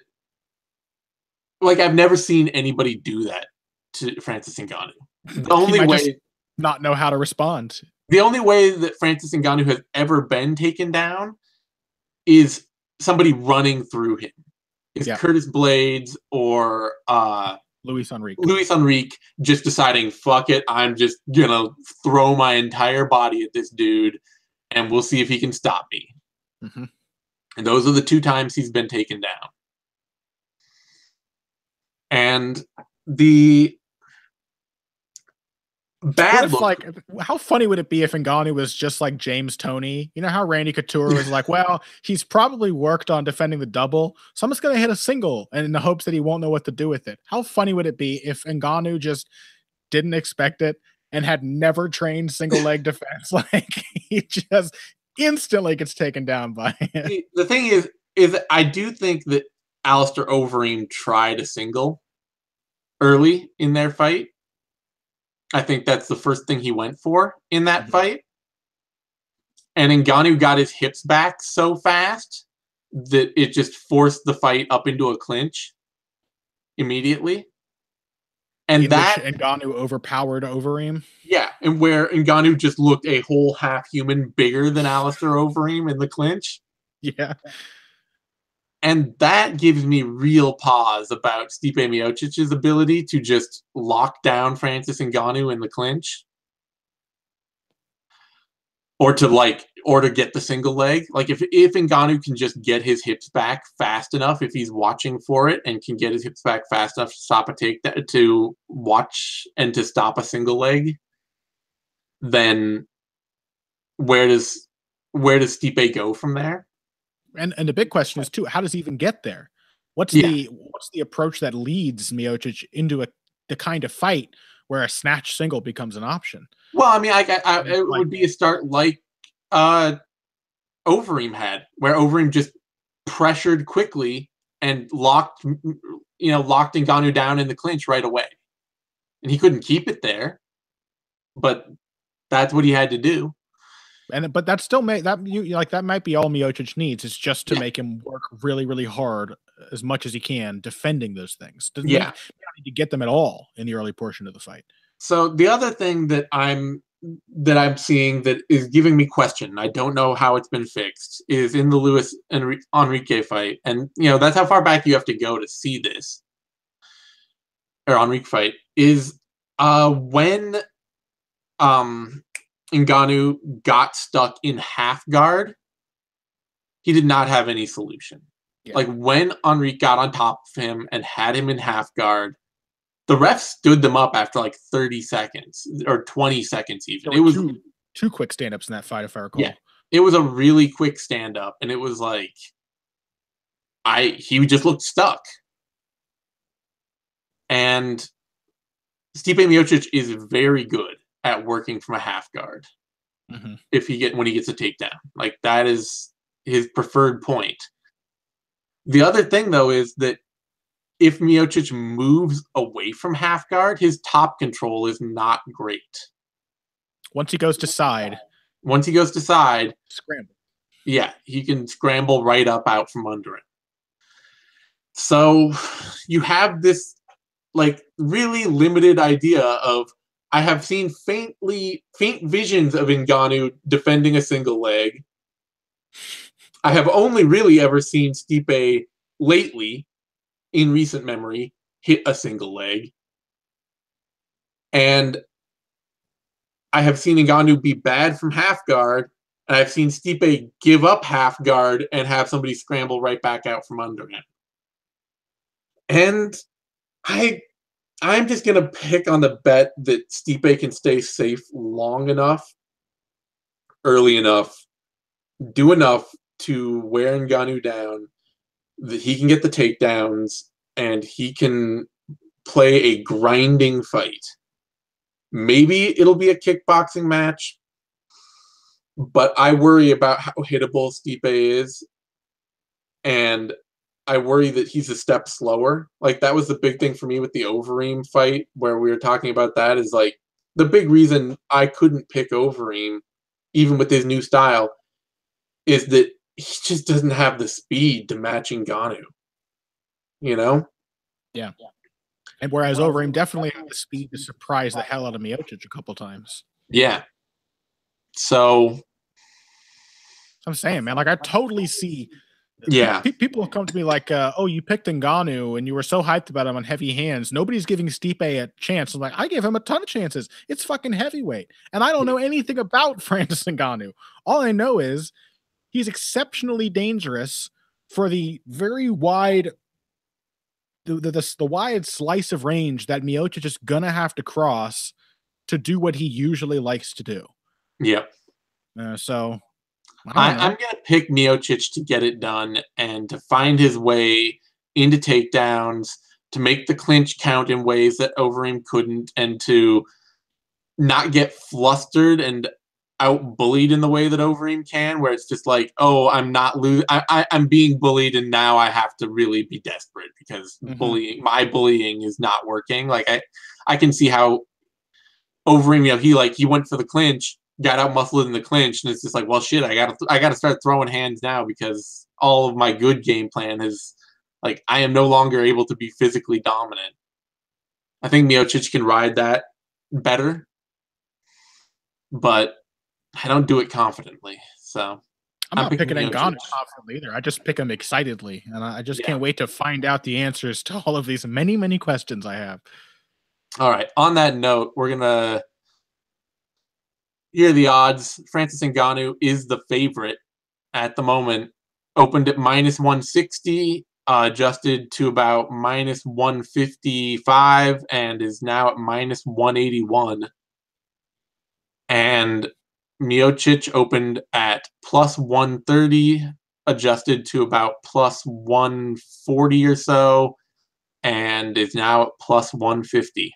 like I've never seen anybody do that to Francis Ngannou. The only way not know how to respond. The only way that Francis Ngannou has ever been taken down is somebody running through him. Is yeah. Curtis Blaydes or uh, Luis Henrique. Luis Henrique just deciding, fuck it, I'm just gonna throw my entire body at this dude, and we'll see if he can stop me. Mm-hmm. And those are the two times he's been taken down. And the bad if, like how funny would it be if Ngannou was just like James Toney? You know how Randy Couture was like, well, he's probably worked on defending the double, so I'm just gonna hit a single and in the hopes that he won't know what to do with it. How funny would it be if Ngannou just didn't expect it and had never trained single leg defense? Like he just instantly gets taken down by it. The thing is, is I do think that Alistair Overeem tried a single early in their fight I think that's the first thing he went for in that mm-hmm. fight. And Ngannou got his hips back so fast that it just forced the fight up into a clinch immediately. And in that Ngannou overpowered Overeem. Yeah, and where Ngannou just looked a whole half human bigger than Alistair Overeem in the clinch. Yeah. And that gives me real pause about Stipe Miocic's ability to just lock down Francis Ngannou in the clinch. Or to like or to get the single leg. Like if if Ngannou can just get his hips back fast enough, if he's watching for it and can get his hips back fast enough to stop a take that to watch and to stop a single leg, then where does where does Stipe go from there? And and the big question is too, how does he even get there? What's yeah. the what's the approach that leads Miocic into a the kind of fight where a snatch single becomes an option? Well, I mean, I, I, I it like, would be a start like uh Overeem had, where Overeem just pressured quickly and locked, you know, locked Ngannou down in the clinch right away, and he couldn't keep it there, but that's what he had to do and but that still may that you like that might be all Miocic needs is just to yeah. make him work really really hard as much as he can defending those things. Doesn't yeah, need to get them at all in the early portion of the fight. So the other thing that I'm that I'm seeing that is giving me question, I don't know how it's been fixed, is in the Lewis and Enrique fight, and you know that's how far back you have to go to see this or Henrique fight is uh when um Ngannou got stuck in half guard, he did not have any solution. Yeah. Like when Henrique got on top of him and had him in half guard, the ref stood them up after like 30 seconds or 20 seconds even. It was two, two quick stand-ups in that fight, if I recall. Yeah. It was a really quick stand-up, and it was like I he just looked stuck. And Stipe Miocic is very good at working from a half guard. Mm-hmm. If he get when he gets a takedown, like that is his preferred point. The other thing though is that if Miocic moves away from half guard, his top control is not great. Once he goes to side, once he goes to side, scramble. Yeah, he can scramble right up out from under it. So you have this like really limited idea of I have seen faintly faint visions of Ngannou defending a single leg. I have only really ever seen Stipe lately, in recent memory, hit a single leg. And I have seen Ngannou be bad from half guard, and I've seen Stipe give up half guard and have somebody scramble right back out from under him. And I I'm just gonna pick on the bet that Stipe can stay safe long enough, early enough, do enough to wear Ngannou down, that he can get the takedowns and he can play a grinding fight. Maybe it'll be a kickboxing match, but I worry about how hittable Stipe is. And I worry that he's a step slower. Like that was the big thing for me with the Overeem fight, where we were talking about that. Is like the big reason I couldn't pick Overeem, even with his new style, is that he just doesn't have the speed to match Ngannou. You know? Yeah. And whereas Overeem definitely had the speed to surprise the hell out of Miocic a couple times. Yeah. So I'm saying, man, like I totally see yeah. people come to me like, uh, oh, you picked Ngannou and you were so hyped about him on heavy hands. Nobody's giving Stipe a chance. I'm like, I gave him a ton of chances. It's fucking heavyweight. And I don't know anything about Francis Ngannou. All I know is he's exceptionally dangerous for the very wide the, the, the, the wide slice of range that Miocic is gonna have to cross to do what he usually likes to do. Yep. Uh, so I, am going to pick Miocic to get it done and to find his way into takedowns, to make the clinch count in ways that Overeem couldn't, and to not get flustered and out bullied in the way that Overeem can, where it's just like, oh, I'm not losing, I, am being bullied, and now I have to really be desperate because mm-hmm. bullying, my bullying is not working. Like I, I can see how Overeem, you know, he like he went for the clinch, got out muscled in the clinch, and it's just like, well, shit, I got to, I got to start throwing hands now because all of my good game plan is like I am no longer able to be physically dominant. I think Miocic can ride that better, but I don't do it confidently. So I'm, I'm not picking Ngannou confidently either. I just pick him excitedly, and I just yeah. can't wait to find out the answers to all of these many, many questions I have. All right. On that note, we're gonna here are the odds. Francis Ngannou is the favorite at the moment. Opened at minus 160, uh, adjusted to about minus 155, and is now at minus 181. And Miocic opened at plus 130, adjusted to about plus 140 or so, and is now at plus 150.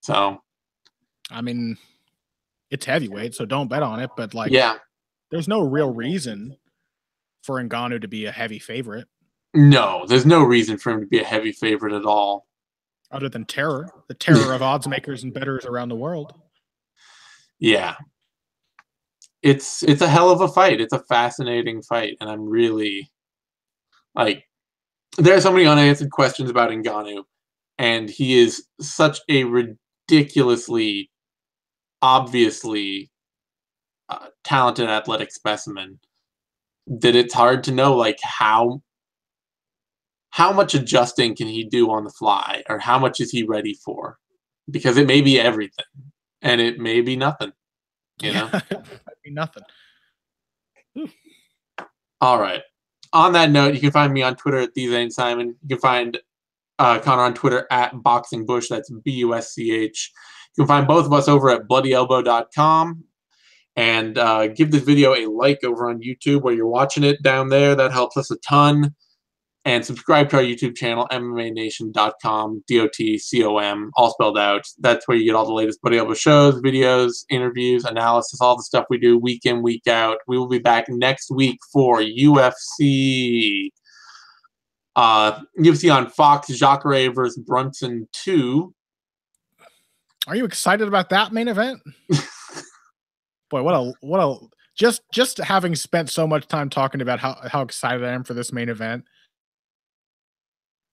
So, I mean, it's heavyweight, so don't bet on it. But like, yeah, there's no real reason for Ngannou to be a heavy favorite. No, there's no reason for him to be a heavy favorite at all. Other than terror, the terror of odds makers and bettors around the world. Yeah. It's it's a hell of a fight. It's a fascinating fight, and I'm really like there are so many unanswered questions about Ngannou, and he is such a ridiculously, obviously uh, talented athletic specimen that it's hard to know like how how much adjusting can he do on the fly or how much is he ready for because it may be everything and it may be nothing. You know, be nothing. All right. On that note, you can find me on Twitter at the Zane Simon. You can find uh, Connor on Twitter at Boxing Busch. That's B U S C H. You can find both of us over at bloodyelbow.com. And uh, give this video a like over on YouTube where you're watching it down there. That helps us a ton and subscribe to our YouTube channel, MMANation.com, D-O-T-C-O-M, all spelled out. That's where you get all the latest Bloody Elbow shows, videos, interviews, analysis, all the stuff we do week in, week out. We will be back next week for UFC. Uh, UFC on Fox, Jacare versus Brunson 2. Are you excited about that main event? Boy, what a what a just just having spent so much time talking about how how excited I am for this main event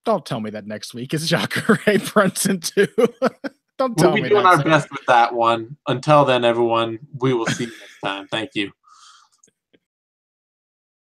don't tell me that next week is Jacare Brunson too. don't tell we'll me. We're doing our best with that one. Until then, everyone, we will see you next time. Thank you.